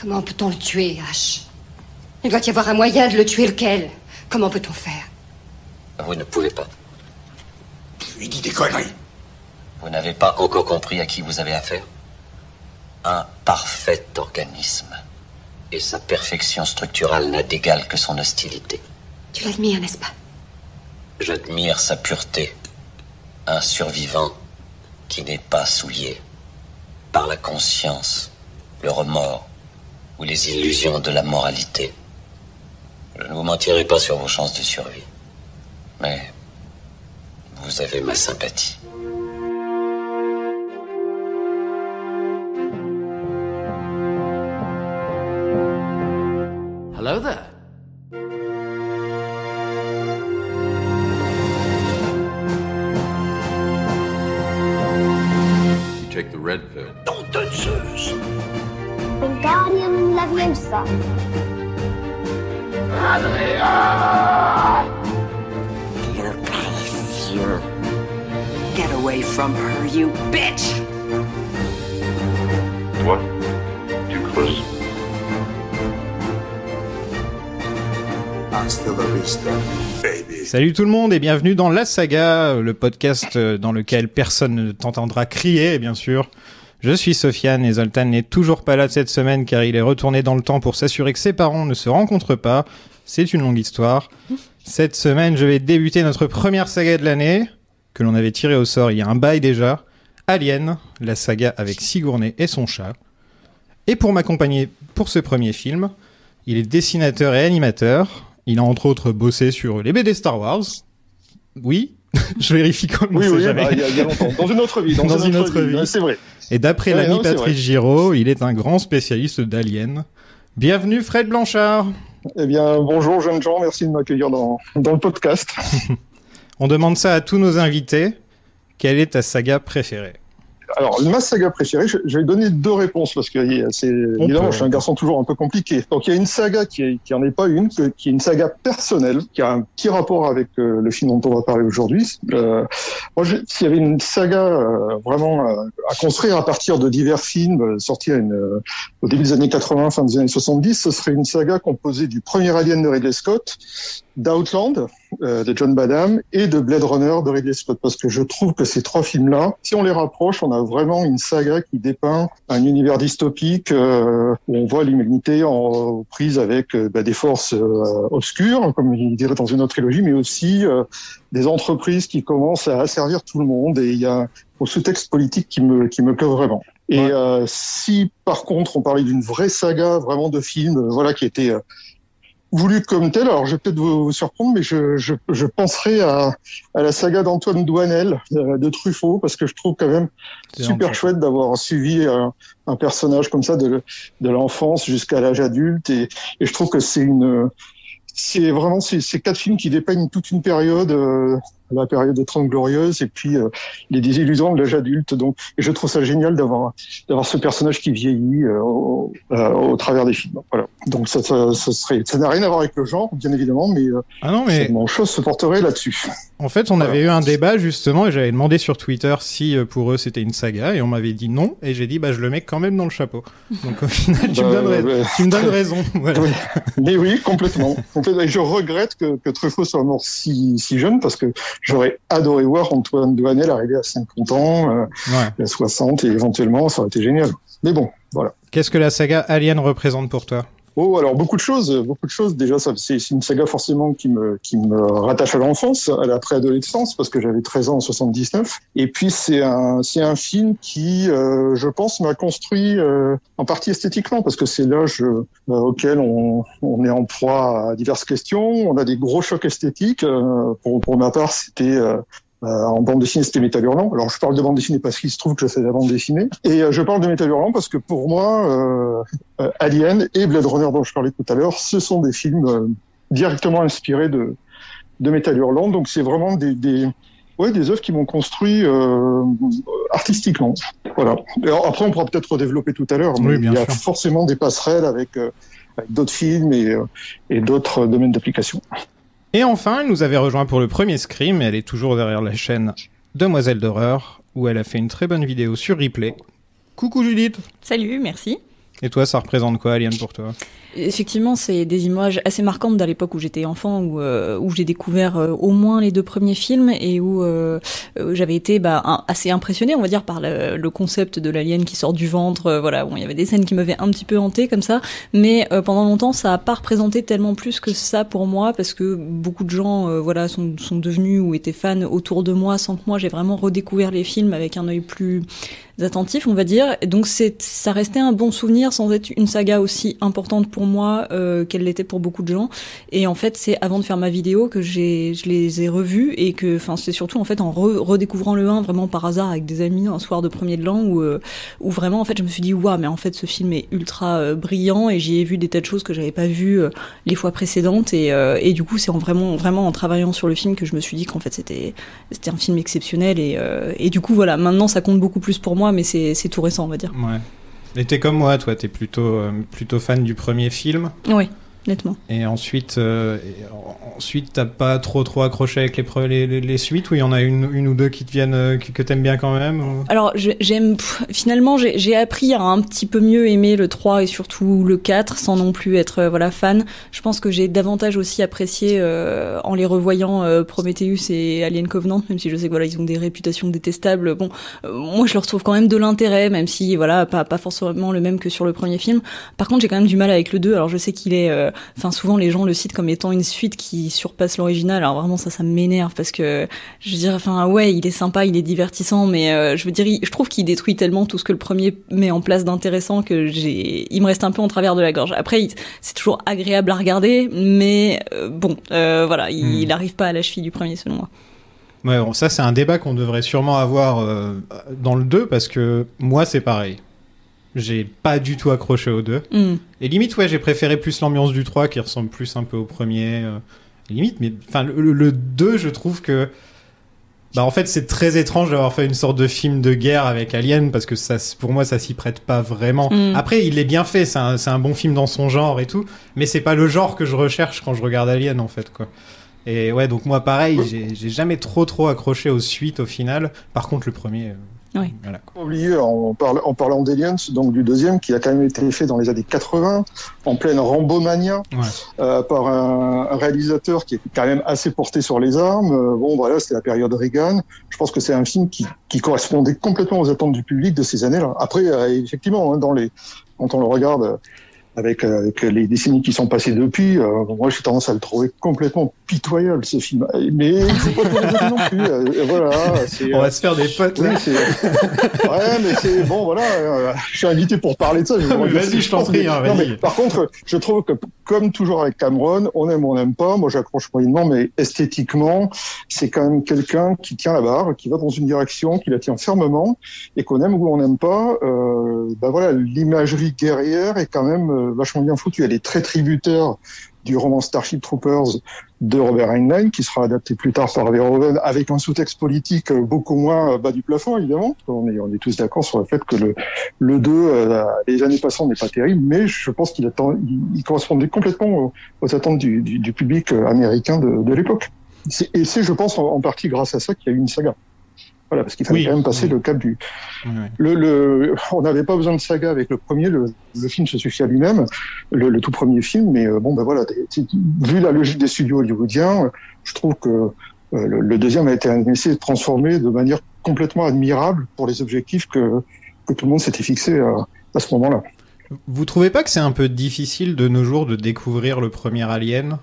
Comment peut-on le tuer, H? Il doit y avoir un moyen de le tuer, lequel? Comment peut-on faire? Vous ne pouvez pas. Je lui dis des conneries. Vous n'avez pas encore compris à qui vous avez affaire? Un parfait organisme. Et sa perfection structurale n'a d'égal que son hostilité. Tu l'admires, n'est-ce pas? J'admire sa pureté. Un survivant qui n'est pas souillé par la conscience, le remords ou les illusions de la moralité. Je ne vous mentirai pas sur vos chances de survie. Mais vous avez ma sympathie. Hello there. Salut tout le monde et bienvenue dans La Saga, le podcast euh, dans lequel personne ne t'entendra crier, bien sûr. Je suis Sofiane et Zoltan n'est toujours pas là cette semaine car il est retourné dans le temps pour s'assurer que ses parents ne se rencontrent pas. C'est une longue histoire. Cette semaine, je vais débuter notre première saga de l'année, que l'on avait tirée au sort il y a un bail déjà. Alien, la saga avec Sigourney et son chat. Et pour m'accompagner pour ce premier film, il est dessinateur et animateur. Il a entre autres bossé sur les BD Star Wars. Oui, je vérifie comme Oui, oui, jamais. bah, il y, a- il y a longtemps. Dans une autre vie. Dans, Dans une autre vie. C'est vrai. Et d'après Ouais, l'ami Patrice. Giraud, il est un grand spécialiste d'Alien. Bienvenue Fred Blanchard. Eh bien, bonjour jeunes gens, merci de m'accueillir dans, dans le podcast. On demande ça à tous nos invités. Quelle est ta saga préférée? Alors, ma saga préférée, je, je vais donner deux réponses parce que c'est évidemment, je suis un garçon toujours un peu compliqué. Donc, il y a une saga qui, est, qui en est pas une, qui est une saga personnelle, qui a un petit rapport avec euh, le film dont on va parler aujourd'hui. Euh, moi, s'il y avait une saga euh, vraiment euh, à construire à partir de divers films sortis à une, au début des années 80, fin des années 70, ce serait une saga composée du premier Alien de Ridley Scott, d'Outland euh, de John Badham et de Blade Runner de Ridley Scott parce que je trouve que ces trois films-là, si on les rapproche, on a vraiment une saga qui dépeint un univers dystopique euh, où on voit l'humanité en prise avec euh, bah, des forces euh, obscures, comme il dirait dans une autre trilogie, mais aussi des entreprises qui commencent à asservir tout le monde et il y a un sous-texte politique qui me qui me plaît vraiment. Et Ouais. euh, si par contre on parlait d'une vraie saga, vraiment de films, euh, voilà, qui était euh, voulu comme tel. Alors, je vais peut-être vous, surprendre, mais je, je, je penserai à, à la saga d'Antoine Douanel euh, de Truffaut, parce que je trouve quand même C'est super chouette d'avoir suivi un, un personnage comme ça de, de l'enfance jusqu'à l'âge adulte, et, et je trouve que c'est une c'est vraiment ces, ces quatre films qui dépeignent toute une période, euh, la période des Trente Glorieuses, et puis euh, les désillusions de l'âge adulte. Donc, et je trouve ça génial d'avoir d'avoir ce personnage qui vieillit euh, au, euh, au travers des films. Voilà. Donc ça, ça, ça serait, ça n'a rien à voir avec le genre, bien évidemment, mais, euh, Ah non, mais mon chose se porterait là-dessus. en fait, on avait eu un débat justement et j'avais demandé sur Twitter si euh, pour eux c'était une saga et on m'avait dit non et j'ai dit bah je le mets quand même dans le chapeau. Donc au final, tu, me, Bah, donnes tu me donnes raison. Voilà. Oui. Mais oui, complètement. complètement. Et je regrette que, que Truffaut soit mort si, si jeune, parce que j'aurais adoré voir Antoine Douanel arriver à 50 ans, euh, Ouais. à 60, et éventuellement, ça aurait été génial. Mais bon, voilà. Qu'est-ce que la saga Alien représente pour toi? Oh, alors beaucoup de choses, beaucoup de choses. Déjà, c'est une saga forcément qui me, qui me rattache à l'enfance, à la préadolescence, parce que j'avais 13 ans en 79. Et puis c'est un, c'est un film qui, euh, je pense, m'a construit euh, en partie esthétiquement, parce que c'est l'âge euh, auquel on, on est en proie à diverses questions. On a des gros chocs esthétiques. Euh, pour, pour ma part, c'était euh, en bande dessinée, c'était Métal Hurlant. Alors, je parle de bande dessinée parce qu'il se trouve que je fais de la bande dessinée. Et euh, je parle de Métal Hurlant parce que pour moi, euh, euh, Alien et Blade Runner dont je parlais tout à l'heure, ce sont des films euh, directement inspirés de, de Métal Hurlant. Donc, c'est vraiment des, des, ouais, des œuvres qui m'ont construit euh, artistiquement. Voilà. Alors, après, on pourra peut-être redévelopper tout à l'heure. Oui, mais bien il y a sûr. forcément des passerelles avec, euh, avec d'autres films et, euh, et d'autres domaines d'application. Et enfin, elle nous avait rejoint pour le premier Scream et elle est toujours derrière la chaîne Demoiselle d'horreur où elle a fait une très bonne vidéo sur replay. Coucou Judith Salut, merci. Et toi, ça représente quoi, Alien, pour toi? Effectivement, c'est des images assez marquantes à l'époque où j'étais enfant, où, euh, j'ai découvert euh, au moins les deux premiers films et où euh, j'avais été bah, assez impressionnée, on va dire, par le, concept de l'alien qui sort du ventre. voilà, bon, il y avait des scènes qui m'avaient un petit peu hanté comme ça, mais pendant longtemps, ça a pas représenté tellement plus que ça pour moi parce que beaucoup de gens, voilà, sont, sont devenus ou étaient fans autour de moi sans que moi j'ai vraiment redécouvert les films avec un œil plus attentif, on va dire. Et donc c'est, ça restait un bon souvenir sans être une saga aussi importante pour moi euh, qu'elle l'était pour beaucoup de gens. Et en fait, c'est avant de faire ma vidéo que j'ai, je les ai revus et que, enfin, c'est surtout en fait en re- redécouvrant le 1 vraiment par hasard avec des amis un soir de premier de l'an où, euh, où vraiment en fait je me suis dit waouh, mais en fait ce film est ultra euh, brillant et j'y ai vu des tas de choses que j'avais pas vues euh, les fois précédentes et, et du coup c'est en vraiment vraiment en travaillant sur le film que je me suis dit qu'en fait c'était c'était un film exceptionnel et, et du coup voilà maintenant ça compte beaucoup plus pour moi mais c'est c'est tout récent on va dire Ouais. Et t'es comme moi, toi, t'es plutôt, euh, plutôt fan du premier film. oui nettement Et ensuite, euh, ensuite, t'as pas trop trop accroché avec les, les, les, les suites ou il y en a une, une ou deux qui te viennent, euh, que, que t'aimes bien quand même ou- Alors j'aime finalement j'ai appris à un petit peu mieux aimer le 3 et surtout le 4 sans non plus être euh, voilà fan. Je pense que j'ai davantage aussi apprécié euh, en les revoyant euh, Prometheus et Alien Covenant même si je sais que voilà ils ont des réputations détestables. Bon moi je leur trouve quand même de l'intérêt même si voilà pas pas forcément le même que sur le premier film. Par contre j'ai quand même du mal avec le 2. Alors je sais qu'il est enfin souvent les gens le citent comme étant une suite qui surpasse l'original. Alors vraiment ça ça m'énerve parce que je veux dire, enfin ouais, il est sympa, il est divertissant, mais euh, je veux dire, il- je trouve qu'il détruit tellement tout ce que le premier met en place d'intéressant que j'ai, il me reste un peu en travers de la gorge. Après, c'est toujours agréable à regarder, mais euh, bon, euh, voilà, il, Hmm. il arrive pas à la cheville du premier selon moi. Ouais, bon, ça c'est un débat qu'on devrait sûrement avoir dans le 2 parce que moi c'est pareil. J'ai pas du tout accroché au 2. Hmm. Et limite, ouais, j'ai préféré plus l'ambiance du 3 qui ressemble plus un peu au premier. euh, limite, mais enfin, le, le 2, je trouve que. Bah, en fait, c'est très étrange d'avoir fait une sorte de film de guerre avec Alien parce que ça, pour moi, ça s'y prête pas vraiment. Mm. Après, il est bien fait, c'est un, c'est un bon film dans son genre et tout, mais c'est pas le genre que je recherche quand je regarde Alien, en fait, quoi. Et ouais, donc moi, pareil, j'ai j'ai jamais trop trop accroché aux suites au final. Par contre, le premier. euh, Oui. Voilà, oublier en, parle- en parlant d'Aliens, donc du deuxième qui a quand même été fait dans les années 80, en pleine Rambomania, Ouais. euh, par un, un réalisateur qui était quand même assez porté sur les armes. Euh, bon, voilà, c'était la période Reagan. Je pense que c'est un film qui, qui correspondait complètement aux attentes du public de ces années-là. Après, euh, effectivement, hein, dans les, quand on le regarde euh, avec, euh, avec les décennies qui sont passées depuis, euh, moi j'ai tendance à le trouver complètement pitoyable ce film. Mais il faut pas autres non plus. euh, voilà. On va se faire des potes là. ouais, mais c'est bon, voilà. euh, je suis invité pour parler de ça. vas-y, je t'en prie, hein, non, mais par contre, je trouve que, comme toujours avec Cameron, on aime ou on n'aime pas. Moi, j'accroche moyennement, mais esthétiquement, c'est quand même quelqu'un qui tient la barre, qui va dans une direction, qui la tient fermement, et qu'on aime ou on n'aime pas. Euh, ben voilà, l'imagerie guerrière est quand même euh, vachement bien foutue. Elle est très tributaire du roman Starship Troopers de Robert Heinlein, qui sera adapté plus tard par Verhoeven, avec un sous-texte politique euh, beaucoup moins euh, bas du plafond, évidemment. On est, on est tous d'accord sur le fait que le, le 2, euh, les années passantes, n'est pas terrible, mais je pense qu'il il, il correspondait complètement aux, attentes du, du, public américain de, l'époque. Et c'est, je pense, en, en partie grâce à ça qu'il y a eu une saga. Voilà, parce qu'il fallait Oui, quand même passer oui. le cap du, le, le, on n'avait pas besoin de saga avec le premier, le, le film se suffit à lui-même, le, le tout premier film, mais euh, bon, ben voilà, vu la logique des studios hollywoodiens, je trouve que euh, le, le deuxième a été un essai transformé de manière complètement admirable pour les objectifs que, que tout le monde s'était fixé à, à ce moment-là. Vous trouvez pas que c'est un peu difficile de nos jours de découvrir le premier Alien?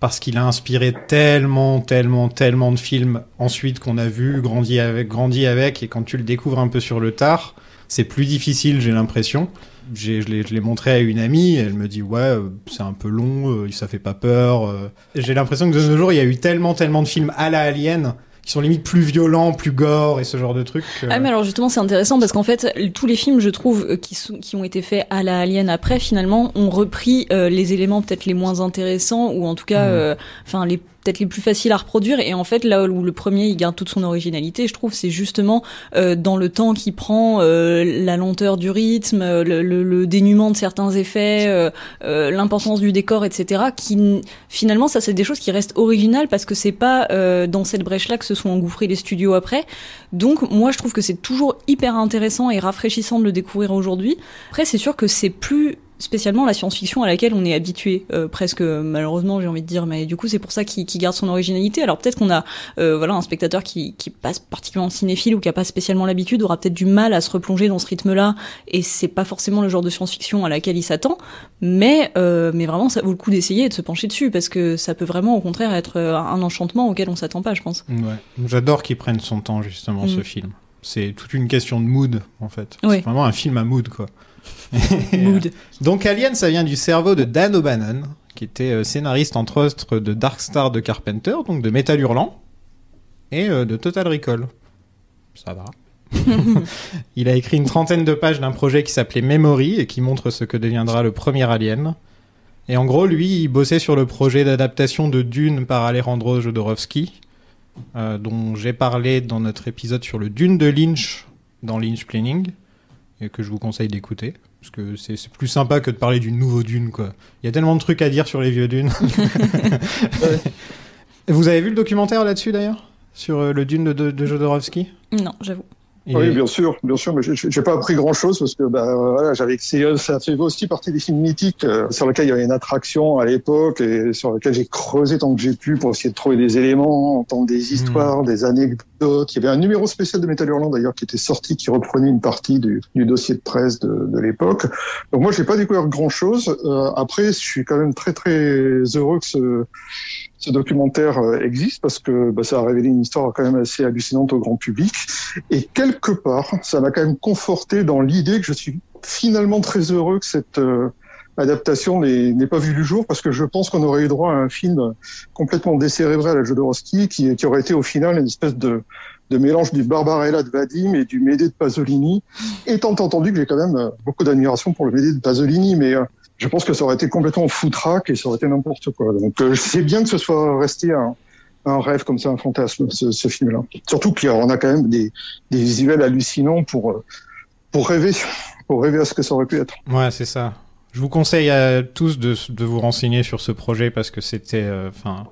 Parce qu'il a inspiré tellement, tellement, tellement de films ensuite qu'on a vu, grandi avec, grandi avec, et quand tu le découvres un peu sur le tard, c'est plus difficile, j'ai l'impression. J'ai- Je l'ai je l'ai montré à une amie, elle me dit ouais, euh, c'est un peu long, euh, ça fait pas peur. euh. J'ai l'impression que de nos jours, il y a eu tellement, tellement de films à la Alien qui sont limite plus violents, plus gore et ce genre de trucs. Ah mais alors justement c'est intéressant parce qu'en fait tous les films je trouve euh, qui sont qui ont été faits à la Alien après finalement ont repris euh, les éléments peut-être les moins intéressants ou en tout cas Mhm. euh, enfin les peut-être les plus faciles à reproduire. Et en fait, là où le premier, il garde toute son originalité, je trouve, c'est justement euh, dans le temps qu'il prend, euh, la lenteur du rythme, le, le, le, dénuement de certains effets, euh, euh l'importance du décor, etc. Qui finalement, ça, c'est des choses qui restent originales parce que c'est pas euh, dans cette brèche-là que se sont engouffrés les studios après. Donc, moi, je trouve que c'est toujours hyper intéressant et rafraîchissant de le découvrir aujourd'hui. Après, c'est sûr que c'est plus spécialement la science-fiction à laquelle on est habitué euh, presque malheureusement j'ai envie de dire. Mais du coup c'est pour ça qu'il garde son originalité. Alors peut-être qu'on a euh, voilà un spectateur qui, passe particulièrement cinéphile ou qui a pas spécialement l'habitude aura peut-être du mal à se replonger dans ce rythme-là. Et c'est pas forcément le genre de science-fiction à laquelle il s'attend. Mais euh, mais vraiment ça vaut le coup d'essayer et de se pencher dessus parce que ça peut vraiment au contraire être un enchantement auquel on s'attend pas je pense. Ouais. J'adore qu'il prenne son temps justement mm. ce film c'est toute une question de mood en fait ouais. c'est vraiment un film à mood quoi Mood. Donc Alien, ça vient du cerveau de Dan O'Bannon, qui était euh, scénariste entre autres de Dark Star de Carpenter, donc de Metal Hurlant, et euh, de Total Recall. Ça va. il a écrit une trentaine de pages d'un projet qui s'appelait Memory et qui montre ce que deviendra le premier Alien. Et en gros, lui, il bossait sur le projet d'adaptation de Dune par Alejandro Jodorowsky, euh, dont j'ai parlé dans notre épisode sur le Dune de Lynch dans Lynch Planning, et que je vous conseille d'écouter. Parce que c'est plus sympa que de parler d'une nouveau Dune, quoi. Il y a tellement de trucs à dire sur les vieux Dunes. Vous avez vu le documentaire là-dessus, d'ailleurs? Sur euh, le Dune de, de, de Jodorowsky? Non, j'avoue. Oui, bien sûr, bien sûr, mais j'ai pas appris grand chose parce que bah, voilà, j'avais ça fait aussi partie des films mythiques euh, sur lesquels il y avait une attraction à l'époque et sur lesquels j'ai creusé tant que j'ai pu pour essayer de trouver des éléments, entendre des histoires, mmh. des anecdotes. Il y avait un numéro spécial de Metal Hurlant d'ailleurs qui était sorti, qui reprenait une partie du, du dossier de presse de, de l'époque. Donc moi, j'ai pas découvert grand chose. Euh, après, je suis quand même très très heureux que ce ce documentaire euh, existe parce que bah, ça a révélé une histoire quand même assez hallucinante au grand public. Et quelque part, ça m'a quand même conforté dans l'idée que je suis finalement très heureux que cette euh, adaptation n'ait pas vu le jour parce que je pense qu'on aurait eu droit à un film complètement décérébré à la Jodorowsky qui, aurait été au final une espèce de, mélange du Barbarella de Vadim et du Médée de Pasolini, étant entendu que j'ai quand même euh, beaucoup d'admiration pour le Médée de Pasolini, mais je pense que ça aurait été complètement foutraque et ça aurait été n'importe quoi. Donc euh, c'est bien que ce soit resté un, rêve comme ça, un fantasme, ce, film-là. Surtout qu'on a quand même des, visuels hallucinants pour, euh, pour rêver, pour rêver à ce que ça aurait pu être. Ouais, c'est ça. Je vous conseille à tous de, de vous renseigner sur ce projet parce que c'était, euh, enfin,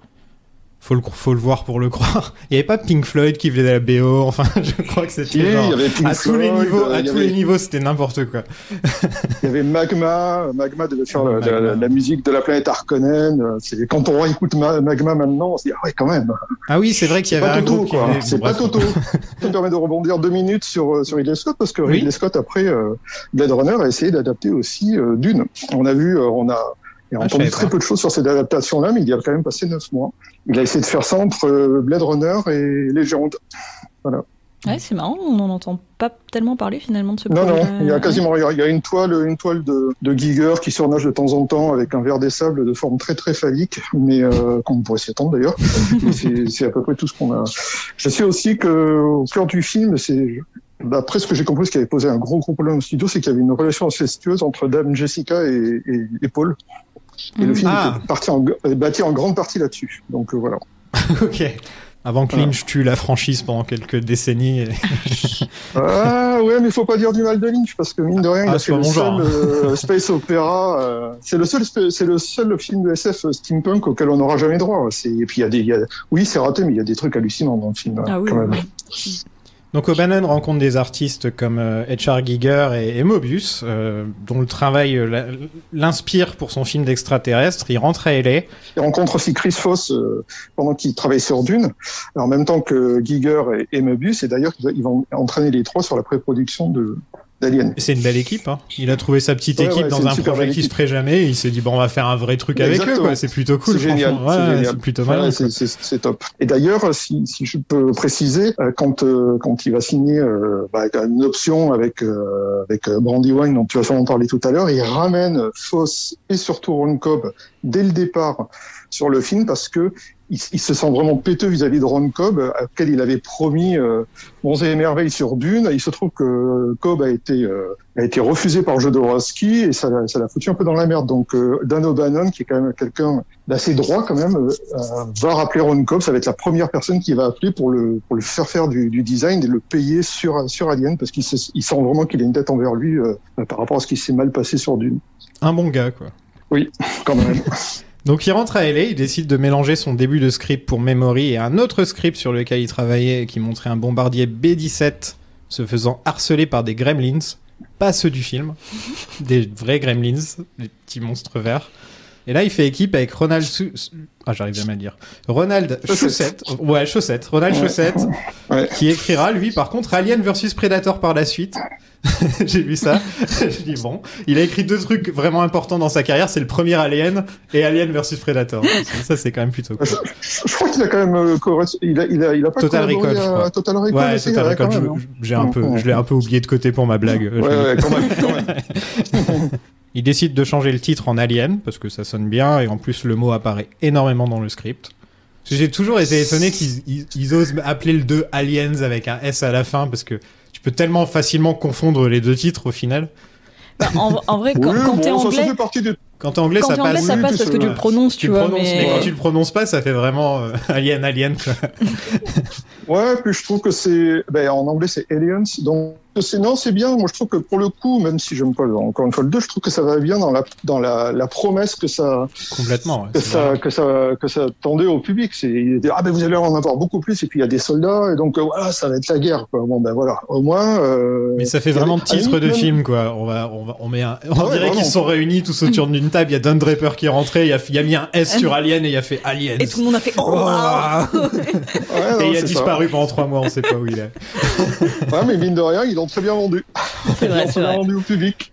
faut le, faut le voir pour le croire. Il n'y avait pas Pink Floyd qui venait de la BO, enfin, je crois que c'était oui, genre, avait à Floyd, tous les niveaux, à tous avait... les niveaux, c'était n'importe quoi. il y avait Magma, Magma devait faire la, la, la, musique de la planète Harkonnen. C'est quand on écoute Magma maintenant, on se dit ah ouais quand même. Ah oui, c'est vrai qu'il y avait pas un Toto, quoi. venait- C'est pas Toto. Ça me permet de rebondir deux minutes sur sur Ridley Scott parce que Ridley Scott après euh, Blade Runner a essayé d'adapter aussi euh, Dune. On a vu, euh, on a et on a Ah, entendu très peu de choses sur cette adaptation-là, mais il y a quand même passé neuf mois. Il a essayé de faire ça entre Blade Runner et Les Gérondes. Voilà. Ouais, c'est marrant, on n'en entend pas tellement parler finalement de ce Non, non, il y a quasiment, il y a- il y a une toile, une toile de, de Giger qui surnage de temps en temps avec un verre des sables de forme très très phallique, mais euh, qu'on pourrait s'y attendre d'ailleurs. C'est c'est à peu près tout ce qu'on a. Je sais aussi que au cœur du film, c'est d'après ce que j'ai compris, ce qui avait posé un gros gros problème au studio, c'est qu'il y avait une relation incestueuse entre Dame Jessica et, et, et Paul. Et le film Ah. était parti en, est bâti en grande partie là-dessus. Donc euh, voilà. ok. Avant que Lynch tue la franchise pendant quelques décennies. et- Ah ouais, mais il faut pas dire du mal de Lynch parce que mine de rien, il Ah, a c'est fait pas le seul genre, hein. euh, space opéra. euh, c'est le seul, c'est le seul film de SF steampunk auquel on n'aura jamais droit. Et puis il y a des, il y a- oui, c'est raté, mais il y a des trucs hallucinants dans le film. Ah oui, quand oui, même. Donc O'Bannon rencontre des artistes comme euh, H.R. Giger et, et Mobius, euh, dont le travail euh, l'inspire pour son film d'extraterrestre. Il rentre à LA. Il rencontre aussi Chris Foss euh, pendant qu'il travaille sur Dune, en même temps que Giger et, et Möbius. Et d'ailleurs, ils vont entraîner les trois sur la pré-production de d'Alien. C'est une belle équipe. Hein. Il a trouvé sa petite Ouais, équipe ouais, dans un projet qui se ferait jamais. Et il s'est dit bon, on va faire un vrai truc avec eux. Exactement. C'est plutôt cool. C'est génial, c'est Ouais, génial. c'est plutôt malin. c'est- top. Et d'ailleurs, si, si je peux préciser, euh, quand euh, quand il va signer euh, bah, une option avec euh, avec Brandywine, dont tu vas sûrement parler tout à l'heure, il ramène Foss et surtout Ron Cobb dès le départ sur le film parce que il, il se sent vraiment péteux vis-à-vis de Ron Cobb, à auquel il avait promis euh, Monts et merveilles sur Dune. Il se trouve que Cobb a été euh, a été refusé par Jodorowsky et ça l'a foutu un peu dans la merde. Donc euh, Dan O'Bannon, qui est quand même quelqu'un d'assez droit quand même, euh, va rappeler Ron Cobb. Ça va être la première personne qui va appeler pour le pour le faire faire du, du design et le payer sur sur Alien parce qu'il se- il sent vraiment qu'il a une dette envers lui euh, par rapport à ce qui s'est mal passé sur Dune. Un bon gars, quoi. Oui, quand même. Donc il rentre à LA, il décide de mélanger son début de script pour Memory et un autre script sur lequel il travaillait et qui montrait un bombardier B-17 se faisant harceler par des gremlins, pas ceux du film, des vrais gremlins, des petits monstres verts. Et là il fait équipe avec Ronald Su- ah j'arrive jamais à le dire. Ronald Chaussette, ouais Chaussette, Ronald Ouais. Chaussette, Ouais. qui écrira lui par contre Alien versus Predator par la suite. J'ai vu ça. Je dis bon, il a écrit deux trucs vraiment importants dans sa carrière, c'est le premier Alien et Alien versus Predator. Ça c'est quand même plutôt cool. Je crois qu'il a quand même euh, il a il a il a pas Total Recall, à. Total Recall Ouais, Total Recall, hein. j'ai un peu, Ouais, je l'ai un peu oublié de côté pour ma blague. Ouais, ouais, quand même, quand même. Il décide de changer le titre en Alien parce que ça sonne bien et en plus le mot apparaît énormément dans le script. J'ai toujours été étonné qu'ils ils- ils osent appeler le 2 Aliens avec un S à la fin parce que peux tellement facilement confondre les deux titres au final. Bah, en, en vrai, quand, Oui, quand bon, t'es ça, ça anglais, des Quand t'es anglais, quand ça anglais, passe. ça parce que tu le prononces, tu, Tu le vois. prononces, mais... mais quand tu le prononces pas, ça fait vraiment euh, Alien, Alien. Quoi. Ouais, puis je trouve que c'est, ben, en anglais c'est Aliens, donc non, c'est bien. Moi, je trouve que pour le coup, même si j'aime pas encore une fois le 2, je trouve que ça va bien dans la dans la, la promesse que ça Complètement. ouais, que ça que ça que ça tendait au public. C'est il ah ben vous allez en avoir beaucoup plus et puis il y a des soldats et donc euh, voilà, ça va être la guerre. Quoi. Bon ben voilà, au moins. Euh, Mais ça fait il vraiment avait- titre de film, quoi. On va, on va, on met un, on Ah ouais, dirait qu'ils sont réunis tous autour d'une table. Il y a Don Draper qui est rentré. Il a, il a mis un S sur Alien et il a fait Aliens. Et tout le monde a fait Oh, waouh Ouais, non, et il a ça. disparu pendant trois mois. On sait pas où il est. Ouais, mais mine de rien, ils l'ont très bien vendu. C'est vrai, bien vrai. vendu au public.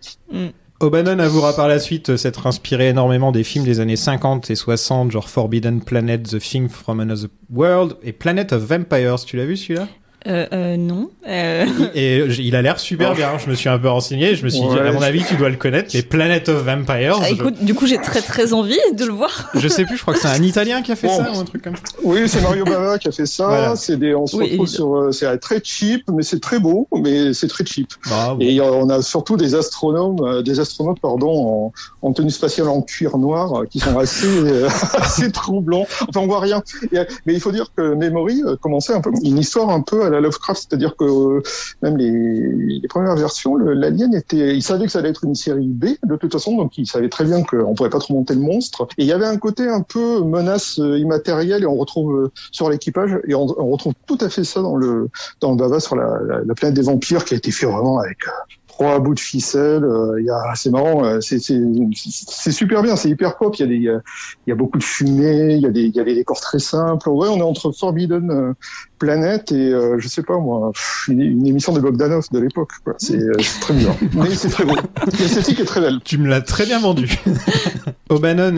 O'Bannon avouera par la suite s'être inspiré énormément des films des années 50 et 60, genre Forbidden Planet, The Thing from Another World et Planet of Vampires. Tu l'as vu celui-là? Euh, euh, non. Euh, Et il a l'air super bien. Je me suis un peu renseigné. Je me suis dit, à mon avis, tu dois le connaître. Mais Planet of Vampires. ah, je- du coup, j'ai très très envie de le voir. je, sais plus. Je crois que c'est un Italien qui a fait Bon. ça ou un truc comme ça. Oui, c'est Mario Bava qui a fait ça. Voilà. C'est des, on se Oui, retrouve sur, euh, c'est très cheap, mais c'est très beau, mais c'est très cheap. Bah, bon. Et on a surtout des astronomes, des astronautes, pardon, en, en tenue spatiale en cuir noir, qui sont assez, assez troublants. Enfin, on voit rien. Mais il faut dire que Memory commençait un peu une histoire un peu à la Lovecraft, c'est-à-dire que euh, même les, les premières versions, l'alien était, il savait que ça allait être une série B de toute façon, donc il savait très bien qu'on pourrait pas trop monter le monstre. Et il y avait un côté un peu menace euh, immatérielle, et on retrouve euh, sur l'équipage, et on, on retrouve tout à fait ça dans le dans le Bava sur la, la, la planète des vampires, qui a été fait vraiment avec trois bouts de ficelle. euh, Il y a, c'est marrant, euh, c'est, super bien, c'est hyper pop. Il y a des, il y a- il y a beaucoup de fumée, il y a des, il y a des décors très simples. Ouais, on est entre Forbidden euh, Planet et euh, je sais pas moi, une, une émission de Bogdanov de l'époque. C'est, euh, très bien, mais c'est très beau. L'esthétique est très belle. Tu me l'as très bien vendu. O'Bannon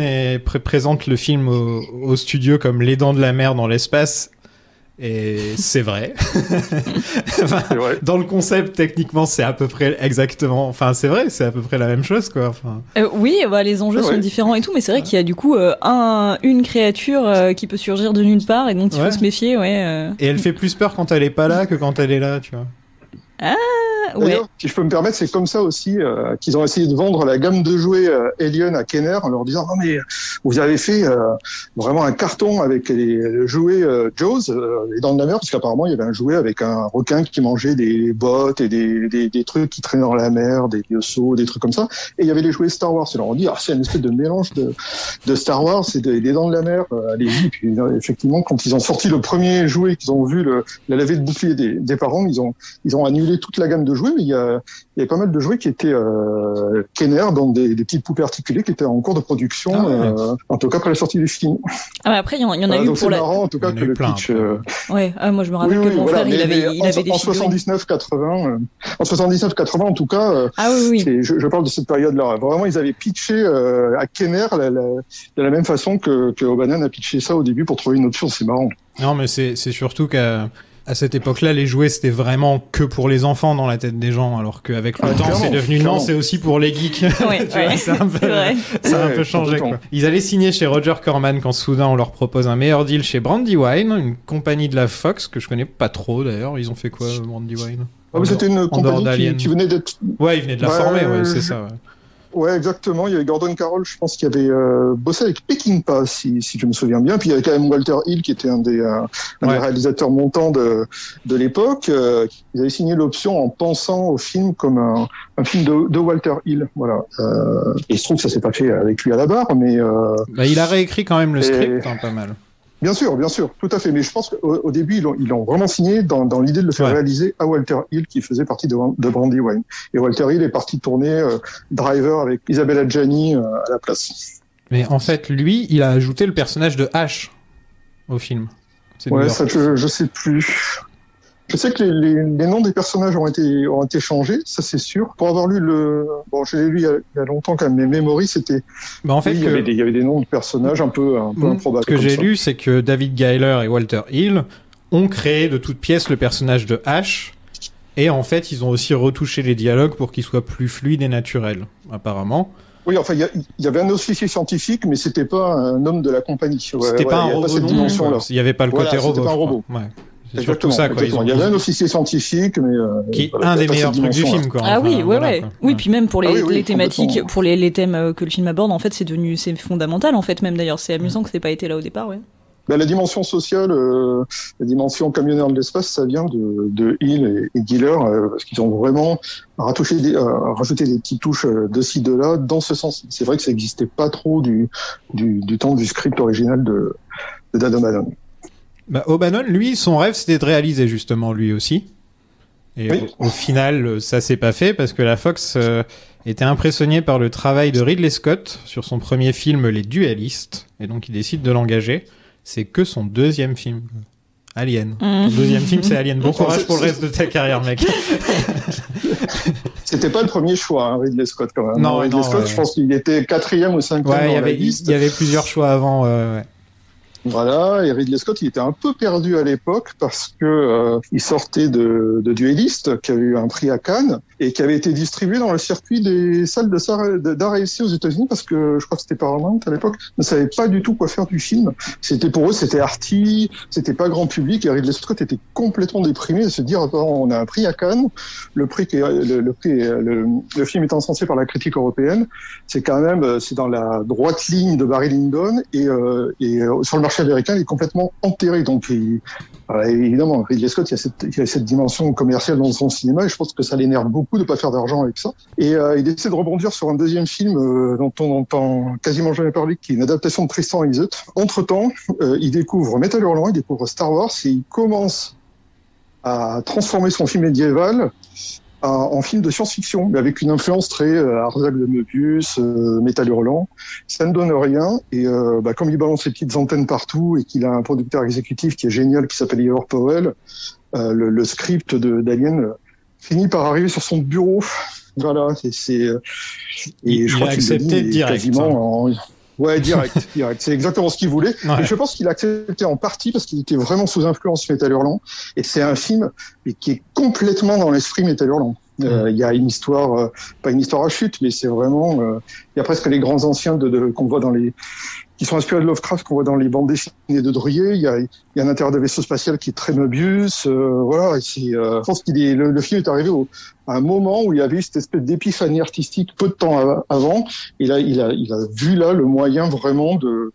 présente le film au, au studio comme les dents de la mer dans l'espace. Et c'est vrai. Enfin, C'est vrai. dans le concept, techniquement, c'est à peu près exactement. Enfin, c'est vrai, c'est à peu près la même chose, quoi. Enfin, Euh, oui, bah, les enjeux ouais. sont différents et tout, mais c'est vrai qu'il y a du coup euh, un, une créature euh, qui peut surgir de nulle part et donc il Ouais. faut se méfier, ouais. euh. et elle fait plus peur quand elle est pas là que quand elle est là, tu vois. Ah, ouais. Si je peux me permettre, c'est comme ça aussi euh, qu'ils ont essayé de vendre la gamme de jouets euh, Alien à Kenner en leur disant non mais vous avez fait euh, vraiment un carton avec les, le jouet euh, Jaws, euh, dents de la mer, parce qu'apparemment il y avait un jouet avec un requin qui mangeait des bottes et des, des, des trucs qui traînaient dans la mer, des seaux, des trucs comme ça. Et il y avait les jouets Star Wars. Ils leur ont dit ah c'est une espèce de mélange de, de Star Wars et des, des dents de la mer. Euh, Allez-y. Puis euh, effectivement, quand ils ont sorti le premier jouet, qu'ils ont vu le, la levée de bouclier des, des parents, ils ont ils ont annulé toute la gamme de jouets, mais il y a, il y a pas mal de jouets qui étaient euh, Kenner, donc des, des petites poupées articulées qui étaient en cours de production, Ah ouais. euh, en tout cas après la sortie du film. Ah, mais après, il y en, il y en a Euh, eu pour la. marrant en tout cas Il que le plein, pitch. euh, Ouais, ah, moi je me rappelle oui, que mon voilà, frère, il mais- avait, mais il en, avait des en figurines. 79-80, euh, en 79-80 en tout cas, euh, Ah oui, je, je parle de cette période-là. Vraiment, ils avaient pitché euh, à Kenner la- la- de la même façon que, que O'Bannon a pitché ça au début pour trouver une option. C'est marrant. Non, mais c'est surtout que à cette époque-là, les jouets c'était vraiment que pour les enfants dans la tête des gens, alors qu'avec le Ah, temps, c'est devenu non, c'est aussi pour les geeks. Ouais, Tu vois, ouais, c'est un peu, c'est vrai. ça a un peu changé. Quoi. Ils allaient signer chez Roger Corman quand soudain on leur propose un meilleur deal chez Brandywine, une compagnie de la Fox que je connais pas trop d'ailleurs. Ils ont fait quoi, Brandywine Ah, mais C'était une compagnie qui, qui venait d'être Ouais, ils venaient de la Ouais, former, ouais, c'est je- ça. ouais. Ouais, exactement. Il y avait Gordon Carroll, je pense, qui avait euh, bossé avec Peckinpah, si, si je me souviens bien. Puis il y avait quand même Walter Hill, qui était un des, euh, un Ouais. des réalisateurs montants de, de l'époque. Euh, ils avaient signé l'option en pensant au film comme un, un film de, de Walter Hill. Voilà. Euh, et il se trouve que ça s'est pas fait avec lui à la barre, mais euh, Bah, il a réécrit quand même le Et- script, hein, pas mal. Bien sûr, bien sûr, tout à fait. Mais je pense qu'au au début, ils l'ont vraiment signé dans, dans l'idée de le faire Ouais. réaliser à Walter Hill, qui faisait partie de, de Brandywine. Et Walter Hill est parti tourner euh, Driver avec Isabella Gianni euh, à la place. Mais en fait, lui, il a ajouté le personnage de H au film. C'est Ouais, ça, je sais plus. Je sais que les, les, les noms des personnages ont été, ont été changés, ça c'est sûr. Pour avoir lu le, bon, je l'ai lu il y, a, il y a longtemps quand même, mais Memory, c'était, Bah, en fait, oui, il, y avait des, il y avait des noms de personnages un peu, un peu Mmh. improbables. Ce que j'ai lu, c'est que David Geiler et Walter Hill ont créé de toutes pièces le personnage de Ash. Et en fait, ils ont aussi retouché les dialogues pour qu'ils soient plus fluides et naturels, apparemment. Oui, enfin, il y, avait un officier scientifique, mais c'était pas un homme de la compagnie. Ouais, C'était ouais, pas un robot. Il n'y avait pas le Voilà, côté c'était robot. pas un robot. Ouais. C'est surtout Exactement, ça, quoi. Ils exactement. ont- Il y avait un officier scientifique, mais euh, qui est voilà, un des a meilleurs trucs du film, quoi. Ah Enfin, oui, ouais, voilà, ouais. quoi. Oui, puis même pour les, Ah oui, oui, les thématiques, pour les, les thèmes euh, que le film aborde, en fait, c'est devenu, c'est fondamental, en fait, même d'ailleurs. C'est amusant que ça n'ait pas été là au départ, ouais. Ben, la dimension sociale, euh, la dimension camionneur de l'espace, ça vient de, de Hill et, et Giller, euh, parce qu'ils ont vraiment ratouché des, euh, rajouté des petites touches euh, de ci, de là, dans ce sens. C'est vrai que ça n'existait pas trop du, du, du temps du script original de, de Dan O'Bannon. Bah, O'Bannon, lui, son rêve, c'était de réaliser justement lui aussi. Et Oui. au, au final, euh, ça s'est pas fait parce que la Fox euh, était impressionnée par le travail de Ridley Scott sur son premier film Les Dualistes, et donc il décide de l'engager. C'est que son deuxième film. Alien. Mm. Son deuxième film, c'est Alien. Bon courage pour le reste de ta carrière, mec. C'était pas le premier choix, hein, Ridley Scott, quand même. Non, Ridley non, Scott, ouais. je pense qu'il était quatrième ou cinquième Ouais, il dans y la avait, liste. il y avait plusieurs choix avant. euh, ouais. Voilà, et Ridley Scott, il était un peu perdu à l'époque parce que euh, il sortait de, de Duelist, qui a eu un prix à Cannes et qui avait été distribué dans le circuit des salles de d'art essai aux États-Unis parce que je crois que c'était Paramount à l'époque ne savait pas du tout quoi faire du film. C'était pour eux, c'était arty, c'était pas grand public et Ridley Scott était complètement déprimé de se dire attends, on a un prix à Cannes, le prix qui le, le prix est- le, le film est encensé par la critique européenne, c'est quand même euh, c'est dans la droite ligne de Barry Lyndon et, euh, et euh, sur le marché américain est complètement enterré. Donc euh, évidemment Ridley Scott il y, a cette, dimension commerciale dans son cinéma. Et je pense que ça l'énerve beaucoup de pas faire d'argent avec ça. Et euh, il essaie de rebondir sur un deuxième film euh, dont on entend quasiment jamais parler qui est une adaptation de Tristan et Iseut entre temps il découvre Metal Hurlant il découvre Star Wars et il commence à transformer son film médiéval en film de science-fiction, mais avec une influence très euh, Arzac de Möbius, euh, Métal Hurlant. Ça ne donne rien, et euh, bah, comme il balance ses petites antennes partout et qu'il a un producteur exécutif qui est génial, qui s'appelle Ivor Powell, euh, le, le script d'Alien euh, finit par arriver sur son bureau. Voilà, c'est euh, Il- il je a crois le accepté dit, direct, quasiment en- Ouais, direct, direct. C'est exactement ce qu'il voulait. Ouais. Et je pense qu'il a accepté en partie parce qu'il était vraiment sous influence Metal Hurlant. Et c'est un film qui est complètement dans l'esprit Metal Hurlant. Euh, Il y a une histoire, euh, pas une histoire à chute, mais c'est vraiment, euh, il y a presque les grands anciens de, de- qu'on voit dans les, qui sont inspirés de Lovecraft, qu'on voit dans les bandes dessinées de Druyer. Il y a, il y a un intérieur de vaisseau spatial qui est très Möbius. Euh, voilà, et euh, je pense qu'il est, le, film est arrivé à un moment où il y avait cette espèce d'épiphanie artistique peu de temps av- avant. Et là, il a, il a vu là le moyen vraiment de,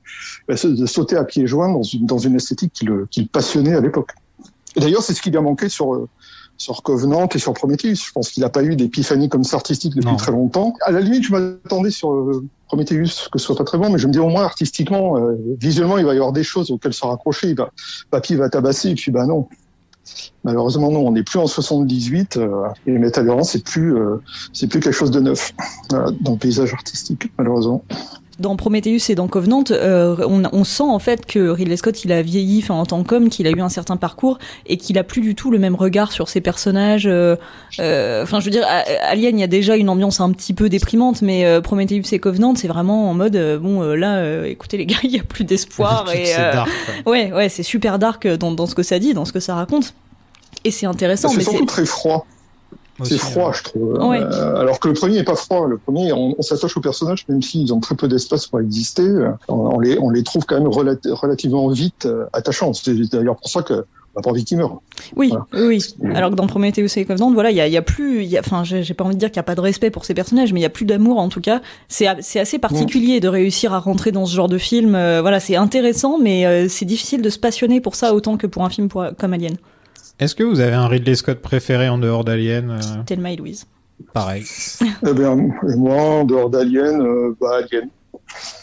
bah, de sauter à pieds joints dans une, dans une esthétique qui le, qui le passionnait à l'époque. D'ailleurs, c'est ce qui lui a manqué sur, euh, sur Covenant et sur Prometheus. Je pense qu'il n'a pas eu d'épiphanie comme ça artistique depuis Non. très longtemps. À la limite, je m'attendais sur euh, Prometheus que ce soit pas très bon, mais je me dis au moins artistiquement, euh, visuellement, il va y avoir des choses auxquelles se raccrocher. Il va, papy va tabasser, et puis bah non. Malheureusement, non, on n'est plus en 78 euh, et Metal Hurlant, c'est plus, euh, c'est plus quelque chose de neuf voilà, dans le paysage artistique, malheureusement. Dans Prometheus et dans Covenant, euh, on, on sent en fait que Ridley Scott il a vieilli enfin, en tant qu'homme, qu'il a eu un certain parcours et qu'il a plus du tout le même regard sur ses personnages. euh, euh, Enfin, je veux dire, à- Alien, il y a déjà une ambiance un petit peu déprimante, mais euh, Prometheus et Covenant, c'est vraiment en mode euh, bon, euh, là, euh, écoutez les gars, il y a plus d'espoir et C'est euh, dark, quoi. ouais, ouais, c'est super dark dans, dans ce que ça dit, dans ce que ça raconte. Et c'est intéressant, C'est mais surtout c'est très froid. C'est froid, hein. je trouve. Ouais. Euh, alors que le premier est pas froid. Le premier, on, on s'attache aux personnages, même s'ils ont très peu d'espace pour exister. euh, On, on les, on les trouve quand même relati- relativement vite euh, attachants. C'est d'ailleurs pour ça que on n'a pas envie qu'ils meurent. Oui, Voilà. oui. Alors que dans Prometheus et Covenant, voilà, il y a, il y a plus, il y a, enfin, j'ai pas envie de dire qu'il y a pas de respect pour ces personnages, mais il y a plus d'amour en tout cas. C'est assez particulier de réussir à rentrer dans ce genre de film. Euh, voilà, c'est intéressant, mais euh, c'est difficile de se passionner pour ça autant que pour un film pour- comme Alien. Est-ce que vous avez un Ridley Scott préféré en dehors d'Alien euh, Thelma et Louise. Pareil. Eh bien, et moi, en dehors d'Alien, euh, bah, Alien.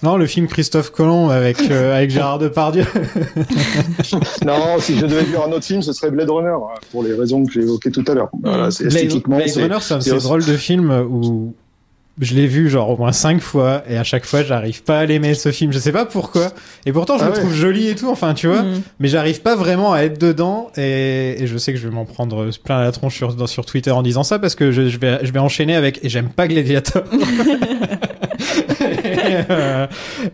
Non, le film Christophe Colomb avec, euh, avec Gérard Depardieu. non, si je devais dire un autre film, ce serait Blade Runner, hein, pour les raisons que j'ai évoquées tout à l'heure. Voilà, c'est Blade, esthétiquement, Blade c'est- Runner, c'est un drôles de films où je l'ai vu genre au moins cinq fois et à chaque fois j'arrive pas à l'aimer ce film. Je sais pas pourquoi. Et pourtant je Ah le ouais. trouve joli et tout, enfin tu vois. Mm. Mais j'arrive pas vraiment à être dedans et, et je sais que je vais m'en prendre plein la tronche sur, sur Twitter en disant ça parce que je, je vais, je vais enchaîner avec et j'aime pas Gladiator.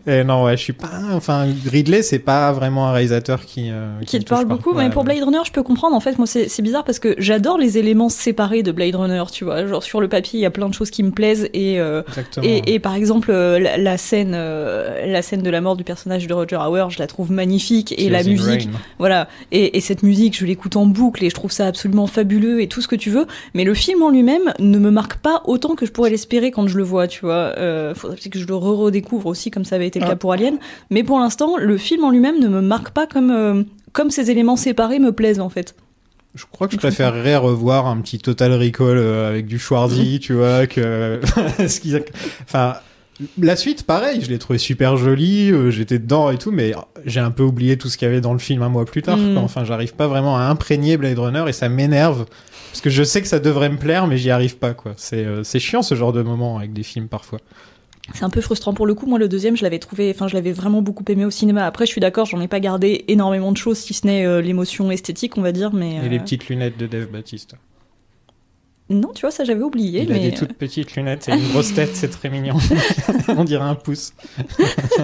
et, euh, et non ouais, je suis pas. Enfin Ridley c'est pas vraiment un réalisateur qui euh, qui te parle beaucoup, Ouais, mais pour. Blade Runner, je peux comprendre. En fait, moi, c'est c'est bizarre parce que j'adore les éléments séparés de Blade Runner, tu vois. Genre, sur le papier, il y a plein de choses qui me plaisent et, euh, et, et par exemple, la, la scène, euh, la scène de la mort du personnage de Roger Hauer, je la trouve magnifique et la musique, voilà. Et, et cette musique, je l'écoute en boucle et je trouve ça absolument fabuleux et tout ce que tu veux. Mais le film en lui-même ne me marque pas autant que je pourrais l'espérer quand je le vois, tu vois. Euh, faudrait que je le re-redécouvre aussi, comme ça avait été le Ah. cas pour Alien. Mais pour l'instant, le film en lui-même ne me marque pas comme, euh, comme ces éléments séparés me plaisent en fait. Je crois que je préférerais revoir un petit Total Recall euh, avec du Schwarzy, tu vois, que ce qui- enfin la suite pareil, je l'ai trouvé super jolie, euh, j'étais dedans et tout mais j'ai un peu oublié tout ce qu'il y avait dans le film un mois plus tard. Mm. quoi. Enfin, j'arrive pas vraiment à imprégner Blade Runner et ça m'énerve parce que je sais que ça devrait me plaire mais j'y arrive pas quoi. C'est euh, c'est chiant ce genre de moment avec des films parfois. C'est un peu frustrant pour le coup. Moi, le deuxième, je l'avais trouvé, enfin, je l'avais vraiment beaucoup aimé au cinéma. Après, je suis d'accord, j'en ai pas gardé énormément de choses, si ce n'est euh, l'émotion esthétique, on va dire, mais. Et les euh, petites lunettes de Dave Baptiste. Non, tu vois, ça j'avais oublié, Il a mais. des toutes petites lunettes et une grosse tête, c'est très mignon. On dirait un pouce.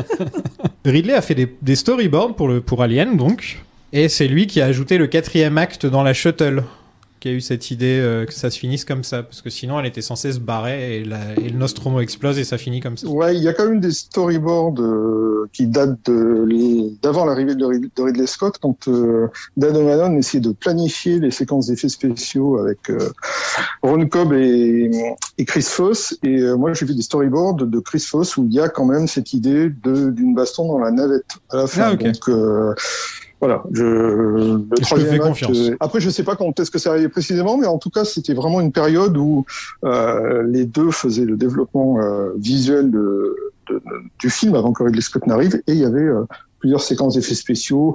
Ridley a fait des, des storyboards pour, le, pour Alien, donc. Et c'est lui qui a ajouté le quatrième acte dans la shuttle. Qui a eu cette idée euh, que ça se finisse comme ça. Parce que sinon, elle était censée se barrer et, la- et le Nostromo explose et ça finit comme ça. Ouais, il y a quand même des storyboards euh, qui datent d'avant l'arrivée de, Rid- de Ridley Scott, quand euh, Dan O'Bannon essayait de planifier les séquences d'effets spéciaux avec Ron Cobb et, et Chris Foss. Et moi, j'ai vu des storyboards de Chris Foss où il y a quand même cette idée d'une baston dans la navette à la fin. Ah, ok. Donc euh, voilà, je, le te troisième fais acte, confiance. euh, après, je sais pas quand est-ce que ça arrivait précisément, mais en tout cas, c'était vraiment une période où euh, les deux faisaient le développement euh, visuel de, de- du film avant que Ridley Scott n'arrive, et il y avait euh, plusieurs séquences d'effets spéciaux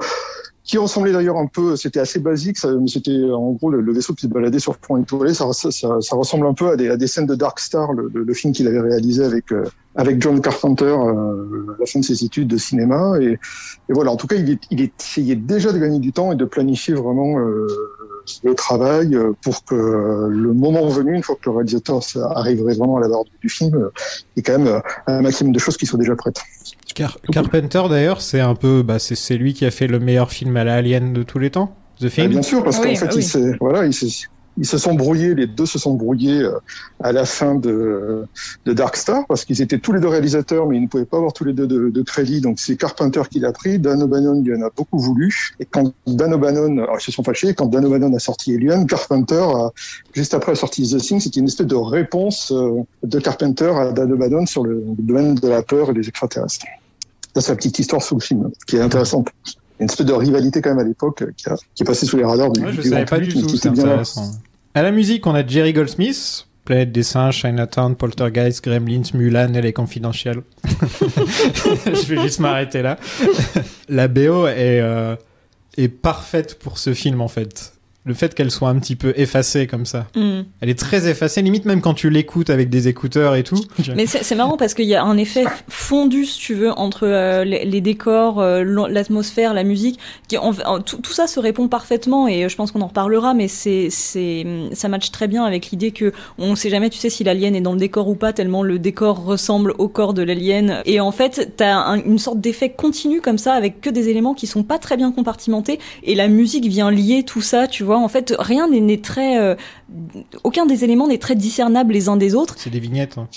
qui ressemblaient d'ailleurs un peu, c'était assez basique, c'était en gros le, vaisseau qui se baladait sur point étoilé, ça, ressemble un peu à des, scènes de Dark Star, le, film qu'il avait réalisé avec euh, avec John Carpenter euh, à la fin de ses études de cinéma, et, voilà, en tout cas, il essayait déjà de gagner du temps et de planifier vraiment euh, le travail euh, pour que euh, le moment venu, une fois que le réalisateur arriverait vraiment à la barre du, film, euh, il y ait quand même euh, un maximum de choses qui soient déjà prêtes. Car- Carpenter, d'ailleurs, c'est un peu. Bah, c'est lui qui a fait le meilleur film à la Alien de tous les temps The Euh, Thing bien sûr, parce Oui, qu'en fait, bah se, voilà, ils, se, ils se sont brouillés, les deux se sont brouillés euh, à la fin de, de Dark Star, parce qu'ils étaient tous les deux réalisateurs, mais ils ne pouvaient pas avoir tous les deux de, de crédit. Donc c'est Carpenter qui l'a pris, Dan O'Bannon lui en a beaucoup voulu. Et quand Dan O'Bannon, alors ils se sont fâchés, quand Dan O'Bannon a sorti Alien, Carpenter, a, juste après la sortie The Thing, c'était une espèce de réponse euh, de Carpenter à Dan O'Bannon sur le domaine de la peur et des extraterrestres. Ça, c'est la petite histoire sous le film, qui est intéressante. Une espèce de rivalité quand même à l'époque euh, qui, est passée sous les radars du, Ouais, je du savais pas du public, tout, bien intéressant. À la musique, on a Jerry Goldsmith, Planète des singes, Chinatown, Poltergeist, Gremlins, Mulan, Elle est confidentielle. je vais juste m'arrêter là. La BO est, euh, est parfaite pour ce film, en fait. Le fait qu'elle soit un petit peu effacée comme ça. Hmm. Elle est très effacée, limite même quand tu l'écoutes avec des écouteurs et tout. Mais c'est marrant parce qu'il y a un effet fondu, si tu veux, entre euh, les, les décors, euh, l'atmosphère, la musique. Qui, en- tout, tout ça se répond parfaitement et euh, je pense qu'on en reparlera, mais c'est, c'est, ça matche très bien avec l'idée que on sait jamais, tu sais, si l'alien est dans le décor ou pas, tellement le décor ressemble au corps de l'alien. Et en fait, t'as un- une sorte d'effet continu comme ça avec que des éléments qui sont pas très bien compartimentés et la musique vient lier tout ça, tu vois vois, en fait, rien n'est- très, euh, aucun des éléments n'est très discernable les uns des autres. C'est des vignettes. hein.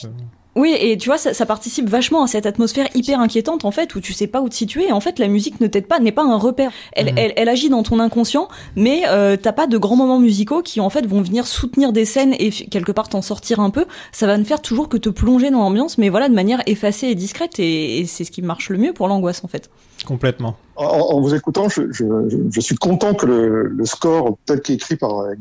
Oui, et tu vois, ça, ça participe vachement à cette atmosphère hyper inquiétante, en fait, où tu sais pas où te situer. Et en fait, la musique ne t'aide pas, n'est pas un repère. Elle, Mhm. elle, elle agit dans ton inconscient, mais euh, t'as pas de grands moments musicaux qui, en fait, vont venir soutenir des scènes et quelque part t'en sortir un peu. Ça va ne faire toujours que te plonger dans l'ambiance, mais voilà, de manière effacée et discrète. Et, et c'est ce qui marche le mieux pour l'angoisse, en fait. Complètement. En, vous écoutant, je, suis content que le, score tel qu'écrit par euh,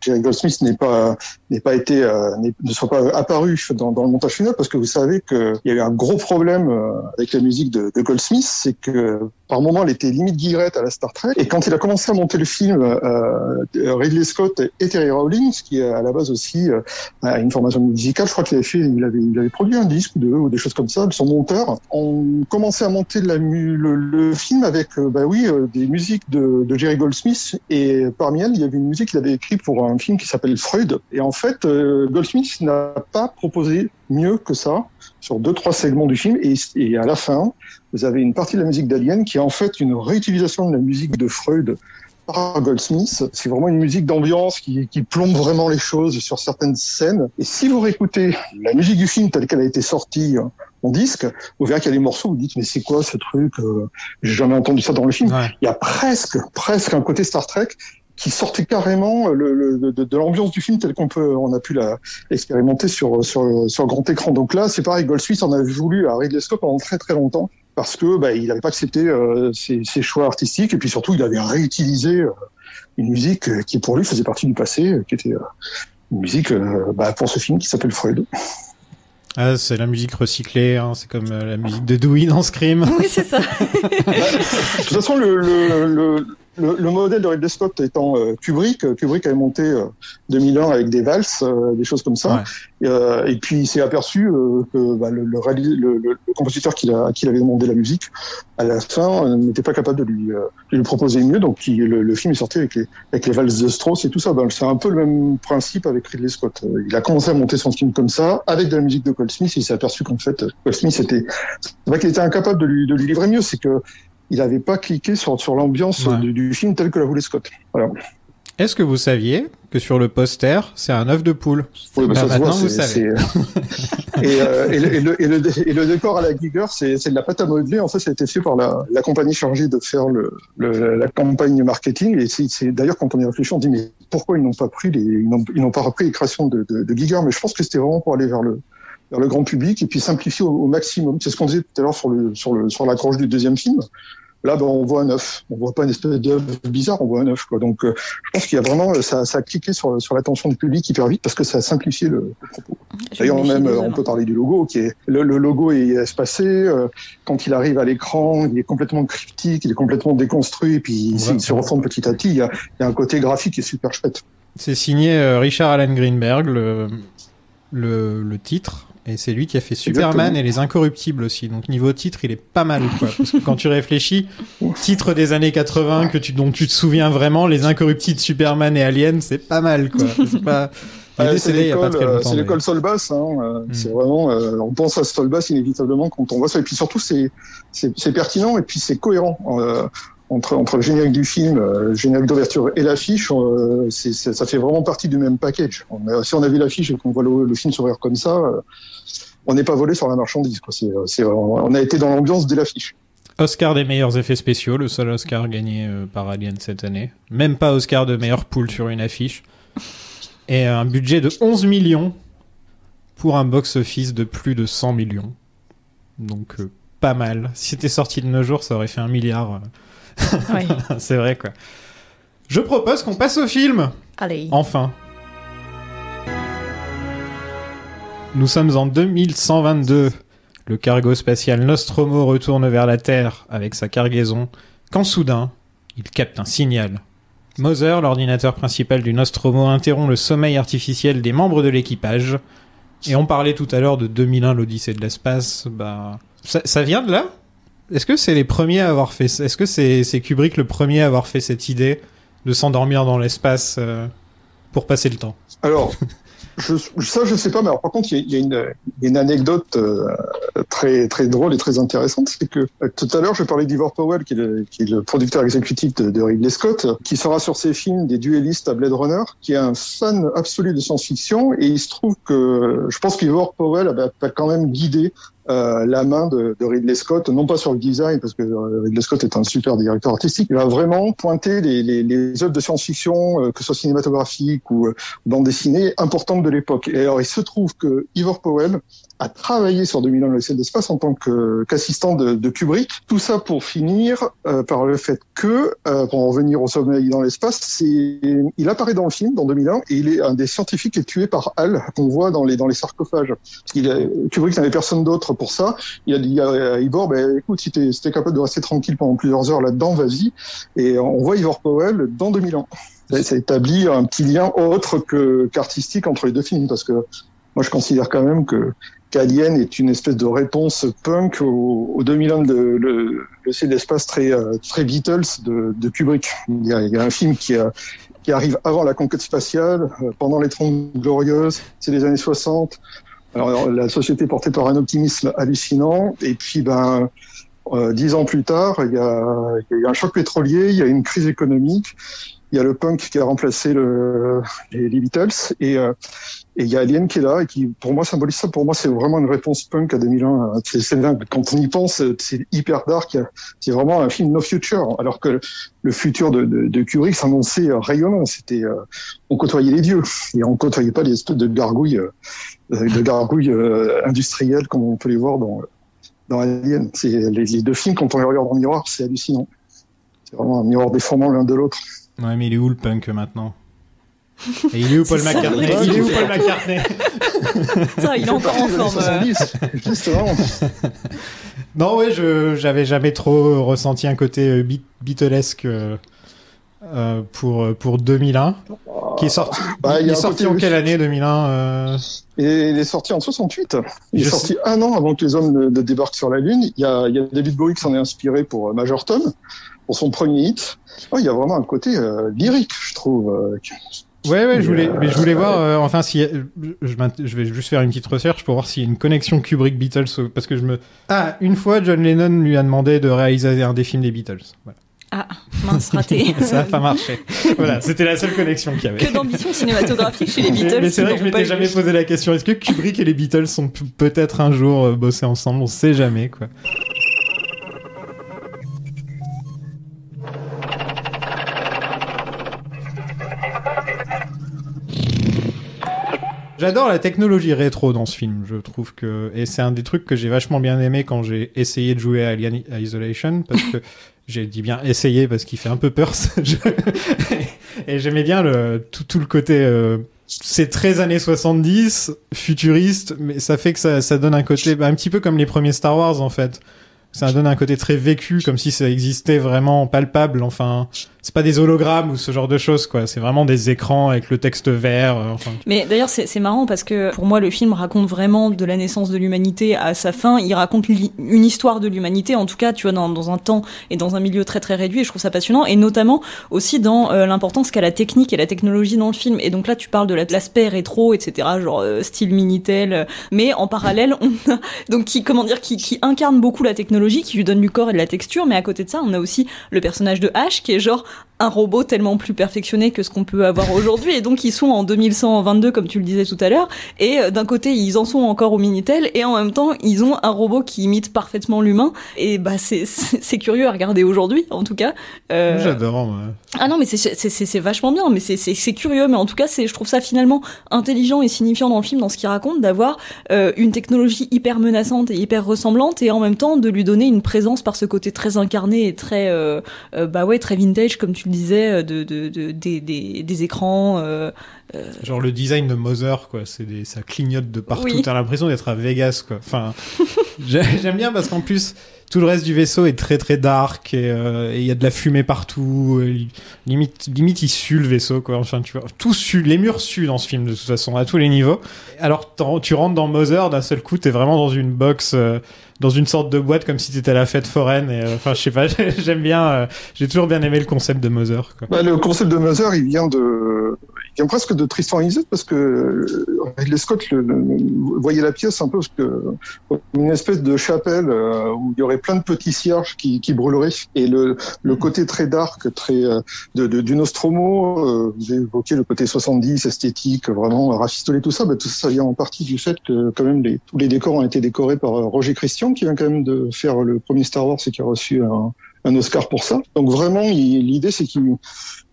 Jerry Goldsmith n'ait pas pas été euh, ne soit pas apparu dans, dans le montage final parce que vous savez qu'il y a eu un gros problème euh, avec la musique de, de Goldsmith, c'est que par moment elle était limite guillerette à la Star Trek. Et quand il a commencé à monter le film, euh, Ridley Scott et Terry Rawlings, qui à la base aussi euh, a une formation musicale, je crois qu'il avait fait, il avait, il avait produit un disque ou deux ou des choses comme ça, son monteur, ont commencé à monter la le, le film avec, euh, bah oui, euh, des musiques de, de Jerry Goldsmith. Et parmi elles, il y avait une musique qu'il avait écrite pour un film qui s'appelle Freud. Et en fait, euh, Goldsmith n'a pas proposé mieux que ça sur deux trois segments du film et, et à la fin, vous avez une partie de la musique d'Alien qui est en fait une réutilisation de la musique de Freud par Goldsmith. C'est vraiment une musique d'ambiance qui, qui plombe vraiment les choses sur certaines scènes. Et si vous réécoutez la musique du film telle qu'elle a été sortie en disque, vous verrez qu'il y a des morceaux, vous dites mais c'est quoi ce truc euh, J'ai jamais entendu ça dans le film. Ouais. Il y a presque, presque un côté Star Trek qui sortait carrément le, le- de, de l'ambiance du film tel qu'on peut, on a pu la expérimenter sur sur sur grand écran. Donc là, c'est pareil, Goldsmith en a voulu à Ridley Scott pendant très très longtemps parce que bah, il n'avait pas accepté euh, ses, ses choix artistiques et puis surtout il avait réutilisé euh, une musique euh, qui pour lui faisait partie du passé, qui était euh, une musique euh, bah, pour ce film qui s'appelle Freud. Ah, c'est la musique recyclée, hein, c'est comme euh, la musique de Dewey dans Scream. Oui, c'est ça. De toute façon, le, le, le, le, le modèle de Ridley Scott étant euh, Kubrick, euh, Kubrick avait monté euh, 2001 avec des valses, euh, des choses comme ça. Ouais. Euh, et puis il s'est aperçu euh, que bah, le, le, le, compositeur qui, a, qui avait demandé la musique, à la fin, euh, n'était pas capable de lui, euh, de lui proposer mieux. Donc il- le, le film est sorti avec les, avec les valses de Strauss et tout ça. Ben, c'est un peu le même principe avec Ridley Scott. Euh, Il a commencé à monter son film comme ça, avec de la musique de Goldsmith. Et il s'est aperçu qu'en fait, Goldsmith était, c'est pas qu'il était incapable de lui, de lui livrer mieux, c'est que il n'avait pas cliqué sur, sur l'ambiance Ouais. du, du film tel que la voulait Scott. Voilà. Est-ce que vous saviez que sur le poster, c'est un œuf de poule Oui, bah, Bah, voit, vous savez. et, euh, et, le, et, le, et, le, et le décor à la Giger, c'est de la pâte à modeler. En fait, ça a été fait par la, la compagnie chargée de faire la campagne marketing. Et c'est d'ailleurs, quand on y réfléchit, on dit mais pourquoi ils n'ont pas pris les, ils n'ont ils n'ont pas repris les créations de, de, de Giger? Mais je pense que c'était vraiment pour aller vers le vers le grand public et puis simplifier au, au maximum. C'est ce qu'on disait tout à l'heure sur le sur le sur l'accroche du deuxième film. Là, ben, on voit un œuf. On voit pas une espèce d'œuf bizarre, on voit un œuf. Quoi. Donc, euh, je pense qu'il y a vraiment ça, ça a cliqué sur sur l'attention du public hyper vite parce que ça a simplifié le, le propos. D'ailleurs, même, euh, on peut parler du logo, qui est le, le logo est espacé. euh, quand il arrive à l'écran, il est complètement cryptique, il est complètement déconstruit, et puis il, Ouais. il se reforme petit à petit. Il y, a, il y a un côté graphique qui est super chouette. C'est signé euh, Richard Allen Greenberg, le, le, le titre. Et c'est lui qui a fait Superman et les Incorruptibles aussi. Donc niveau titre, il est pas mal. Quoi. Parce que quand tu réfléchis, titre des années 80 que tu, dont tu te souviens vraiment, les Incorruptibles, Superman et Alien, c'est pas mal. quoi. C'est pas... Il est Ouais, décédé il y a pas l'école, c'est. Solbass. Hein, euh, Mm. C'est vraiment, euh, on pense à Solbass inévitablement quand on voit ça. Et puis surtout, c'est pertinent et puis c'est cohérent. Euh, entre, entre le générique du film, euh, le générique d'ouverture et l'affiche, euh, ça fait vraiment partie du même package. Si on a vu l'affiche et qu'on voit le, le film s'ouvrir comme ça, euh, on n'est pas volé sur la marchandise. On a été dans l'ambiance de l'affiche. Oscar des meilleurs effets spéciaux, le seul Oscar gagné par Alien cette année. Même pas Oscar de meilleure poule sur une affiche. Et un budget de 11 millions pour un box-office de plus de 100 millions. Donc pas mal. Si c'était sorti de nos jours, ça aurait fait un milliard. Ouais. C'est vrai quoi. Je propose qu'on passe au film. Allez. Enfin. Nous sommes en 2122. Le cargo spatial Nostromo retourne vers la Terre avec sa cargaison, quand soudain, il capte un signal. Moser, l'ordinateur principal du Nostromo, interrompt le sommeil artificiel des membres de l'équipage. Et on parlait tout à l'heure de 2001, l'Odyssée de l'espace. Bah, ça, ça vient de là? Est-ce que c'est les premiers à avoir fait Est-ce que c'est Kubrick le premier à avoir fait cette idée de s'endormir dans l'espace euh, pour passer le temps? Alors, ça, je sais pas, mais alors, par contre, il y a, une, anecdote euh, très très drôle et très intéressante, c'est que euh, tout à l'heure, je parlais d'Ivor Powell, qui est, le, qui est le producteur exécutif de, de Ridley Scott, qui sera sur ses films des duellistes à Blade Runner, qui est un fan absolu de science-fiction, et il se trouve que je pense qu'Ivor Powell a, a quand même guidé euh, la main de, de, Ridley Scott, non pas sur le design, parce que euh, Ridley Scott est un super directeur artistique, il a vraiment pointé les, les, les œuvres de science-fiction, euh, que ce soit cinématographique ou, ou bande dessinée, importantes de l'époque. Et alors, il se trouve que Ivor Powell a travaillé sur 2001 le ciel d'espace en tant qu'assistant de, de, Kubrick. Tout ça pour finir euh, par le fait que, euh, pour en revenir au sommeil dans l'espace, il apparaît dans le film dans 2001 et il est un des scientifiques qui est tué par Hal qu'on voit dans les dans les sarcophages. Kubrick n'avait personne d'autre pour ça. Il a dit à Ivor, écoute, si t'es si capable de rester tranquille pendant plusieurs heures là-dedans, vas-y. Et on voit Ivor Powell dans 2001. Ça, ça établit un petit lien autre que qu'artistique entre les deux films parce que moi je considère quand même que qu'Alien est une espèce de réponse punk au, au 2001 de le, le d'espace très très Beatles de, Kubrick. Il y, a, un film qui, arrive avant la conquête spatiale, pendant les Trente Glorieuses, c'est les années 60. Alors la société portée par un optimisme hallucinant, et puis ben euh, dix ans plus tard, il y a un choc pétrolier, il y a une crise économique, il y a le punk qui a remplacé le, les, les Beatles, et euh, il y a Alien qui est là et qui, pour moi, symbolise ça. Pour moi, c'est vraiment une réponse punk à 2001. C'est dingue. Quand on y pense, c'est hyper dark. C'est vraiment un film no future. Alors que le futur de, de, Kubrick s'annonçait rayonnant. C'était, euh, on côtoyait les dieux et on côtoyait pas les espèces de gargouilles, euh, de gargouilles euh, industrielles comme on peut les voir dans dans Alien. C'est les, les, deux films quand on les regarde en miroir, c'est hallucinant. C'est vraiment un miroir déformant l'un de l'autre. Ouais, mais il est où le punk maintenant et il est où Paul McCartney Il est où Paul McCartney Ça, il est encore en forme. Justement. non, ouais, je j'avais jamais trop ressenti un côté euh, beatlesque euh, euh, pour pour 2001, qui est sorti. Bah, il, est sorti en quelle année 2001 euh... Et il est sorti en 68. Il je est sorti sais. un an avant que les hommes ne, ne, débarquent sur la Lune. Il y a, il y a David Bowie qui s'en est inspiré pour Major Tom, pour son premier hit. Oh, il y a vraiment un côté euh, lyrique, je trouve. Euh, Ouais, ouais, je voulais, mais je voulais voir, euh, enfin, si, je, je, vais juste faire une petite recherche pour voir s'il y a une connexion Kubrick-Beatles, parce que je me. Ah, une fois, John Lennon lui a demandé de réaliser un des films des Beatles. Voilà. Ah, mince, raté. ça n'a pas marché. Voilà, c'était la seule connexion qu'il y avait. Que d'ambition cinématographique chez les Beatles. Mais, mais c'est vrai que je m'étais jamais posé la question. Est-ce que Kubrick et les Beatles sont peut-être un jour euh, bossés ensemble On sait jamais, quoi. J'adore la technologie rétro dans ce film, je trouve que et c'est un des trucs que j'ai vachement bien aimé quand j'ai essayé de jouer à Alien Isolation parce que j'ai dit bien essayer parce qu'il fait un peu peur ce et j'aimais bien le tout, tout le côté euh, c'est très années 70 futuriste mais ça fait que ça, ça donne un côté bah, un petit peu comme les premiers Star Wars en fait ça donne un côté très vécu, comme si ça existait vraiment palpable. Enfin, c'est pas des hologrammes ou ce genre de choses, quoi. C'est vraiment des écrans avec le texte vert. Euh, enfin. Mais d'ailleurs, c'est marrant parce que pour moi, le film raconte vraiment de la naissance de l'humanité à sa fin. Il raconte une histoire de l'humanité, en tout cas, tu vois, dans, un temps et dans un milieu très très réduit. Et je trouve ça passionnant, et notamment aussi dans euh, l'importance qu'a la technique et la technologie dans le film. Et donc là, tu parles de l'aspect rétro, etc., genre euh, style minitel. Mais en parallèle, on a donc qui, comment dire, qui, qui incarne beaucoup la technologie qui lui donne du corps et de la texture, mais à côté de ça, on a aussi le personnage de Ash qui est genre un robot tellement plus perfectionné que ce qu'on peut avoir aujourd'hui. Et donc ils sont en 2122 comme tu le disais tout à l'heure. Et euh, d'un côté ils en sont encore au Minitel. Et en même temps ils ont un robot qui imite parfaitement l'humain. Et bah c'est c'est curieux à regarder aujourd'hui en tout cas. Euh... j'adore ouais. ah non mais c'est c'est vachement bien. Mais c'est c'est curieux. Mais en tout cas c'est je trouve ça finalement intelligent et signifiant dans le film dans ce qu'il raconte d'avoir euh, une technologie hyper menaçante et hyper ressemblante. Et en même temps de lui donner une présence par ce côté très incarné et très euh, bah ouais très vintage comme tu le disais, de des, écrans. Euh, euh... Genre le design de Mother, quoi. C'est des, ça clignote de partout. Oui. T'as l'impression d'être à Vegas, quoi. Enfin, j'aime bien parce qu'en plus tout le reste du vaisseau est très très dark et il euh, y a de la fumée partout. Et, limite, limite il sue le vaisseau, quoi. Enfin, tu vois, tout sue, les murs suent dans ce film de toute façon à tous les niveaux. Alors tu rentres dans Mother, d'un seul coup, t'es vraiment dans une box. Euh, dans une sorte de boîte comme si t'étais à la fête foraine et enfin euh, je sais pas j'aime bien euh, j'ai toujours bien aimé le concept de Mother quoi. Bah, le concept de Mother il vient de il vient presque de Tristan Isolde parce que euh, Ridley Scott le, le- voyait la pièce un peu parce que comme une espèce de chapelle euh, où il y aurait plein de petits cierges qui, qui brûleraient et le, le côté très dark, très euh, de, de, du Nostromo, euh, vous avez évoqué le côté 70 esthétique, vraiment rafistolé tout ça, bah, tout ça, ça vient en partie du fait que quand même les, tous les décors ont été décorés par Roger Christian qui vient quand même de faire le premier Star Wars et qui a reçu un, un Oscar pour ça. Donc vraiment, l'idée c'est qu'ils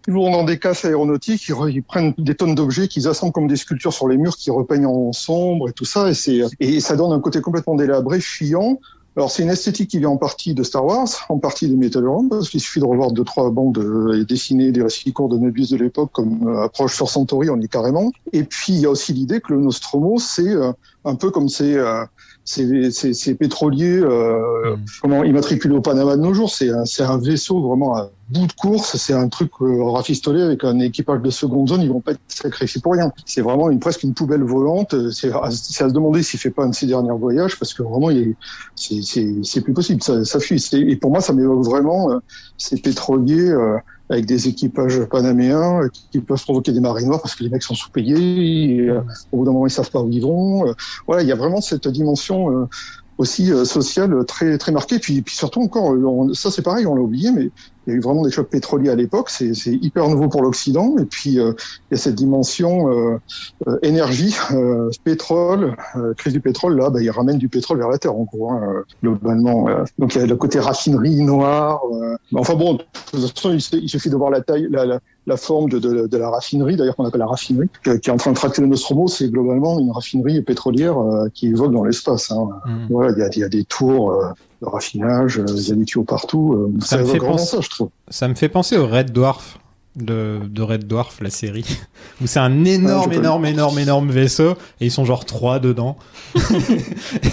vont dans des casses aéronautiques, ils, re- ils prennent des tonnes d'objets qu'ils assemblent comme des sculptures sur les murs, qui repeignent en sombre et tout ça, et c'est et ça donne un côté complètement délabré, fuyant. Alors c'est une esthétique qui vient en partie de Star Wars, en partie de Metal Run, parce qu'il suffit de revoir deux trois bandes euh, dessinées des récits courts de Möbius de l'époque, comme euh, Approche sur Centauri, on y est carrément. Et puis il y a aussi l'idée que le Nostromo, c'est euh, un peu comme ces euh, ces, ces, ces pétroliers euh, comment immatriculés au Panama de nos jours. C'est un, c'est un vaisseau vraiment bout de course. C'est un truc euh, rafistolé avec un équipage de seconde zone. Ils vont pas être sacrifiés pour rien. C'est vraiment une, presque une poubelle volante. C'est à, à se demander s'il fait pas un de ses derniers voyages parce que vraiment, c'est, plus possible. Ça, ça fuit. Et pour moi, ça m'évoque vraiment euh, ces pétroliers. euh, avec des équipages panaméens euh, qui peuvent provoquer des marées noires parce que les mecs sont sous-payés, euh, au bout d'un moment ils savent pas où ils vont. Euh, voilà, il y a vraiment cette dimension euh, aussi euh, sociale très très marquée. Puis, puis surtout encore, euh, ça c'est pareil, on l'a oublié, mais il y a eu vraiment des chocs pétroliers à l'époque. C'est hyper nouveau pour l'Occident. Et puis euh, il y a cette dimension euh, euh, énergie, euh, pétrole, crise du pétrole. Là, bah, il ramène du pétrole vers la terre en gros, hein, globalement. Donc il y a le côté raffinerie noire. Enfin bon, de toute façon, il, suffit- de voir la taille, la, la, la forme de, de, de la raffinerie, d'ailleurs qu'on appelle la raffinerie, qui est en train de tracter le Nostromo. C'est globalement une raffinerie pétrolière qui vole dans l'espace. Hein. Voilà, il y a, il y a des tours de raffinage, euh, il y a des tuyaux partout. euh, Ça ça me fait penser- ça, je trouve. Ça me fait penser au Red Dwarf de, de Red Dwarf, la série, où c'est un énorme, énorme, énorme, énorme vaisseau, et ils sont genre trois dedans.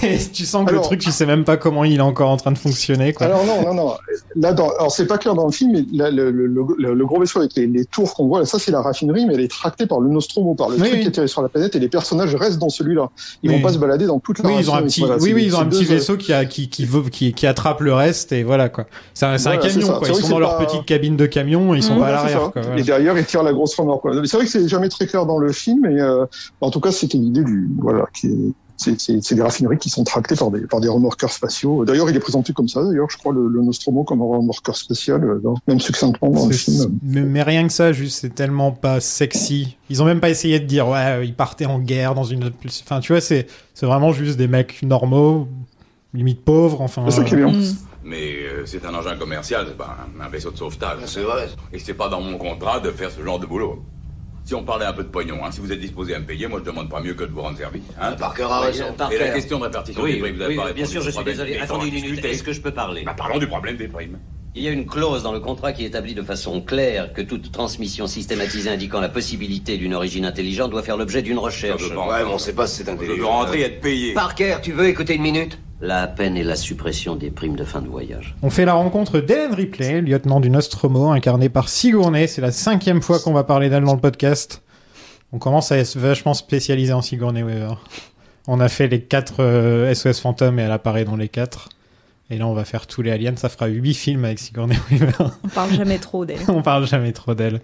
et tu sens que le truc, tu sais même pas comment il est encore en train de fonctionner, quoi. Alors non, non, non. Là, dans, alors c'est pas clair dans le film, mais là, le, le, le, le gros vaisseau avec les, les tours qu'on voit, là, ça c'est la raffinerie, mais elle est tractée par le Nostromo, par le Oui, truc oui. qui est atterri sur la planète, et les personnages restent dans celui-là. Ils Oui. vont pas se balader dans toute la oui, ils ont un petit, Voilà, oui, ils ont un petit vaisseau qui, a, qui, qui, veut- qui, qui attrape le reste, et voilà, quoi. C'est un, un camion, quoi. Ils sont dans leur petite cabine de camion, ils sont pas à l'arrière, ça. quoi. voilà. Et derrière, ils tirent la grosse remorque. C'est vrai que c'est jamais très clair dans le film, mais euh, en tout cas, c'était l'idée du voilà qui est- c'est c'est- c'est des raffineries qui sont tractées par des par des remorqueurs spatiaux. D'ailleurs, il est présenté comme ça. D'ailleurs, je crois le, le Nostromo comme un remorqueur spatial, euh, dans- même succinctement dans le film. Mais, mais rien que ça, juste, c'est tellement pas sexy. Ils ont même pas essayé de dire, ouais, ils partaient en guerre dans une autre. Enfin, tu vois, c'est, c'est vraiment juste des mecs normaux, limite pauvres, enfin. C'est ça qui est bien. Mm. Mais euh, c'est un engin commercial, c'est pas un, un vaisseau de sauvetage. C'est vrai. Et c'est pas dans mon contrat de faire ce genre de boulot. Si on parlait un peu de pognon, hein, si vous êtes disposé à me payer, moi je demande pas mieux que de vous rendre service. Hein Parker a raison. Et la question de répartition Oui, des primes, vous avez oui, pas bien sûr, je suis désolé. Attendez une minute, est-ce que je peux parler? Bah, parlons du problème des primes. Il y a une clause dans le contrat qui établit de façon claire que toute transmission systématisée indiquant la possibilité d'une origine intelligente doit faire l'objet d'une recherche. Je. Ouais, mais on sait pas si c'est Je intelligent. veux rentrer et être payé. Parker, tu veux écouter une minute? La peine et la suppression des primes de fin de voyage. On fait la rencontre d'Hélène Ripley, lieutenant du Nostromo, incarné par Sigourney. C'est la cinquième fois qu'on va parler d'elle dans le podcast. On commence à être vachement spécialisé en Sigourney Weaver. On a fait les quatre euh, SOS Fantômes et elle apparaît dans les quatre. Et là, on va faire tous les aliens. Ça fera huit films avec Sigourney Weaver. On parle jamais trop d'elle. on parle jamais trop d'elle.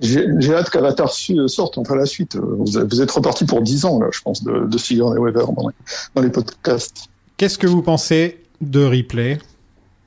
J'ai hâte qu'Avatar sorte enfin la suite. Euh, Vous, vous êtes reparti pour 10 ans là, je pense, de, de Sigourney Weaver dans les, dans les podcasts. Qu'est-ce que vous pensez de Ripley?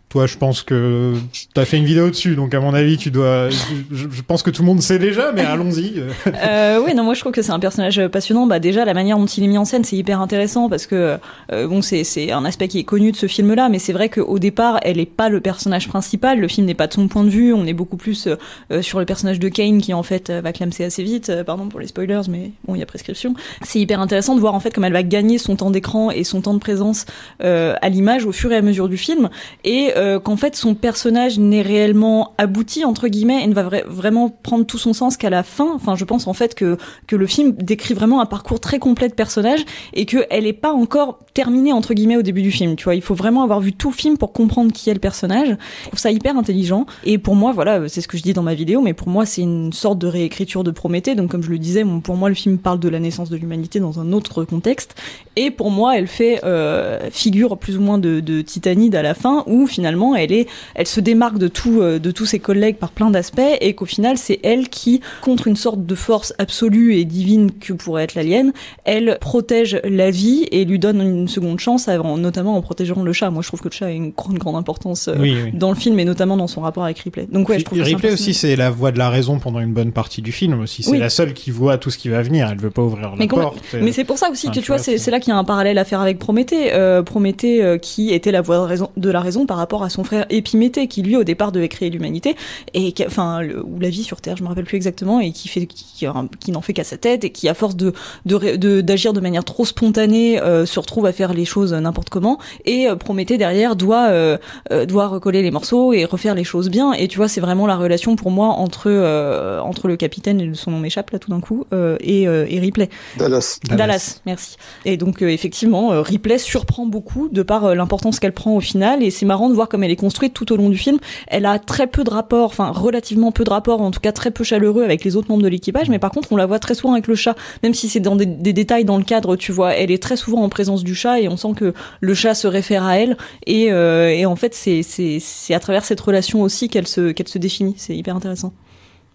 Toi, je pense que t'as fait une vidéo dessus, donc à mon avis, tu dois. Je, pense que tout le monde sait déjà, mais allons-y. Euh, oui, non, moi je trouve que c'est un personnage passionnant. Bah déjà la manière dont il est mis en scène, c'est hyper intéressant parce que euh, bon, c'est c'est un aspect qui est connu de ce film-là, mais c'est vrai qu'au départ, elle est pas le personnage principal. Le film n'est pas de son point de vue. On est beaucoup plus euh, sur le personnage de Kane qui en fait euh, va clamser assez vite. Euh, pardon pour les spoilers, mais bon, il y a prescription. C'est hyper intéressant de voir en fait comme elle va gagner son temps d'écran et son temps de présence euh, à l'image au fur et à mesure du film, et euh, qu'en fait son personnage n'est réellement abouti entre guillemets et ne va vra- vraiment prendre tout son sens qu'à la fin. Enfin, je pense en fait que que le film décrit vraiment un parcours très complet de personnage et que elle est pas encore terminé entre guillemets au début du film. Tu vois, il faut vraiment avoir vu tout le film pour comprendre qui est le personnage. Je trouve ça hyper intelligent. Et pour moi, voilà, c'est ce que je dis dans ma vidéo, mais pour moi, c'est une sorte de réécriture de Prométhée. Donc, comme je le disais, pour moi, le film parle de la naissance de l'humanité dans un autre contexte. Et pour moi, elle fait euh, figure plus ou moins de, de Titanide à la fin, où finalement, elle se démarque de euh, de tous ses collègues par plein d'aspects, et qu'au final, c'est elle qui, contre une sorte de force absolue et divine que pourrait être l'alien, elle protège la vie et lui donne une seconde chance, avant- notamment en protégeant le chat. Moi, je trouve que le chat a une grande, grande importance euh, Oui, oui. dans le film et notamment dans son rapport avec Ripley. Donc ouais, je trouve Ripley aussi, c'est la voix de la raison pendant une bonne partie du film aussi. C'est Oui. la seule qui voit tout ce qui va venir. Elle veut pas ouvrir la Mais, porte. mais c'est pour ça aussi Enfin, que tu tu vois, vois, c'est là qu'il y a un parallèle à faire avec Prométhée. Euh, Prométhée euh, qui était la voix de, raison, de la raison par rapport à son frère Épiméthée, qui lui au départ devait créer l'humanité et qui- enfin le- ou la vie sur Terre, je me rappelle plus exactement, et qui fait qui, qui- qui n'en fait qu'à sa tête et qui à force de de ré- de- d'agir de, manière trop spontanée euh, se retrouve à faire les choses n'importe comment. Et euh, Prométhée derrière doit euh, euh, doit recoller les morceaux et refaire les choses bien. Et tu vois, c'est vraiment la relation pour moi entre euh, entre le capitaine et son nom m'échappe là tout d'un coup euh, et, euh, et Ripley. Dallas. Dallas. merci. Et donc euh, effectivement, euh, Ripley surprend beaucoup de par euh, l'importance qu'elle prend au final, et c'est marrant de voir comme elle est construite tout au long du film. Elle a très peu de rapports, enfin relativement peu de rapports, en tout cas très peu chaleureux avec les autres membres de l'équipage, mais par contre on la voit très souvent avec le chat, même si c'est dans des, des détails dans le cadre, tu vois, elle est très souvent en présence du chat, et on sent que le chat se réfère à elle, et, euh, en fait c'est à travers cette relation aussi qu'elle se définit. C'est hyper intéressant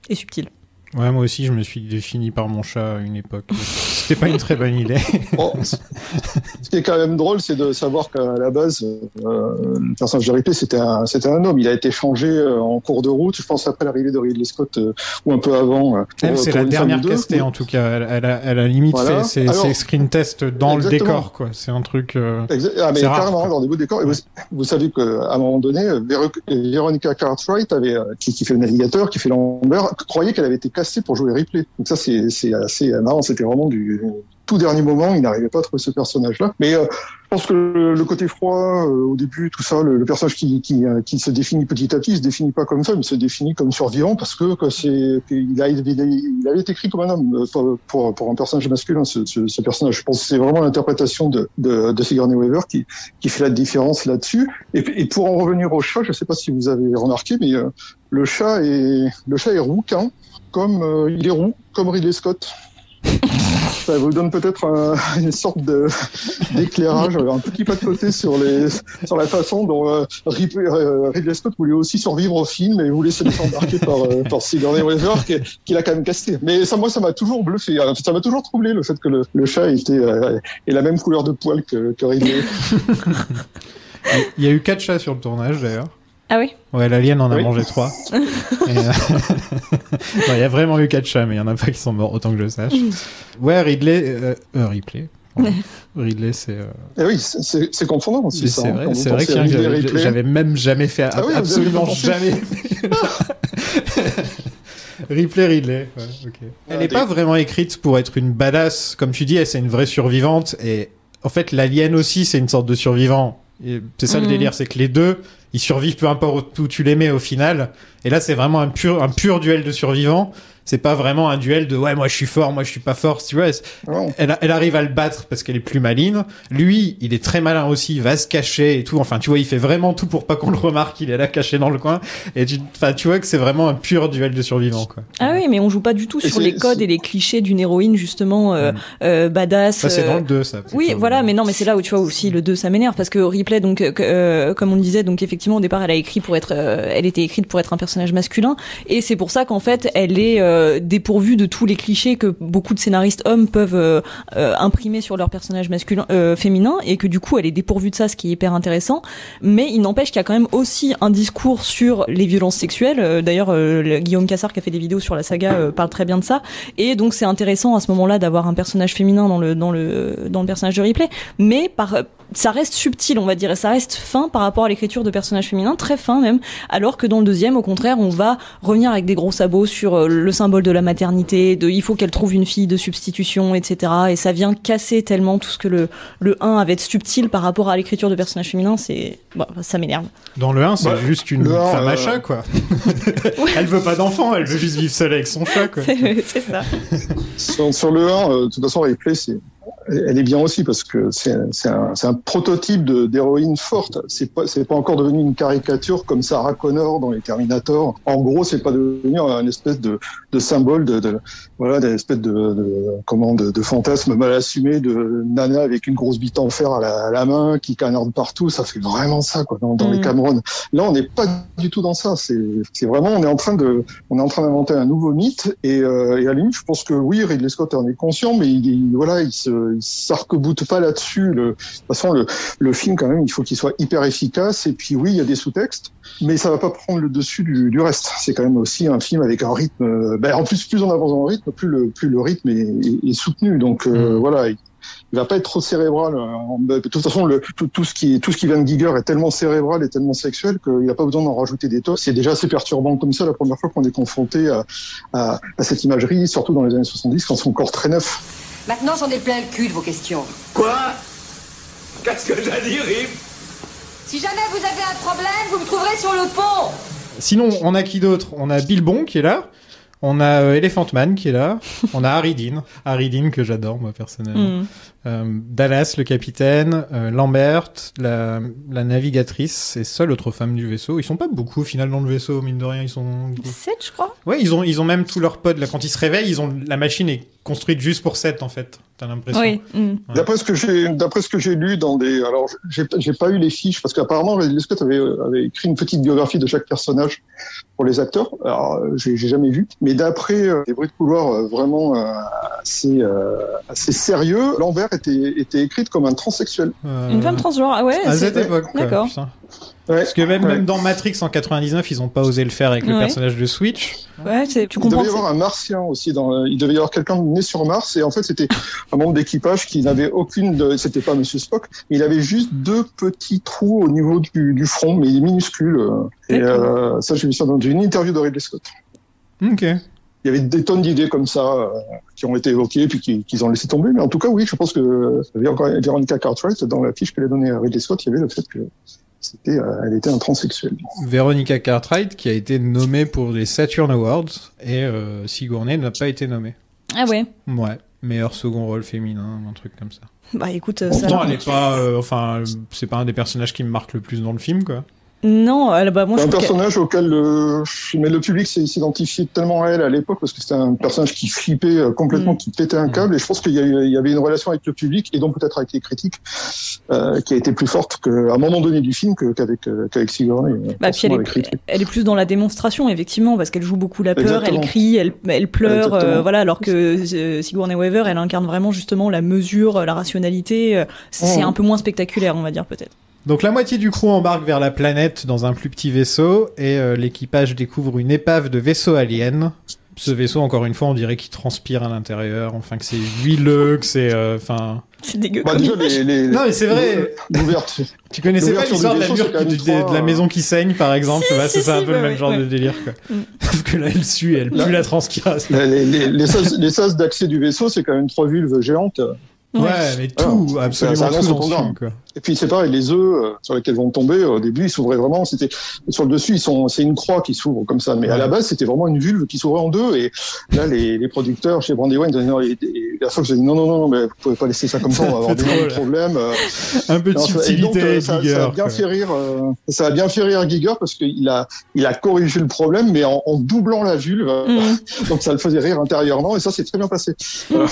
et subtil. Ouais, moi aussi, je me suis défini par mon chat à une époque. C'était pas une très bonne idée. Bon, c- ce qui est quand même drôle, c'est de savoir qu'à la base, euh, le personnage de Ripley, c'était un, c'était un homme. Il a été changé euh, en cours de route, je pense après l'arrivée de Ridley Scott euh, ou un peu avant. euh, c'est la dernière castée en tout cas. Elle, elle a, elle a limite Voilà. fait ses, Alors- ses screen tests dans le décor, quoi. C'est un truc. euh, Ah, mais rare, carrément dans des beaux décors. Et vous, vous savez qu'à un moment donné, Véro- Veronica Cartwright avait, qui, qui fait le navigateur, qui fait l'Amber, croyait qu'elle avait été pour jouer Ripley. Donc ça, c'est c'est assez marrant. C'était vraiment du tout dernier moment. Il n'arrivait pas à trouver ce personnage-là. Mais euh, je pense que le, côté froid, euh, au début, tout ça, le, le personnage qui, qui, euh, qui se définit petit à petit, il se définit pas comme femme, il se définit comme survivant parce que, c'est, a, il, il avait été écrit comme un homme euh, pour, pour, un personnage masculin. Ce, ce, ce personnage, je pense que c'est vraiment l'interprétation de, de, de Sigourney Weaver qui, qui fait la différence là-dessus. Et, et pour en revenir au chat, je sais pas si vous avez remarqué, mais euh, le chat est le chat est rouquin, comme il est roux, comme Ridley Scott. Ça vous donne peut-être un- une sorte d'éclairage, un petit pas de côté sur la façon dont euh, Rip- euh, Ridley Scott voulait aussi survivre au film et voulait se laisser embarquer par euh, par Sigourney Weaver qui, qui l'a quand même casté. Mais ça, moi, ça m'a toujours bluffé. Euh, Ça m'a toujours troublé le fait que le, chat euh, ait la même couleur de poil que, que Ridley. Il y a eu quatre chats sur le tournage d'ailleurs. Ah oui Ouais, l'alien en a Oui. mangé trois. Euh, il y a vraiment eu quatre chats, mais il y en a pas qui sont morts autant que je sache. Ouais, Ridley, euh, euh, Ripley. Ridley, c'est. euh, Et oui, c'est- confondant aussi. c'est ça, c'est hein, vrai, c'est vrai que j'avais même jamais fait, Ah oui, absolument jamais fait. Ripley, Ridley. ouais. Elle Ah, n'est des- pas vraiment écrite pour être une badass, comme tu dis. Elle c'est une vraie survivante et en fait l'alien aussi c'est une sorte de survivant. C'est ça le Mhm. délire, c'est que les deux ils survivent peu importe où tu les mets au final. Et là c'est vraiment un pur un pur duel de survivants. C'est pas vraiment un duel de ouais moi je suis fort, moi je suis pas fort. Tu vois, elle, elle arrive à le battre parce qu'elle est plus maline. Lui, il est très malin aussi, il va se cacher et tout. Enfin, tu vois, il fait vraiment tout pour pas qu'on le remarque. Il est là caché dans le coin. Et tu, enfin, tu vois que c'est vraiment un pur duel de survivants, quoi. Ah oui, mais on joue pas du tout Et sur les codes et les clichés d'une héroïne justement euh, Mm. euh, badass. Ça, c'est euh, dans le 2, ça. Oui, voilà, mais non, mais c'est là où tu vois aussi le 2 ça m'énerve parce que Ripley donc euh, euh, comme on le disait donc effectivement au départ elle a écrit pour être euh, elle était écrite pour être un personnage masculin et c'est pour ça qu'en fait elle est euh, dépourvue de tous les clichés que beaucoup de scénaristes hommes peuvent euh, euh, imprimer sur leur personnage masculin euh, féminin et que du coup elle est dépourvue de ça ce qui est hyper intéressant. Mais il n'empêche qu'il y a quand même aussi un discours sur les violences sexuelles. D'ailleurs le- Guillaume Cassard qui a fait des vidéos sur la saga parle très bien de ça. Et donc c'est intéressant à ce moment-là d'avoir un personnage féminin dans le dans le dans le personnage de Ripley mais par ça reste subtil on va dire et ça reste fin par rapport à l'écriture de personnages féminins très fin même alors que dans le deuxième au contraire on va revenir avec des gros sabots sur euh, le symbole de la maternité de il faut qu'elle trouve une fille de substitution etc et ça vient casser tellement tout ce que le le 1 avait de subtil par rapport à l'écriture de personnages féminins c'est bon, ça m'énerve Dans le 1, c'est Bah, juste une femme à euh, chat, quoi. elle veut pas d'enfant, elle veut juste vivre seule avec son chat, quoi. c'est ça Sur, sur le 1, euh, de toute façon, Ripley, c'est elle est bien aussi parce que c'est un, un prototype de- d'héroïne forte. C'est pas c'est pas encore devenu une caricature comme Sarah Connor dans les Terminator. En gros, c'est pas devenu un espèce de, de symbole de, de voilà, d'une espèce de, de comment de, de fantasme mal assumé de nana avec une grosse bite en fer à la, à la main qui canarde partout. Ça fait vraiment ça quoi dans, dans les Mhm. Cameron. Là, on n'est pas du tout dans ça. C'est c'est vraiment on est en train de on est en train d'inventer un nouveau mythe et, euh, et à la limite, je pense que oui, Ridley Scott en est conscient, mais il, il- voilà, il se il s'arc-boute pas là-dessus. Le- De toute façon, le, le film quand même, il faut qu'il soit hyper efficace. Et puis oui, il y a des sous-textes, mais ça va pas prendre le dessus du, du reste. C'est quand même aussi un film avec un rythme. euh, ben, en plus, plus on avance dans le rythme, plus le plus le rythme est, est- est soutenu. Donc euh, voilà. Il, il va pas être trop cérébral. En- De toute façon, le, tout, tout ce qui tout ce qui vient de Giger est tellement cérébral et tellement sexuel qu'il n'a pas besoin d'en rajouter des tos. C'est déjà assez perturbant comme ça la première fois qu'on est confronté à, à, à cette imagerie, surtout dans les années 70, quand c'est encore très neuf. Maintenant, j'en ai plein le cul de vos questions. Quoi? Qu'est-ce que j'ai dit, Rip? Si jamais vous avez un problème, vous me trouverez sur le pont. Sinon, on a qui d'autre? On a Bilbon qui est là. On a euh, Elephant Man qui est là. On a Harry Dean. Harry Dean que j'adore, moi, personnellement. Mm. Euh, Dallas, le capitaine. euh, Lambert, la, la navigatrice et seule autre femme du vaisseau. Ils sont pas beaucoup, au final, dans le vaisseau, mine de rien. Ils sont... 7, je crois. Ouais, ils ont, ils ont même tous leurs pods. Là, quand ils se réveillent, ils ont... la machine est construite juste pour 7, en fait. T'as l'impression. Oui. mm. Ouais. D'après ce que j'ai, d'après ce que j'ai lu dans des, alors j'ai, j'ai pas eu les fiches parce qu'apparemment Scott avait, avait écrit une petite biographie de chaque personnage? Pour les acteurs. Alors euh, j'ai, j'ai jamais vu, mais d'après euh, des bruits de couloir euh, vraiment euh, assez, euh, assez sérieux, Lambert était, était écrite comme un transsexuel. Euh, Une femme transgenre, ah ouais. À cette époque, D'accord. Ouais. Parce que même, Ouais. même dans Matrix en 99, ils ont pas osé le faire avec le Ouais. personnage de Switch. Ouais, c'est- tu Il comprends. devait y que avoir un martien aussi. Dans, il devait y avoir quelqu'un né sur Mars et en fait c'était un membre d'équipage qui n'avait aucune. De, c'était pas Monsieur Spock, mais il avait juste deux petits trous au niveau du, du front, mais minuscules. euh. Et euh, ça, j'ai vu ça dans une interview de Ridley Scott. Ok. Il y avait des tonnes d'idées comme ça euh, qui ont été évoquées puis qui- qu'ils ont laissé tomber. Mais en tout cas, oui, je pense que Veronica Cartwright, dans la fiche qu'elle a donnée à Ridley Scott, il y avait le fait que c'était, euh, elle était un transsexuel. Veronica Cartwright qui a été nommée pour les Saturn Awards et euh, Sigourney n'a pas été nommée. Ah ouais. Ouais, meilleur second rôle féminin, un truc comme ça. Bah écoute, euh, ça. Pourtant, elle est pas, euh, enfin, c'est pas un des personnages qui me marque le plus dans le film, quoi. Non, elle, bah moi C'est un personnage auquel le, mais le public s'est s'identifiait tellement à elle à l'époque parce que c'était un personnage qui flippait euh, complètement, Mm. qui pétait un câble. Et je pense qu'il y, avait une relation avec le public et donc peut-être avec les critiques euh, qui a été plus forte qu'à un moment donné du film qu'avec euh, qu'avec Sigourney. euh, Bah, puis elle est, elle plus dans la démonstration, effectivement, parce qu'elle joue beaucoup la peur, Exactement. elle crie, elle, elle pleure, euh, voilà, alors que euh, Sigourney Weaver, elle incarne vraiment justement la mesure, euh, la rationalité. euh, c'est Mhm. un peu moins spectaculaire, on va dire peut-être. Donc la moitié du crew embarque vers la planète dans un plus petit vaisseau et euh, l'équipage découvre une épave de vaisseau alien. Ce vaisseau, encore une fois, on dirait qu'il transpire à l'intérieur, enfin que c'est huileux, que c'est, euh, enfin. C'est dégueu. Bah, comme déjà, image. les, les- Non, mais c'est vrai. Tu connaissais pas l'histoire de la mur de, de la euh, maison qui saigne, par exemple? Si, bah, si, C'est un si, peu le même ouais, genre ouais. de délire, quoi. Mm. Sauf que là, elle sue, elle Là- pue la transpiration. les, les, les, sas, les sas d'accès du vaisseau, c'est quand même trois vulves géantes. Ouais, Ouais. mais tout, Alors, absolument tout le dans ce programme. film, quoi. Et puis c'est pareil, les œufs euh, sur lesquels vont tomber, au début ils s'ouvraient vraiment, c'était sur le dessus ils sont, c'est une croix qui s'ouvre comme ça, mais à la base c'était vraiment une vulve qui s'ouvrait en deux. Et là les, les producteurs chez Brandywine disaient non, et, et la fois que j'ai dit non non non non, mais vous pouvez pas laisser ça comme ça, on va avoir des problèmes. euh. Un peu de subtilité, euh, ça, ça a bien fait rire, euh, ça a bien fait rire Giger parce qu'il a, il a corrigé le problème, mais en, en doublant la vulve, Mm. donc ça le faisait rire intérieurement et ça c'est très bien passé. Voilà.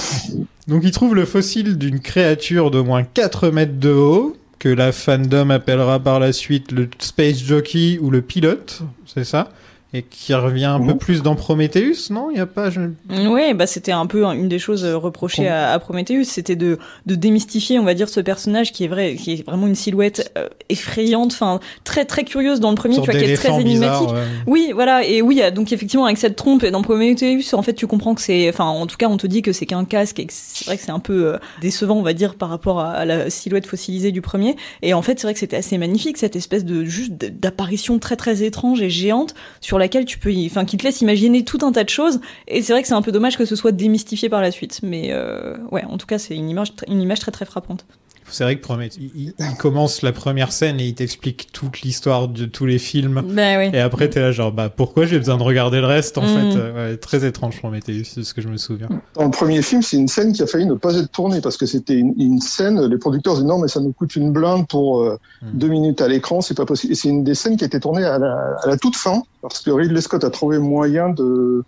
Donc il trouve le fossile d'une créature d'au moins 4 mètres de haut, que la fandom appellera par la suite le Space Jockey ou le pilote, c'est ça? Et qui revient un peu Mhm. plus dans Prometheus, non? Il y a pas... je- Ouais, bah c'était un peu une des choses euh, reprochées à, à Prometheus, c'était de, de démystifier, on va dire, ce personnage qui est vrai, qui est vraiment une silhouette euh, effrayante, enfin très très curieuse dans le premier, tu vois, qui est très énigmatique. ouais. Oui, voilà, et oui, donc effectivement avec cette trompe et dans Prometheus, en fait, tu comprends que c'est, enfin, en tout cas, on te dit que c'est qu'un casque et que c'est vrai que c'est un peu euh, décevant, on va dire, par rapport à, à la silhouette fossilisée du premier. Et en fait, c'est vrai que c'était assez magnifique cette espèce de juste d'apparition très très étrange et géante sur laquelle tu peux, enfin, qui te laisse imaginer tout un tas de choses. Et c'est vrai que c'est un peu dommage que ce soit démystifié par la suite, mais euh, ouais, en tout cas, c'est une image, une image très très frappante. C'est vrai que Prométhée, il, il commence la première scène et il t'explique toute l'histoire de tous les films. Bah oui. Et après, t'es là, genre, bah, pourquoi j'ai besoin de regarder le reste, en Mm. fait? Euh, ouais, Très étrange, Prométhée, c'est ce que je me souviens. Dans le premier film, c'est une scène qui a failli ne pas être tournée parce que c'était une, une scène. Les producteurs disaient non, mais ça nous coûte une blinde pour euh, deux minutes à l'écran, c'est pas possible. Et c'est une des scènes qui a été tournée à la, à la toute fin parce que Ridley Scott a trouvé moyen de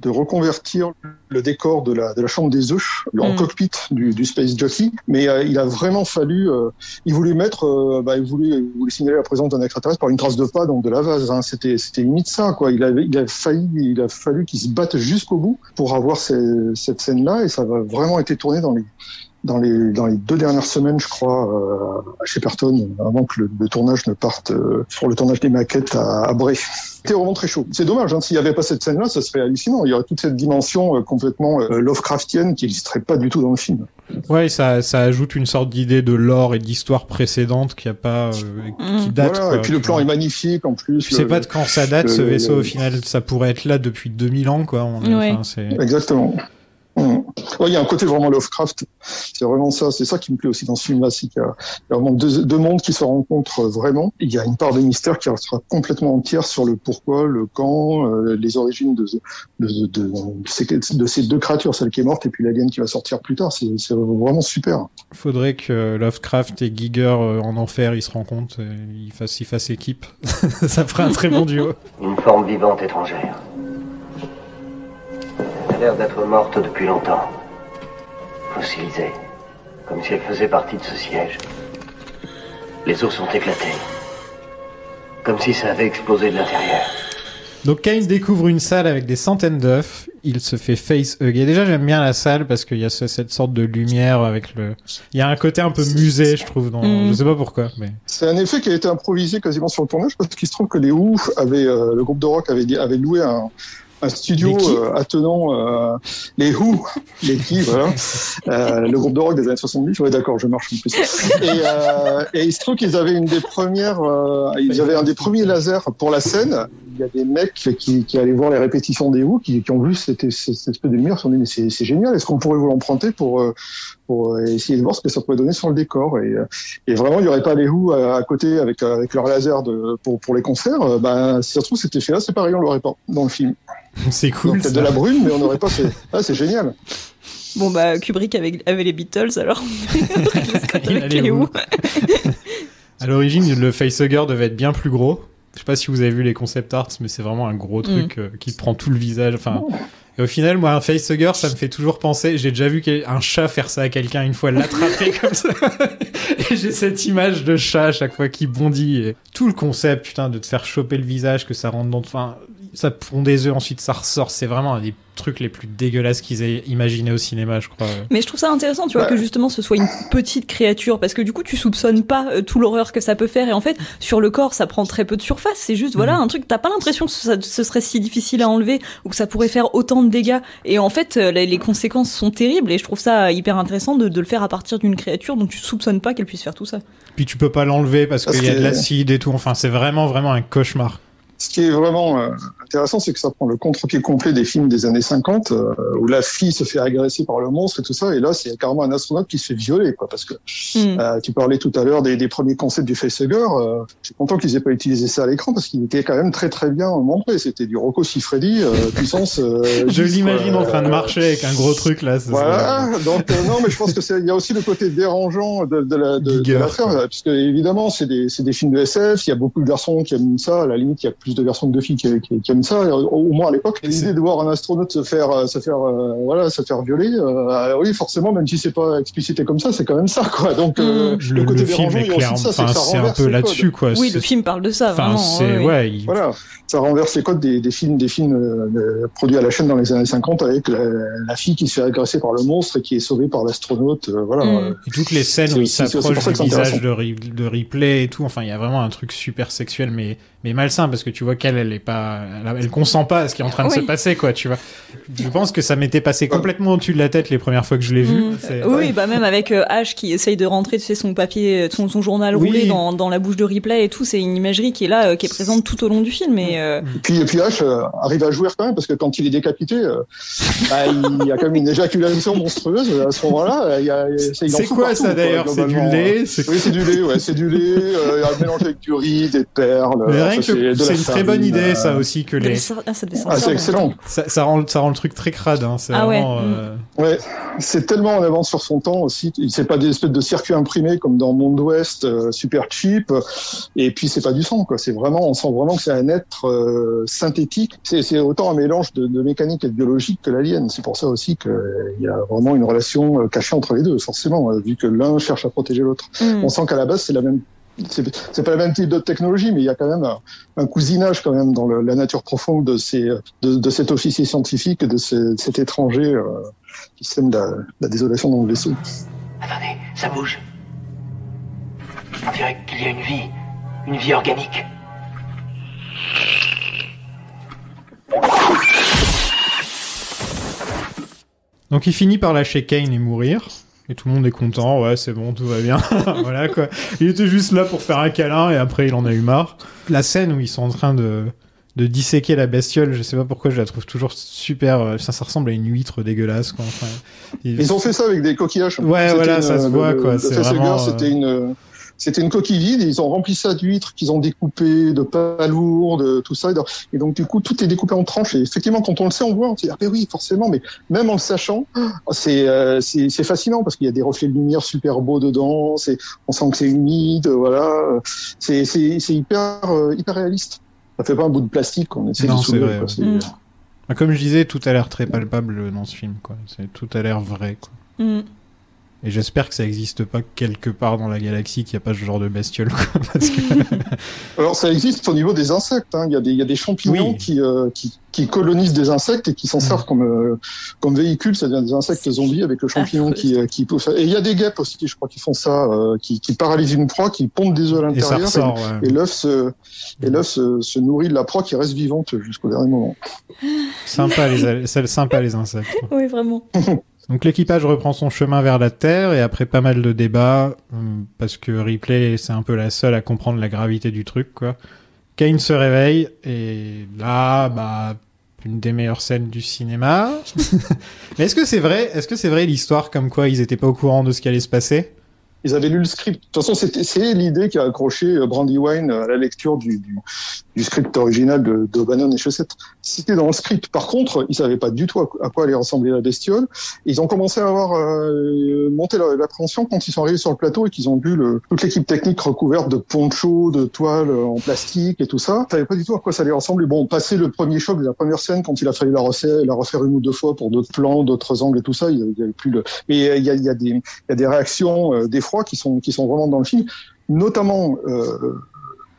de reconvertir le décor de la, de la chambre des œufs en Mm. cockpit du, du Space Jockey, mais euh, il a vraiment fallu, euh, il voulait mettre, euh, bah, il voulait, il voulait signaler la présence d'un extraterrestre par une trace de pas donc de la vase. Hein. C'était, c'était limite ça, quoi. Il avait, il a failli, il a fallu qu'il se batte jusqu'au bout pour avoir ces- cette scène-là, et ça va vraiment été tourné dans les dans les dans les deux dernières semaines, je crois, euh, à Shepperton, avant que le, le tournage ne parte euh, sur le tournage des maquettes à, à Bray. C'était vraiment très chaud. C'est dommage, hein, s'il n'y avait pas cette scène-là, ça serait hallucinant. Il y aurait toute cette dimension euh, complètement euh, Lovecraftienne qui n'existerait pas du tout dans le film. Ouais, ça, ça ajoute une sorte d'idée de lore et d'histoire précédente qui a pas, euh, qui date. Voilà, quoi, et puis le plan vois. est magnifique en plus. Tu sais pas de quand ça date, le- ce vaisseau, le- au final. Ça pourrait être là depuis 2000 ans, quoi. On est- Ouais. enfin, c'est- Exactement. Ouais, il y a un côté vraiment Lovecraft. C'est vraiment ça. C'est ça qui me plaît aussi dans ce film-là, c'est qu'il y a, il y a vraiment deux, deux mondes qui se rencontrent vraiment. Il y a une part de mystère qui restera complètement entière sur le pourquoi, le quand, euh, les origines de, de, de, de, ces, de ces deux créatures, celle qui est morte et puis l'alien qui va sortir plus tard. C'est c'est vraiment super. Faudrait que Lovecraft et Giger euh, en enfer ils se rencontrent, et ils fassent, ils fassent équipe. ça ferait un très bon duo. Une forme vivante étrangère. Elle a l'air d'être morte depuis longtemps. Fossilisée. Comme si elle faisait partie de ce siège. Les os sont éclatés. Comme si ça avait explosé de l'intérieur. Donc Kane découvre une salle avec des centaines d'œufs. Il se fait face hugger. Déjà j'aime bien la salle parce qu'il y a ce- cette sorte de lumière avec le. Il y a un côté un peu musée, je trouve. Dans... Mm. Je sais pas pourquoi, mais. C'est un effet qui a été improvisé quasiment sur le tournage parce qu'il se trouve que les Who avaient, euh, le groupe de rock avait, avait loué un, un studio euh, attenant euh, les Who, les qui, voilà, euh, le groupe de rock des années 70. Ouais, d'accord, je marche en plus. Et, et il se trouve qu'ils avaient une des premières, ils avaient un des premiers lasers pour la scène. Il y a des mecs qui, qui allaient voir les répétitions des Who, qui, qui ont vu cette, cette, cette espèce de lumière, ils se sont dit mais c'est génial. Est-ce qu'on pourrait vous l'emprunter pour pour euh, essayer de voir ce que ça pourrait donner sur le décor et, euh, et vraiment il n'y aurait pas les Who à, à côté avec euh, avec leur laser de pour pour les concerts. Ben si ça se trouve cet effet-là c'est pareil on l'aurait pas dans le film. C'est cool. Peut-être de la brume mais on n'aurait pas. C'est ah, c'est génial. Bon bah Kubrick avec, avec les Beatles alors. Il avec les où Who. À l'origine, le facehugger devait être bien plus gros. Je sais pas si vous avez vu les concept arts, mais c'est vraiment un gros truc euh, qui prend tout le visage. Enfin, et au final, moi, un facehugger, ça me fait toujours penser. J'ai déjà vu un chat faire ça à quelqu'un une fois, l'attraper comme ça. et j'ai cette image de chat à chaque fois qui bondit. Et tout le concept, putain, de te faire choper le visage, que ça rentre dans. Enfin, ça pond des œufs, ensuite ça ressort. C'est vraiment des trucs les plus dégueulasses qu'ils aient imaginé au cinéma, je crois. Mais je trouve ça intéressant, tu vois, Ouais. que justement ce soit une petite créature, parce que du coup tu soupçonnes pas euh, tout l'horreur que ça peut faire, et en fait sur le corps ça prend très peu de surface, c'est juste voilà un truc, t'as pas l'impression que ça, ce serait si difficile à enlever ou que ça pourrait faire autant de dégâts, et en fait euh, les, les conséquences sont terribles, et je trouve ça hyper intéressant de, de le faire à partir d'une créature dont tu soupçonnes pas qu'elle puisse faire tout ça. Puis tu peux pas l'enlever parce Parce qu'il y a que- de l'acide et tout. Enfin, c'est vraiment, vraiment un cauchemar. Ce qui est vraiment euh, intéressant, c'est que ça prend le contre-pied complet des films des années 50, euh, où la fille se fait agresser par le monstre et tout ça, et là, c'est carrément un astronaute qui se fait violer, quoi, parce que Hmm. euh, tu parlais tout à l'heure des, des premiers concepts du facehugger. Euh, je suis content qu'ils aient pas utilisé ça à l'écran parce qu'il était quand même très très bien montré. C'était du Rocco Siffredi, euh, puissance. Je l'imagine en train de marcher avec un gros truc là. Voilà, donc non, mais je pense que c'est il y a aussi le côté dérangeant de, de la de, de l'affaire, parce que évidemment c'est des c'est des films de SF, il y a beaucoup de garçons qui aiment ça, à la limite il y a plus de garçons que de filles qui, qui, qui aiment ça, au, moins à l'époque. L'idée de voir un astronaute se faire euh, se faire euh, voilà se faire violer, euh, oui forcément même si c'est pas explicité comme ça, c'est quand même ça quoi. Donc euh, Le, le côté film est il y a aussi clair. c'est un peu là-dessus quoi. Oui, le film parle de ça, Enfin, vraiment. c'est ouais, ouais. ouais. il- Voilà, ça renverse les codes des, des films, des films euh, euh, produits à la chaîne dans les années 50 avec la, la fille qui se fait agresser par le monstre et qui est sauvée par l'astronaute. euh, voilà. Mm. Et toutes les scènes où il s'approche du visage de, de Ripley et tout, enfin, il y a vraiment un truc super sexuel, mais, mais malsain, parce que tu vois qu'elle, elle est pas, elle, elle consent pas à ce qui est en train de se passer, quoi, tu vois. Je pense que ça m'était passé complètement au-dessus de la tête les premières fois que je l'ai vu. Mm. Oui, bah même avec euh, Ash qui essaye de rentrer, tu sais, son papier, son, son journal Oui. roulé dans, dans la bouche de Ripley et tout, c'est une imagerie qui est là, euh, qui est présente tout au long du film. Et euh, Et puis, et puis H euh, arrive à jouer quand même parce que quand il est décapité, euh, bah, il y a quand même une éjaculation monstrueuse à ce moment-là. c'est quoi partout, ça, d'ailleurs C'est du lait C'est- Oui, c'est du lait, ouais, c'est du lait, euh, mélangé avec du riz, des perles. C'est une très bonne idée, ça aussi, que les. ah, Ah, c'est excellent. Ça, ça rend, ça rend le truc très crade. Hein. Ah ouais, vraiment. mm. Euh, Ouais, c'est tellement en avance sur son temps aussi. C'est pas des espèces de circuits imprimés comme dans Monde Ouest, euh, super cheap. Et puis c'est pas du sang, quoi. C'est vraiment, on sent vraiment que c'est un être euh, synthétique. C'est autant un mélange de, de mécanique et de biologique que l'alien. C'est pour ça aussi qu'il y a vraiment une relation euh, cachée entre les deux, forcément, euh, vu que l'un cherche à protéger l'autre. Mm. On sent qu'à la base c'est la même. C'est pas la même type de technologie, mais il y a quand même un, un cousinage quand même dans le- la nature profonde de, ces, de, de cet officier scientifique de, ce- de cet étranger euh, qui sème la, la désolation dans le vaisseau. Attendez, ça bouge. On dirait qu'il y a une vie, une vie organique. Donc il finit par lâcher Kane et mourir. Et tout le monde est content, ouais, c'est bon, tout va bien. voilà quoi. Il était juste là pour faire un câlin et après il en a eu marre. La scène où ils sont en train de, de disséquer la bestiole, je sais pas pourquoi je la trouve toujours super. euh, Ça, ça ressemble à une huître dégueulasse quoi. Enfin, il- Ils ont fait ça avec des coquillages. Ouais, C'était voilà, une- ça se le- voit, le- quoi, c'est vraiment, euh, C'était une, c'était une coquille vide. Et ils ont rempli ça d'huîtres qu'ils ont découpées, de palourdes, de tout ça. Et donc- du coup, tout est découpé en tranches. Et effectivement, quand on le sait, on voit. On se dit ah ben oui, forcément. Mais même en le sachant, c'est euh, c'est c'est fascinant parce qu'il y a des reflets de lumière super beaux dedans. On sent que c'est humide. Voilà. C'est hyper euh, hyper réaliste. Ça fait pas un bout de plastique qu'on essaie Non, de c'est soulever. vrai, quoi. ouais. C'est-. Bah, Comme je disais, tout a l'air très palpable dans ce film, quoi. C'est tout a l'air vrai, quoi. Mm. Et j'espère que ça existe pas quelque part dans la galaxie qu'il n'y a pas ce genre de bestiole, quoi. Parce que... Alors ça existe au niveau des insectes. Hein. Il, y a des, il y a des champignons Oui. qui, euh, qui, qui colonisent des insectes et qui s'en Mm. servent comme, euh, comme véhicule. Ça devient des insectes zombies avec le champignon qui, euh, qui pousse. Et il y a des guêpes aussi, je crois, qui font ça, euh, qui, qui paralysent une proie, qui pondent des œufs à Et l'intérieur. ouais. Et l'œuf se, et l'œuf se, se nourrit de la proie qui reste vivante jusqu'au dernier moment. Sympa les, sympa les insectes. Oui, vraiment. Donc l'équipage reprend son chemin vers la Terre et après pas mal de débats, hum, parce que Ripley c'est un peu la seule à comprendre la gravité du truc, quoi. Kane se réveille et là, bah, une des meilleures scènes du cinéma. Mais est-ce que c'est vrai Est-ce que c'est vrai l'histoire comme quoi ils étaient pas au courant de ce qui allait se passer? Ils avaient lu le script. De toute façon, c'est l'idée qui a accroché euh, Brandywine à la lecture du, du, du script original de, de Bannon et Chaussette. C'était dans le script. Par contre, ils savaient pas du tout à quoi- allait ressembler la bestiole. Ils ont commencé à avoir euh, monté la- l'appréhension quand ils sont arrivés sur le plateau et qu'ils ont vu le, toute l'équipe technique recouverte de ponchos, de toiles euh, en plastique et tout ça. Ils savaient pas du tout à quoi ça allait ressembler. Bon, passé le premier choc de la première scène, quand il a fallu la refaire, la refaire une ou deux fois pour d'autres plans, d'autres angles et tout ça, il y avait- plus le. Mais euh, il y a, y des, des réactions euh, qui sont qui sont vraiment dans le film, notamment. Euh,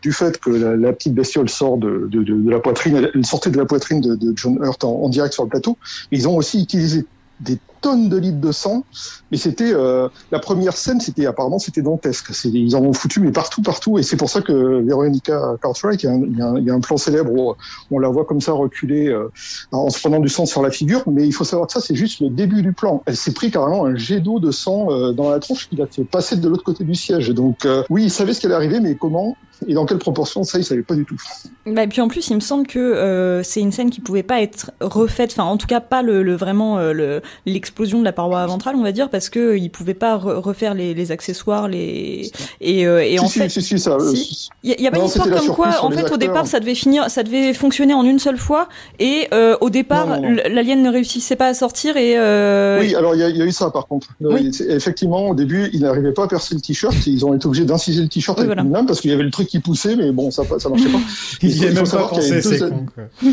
du fait que la, petite bestiole sort de, de, la poitrine, elle, sortait de la poitrine de, de John Hurt en, en direct sur le plateau. Ils ont aussi utilisé des tonnes de litres de sang, mais c'était euh, la première scène, c'était apparemment c'était dantesque. Ils en ont foutu mais partout, partout, et c'est pour ça que Veronica Cartwright, il y a un, il y a un, il plan célèbre où on la voit comme ça reculer euh, en se prenant du sang sur la figure, mais il faut savoir que ça c'est juste le début du plan. Elle s'est pris carrément un jet d'eau de sang euh, dans la tronche qui l'a fait passer de l'autre côté du siège. Donc euh, oui, ils savaient ce qui allait arriver, mais comment et dans quelle proportion, ça ils savaient pas du tout. Bah, et puis en plus, il me semble que euh, c'est une scène qui pouvait pas être refaite, enfin en tout cas pas le, le vraiment euh, le l'explosion de la paroi ventrale, on va dire, parce que euh, ils pouvaient pas re- refaire les, les accessoires, les et, euh, et si, en si, fait. si, si, ça. Il y, a- y a pas Non, une histoire comme quoi, en fait, au départ, ça devait finir, ça devait fonctionner en une seule fois, et au départ, l'alien ne réussissait pas à sortir, et Oui, alors il y, a- il y a eu ça par contre. Oui. Effectivement, au début, ils n'arrivaient pas à percer le t-shirt. Ils ont été obligés d'inciser le t-shirt Oui, avec voilà. une lame parce qu'il y avait le truc qui poussait, mais bon, ça ça marchait pas. Il y il faut même pas y pensé, deux- c'est con, quoi.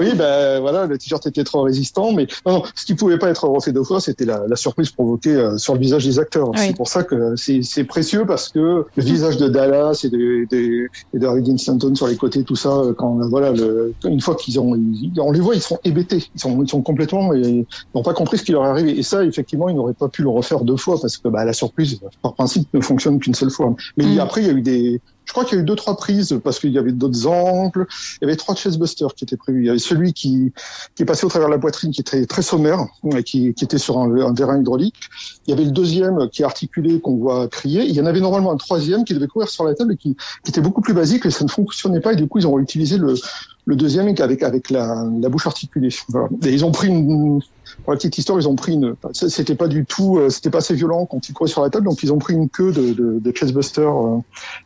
Oui, ben voilà, le t-shirt était trop résistant, mais non, non, ce qui pouvait pas être refait deux fois, c'était la, la surprise provoquée euh, sur le visage des acteurs. Oui. C'est pour ça que c'est précieux parce que le visage de Dallas et de, de, et de Harry Dean Stanton sur les côtés, tout ça, euh, quand voilà, le, une fois qu'ils ont, ils- on les voit, ils sont hébétés, ils sont, ils sont complètement, ils n'ont pas compris ce qui leur est arrivé. Et ça, effectivement, ils n'auraient pas pu le refaire deux fois parce que bah, la surprise, par principe, ne fonctionne qu'une seule fois. Mais Mm. après, il y a eu des Je crois qu'il y a eu deux trois prises parce qu'il y avait d'autres angles. Il y avait trois chestbusters qui étaient prévus. Il y avait celui qui qui est passé au travers de la poitrine, qui était très sommaire, qui, qui était sur un, un terrain hydraulique. Il y avait le deuxième qui est articulé qu'on voit crier. Il y en avait normalement un troisième qui devait courir sur la table et qui, qui était beaucoup plus basique et ça ne fonctionnait pas et du coup ils ont utilisé le le deuxième avec avec la, la bouche articulée. Voilà. Et ils ont pris une pour la petite histoire, ils ont pris une. C'était pas du tout, euh, c'était pas assez violent quand ils couraient sur la table, donc ils ont pris une queue de, de, de chestbuster. euh,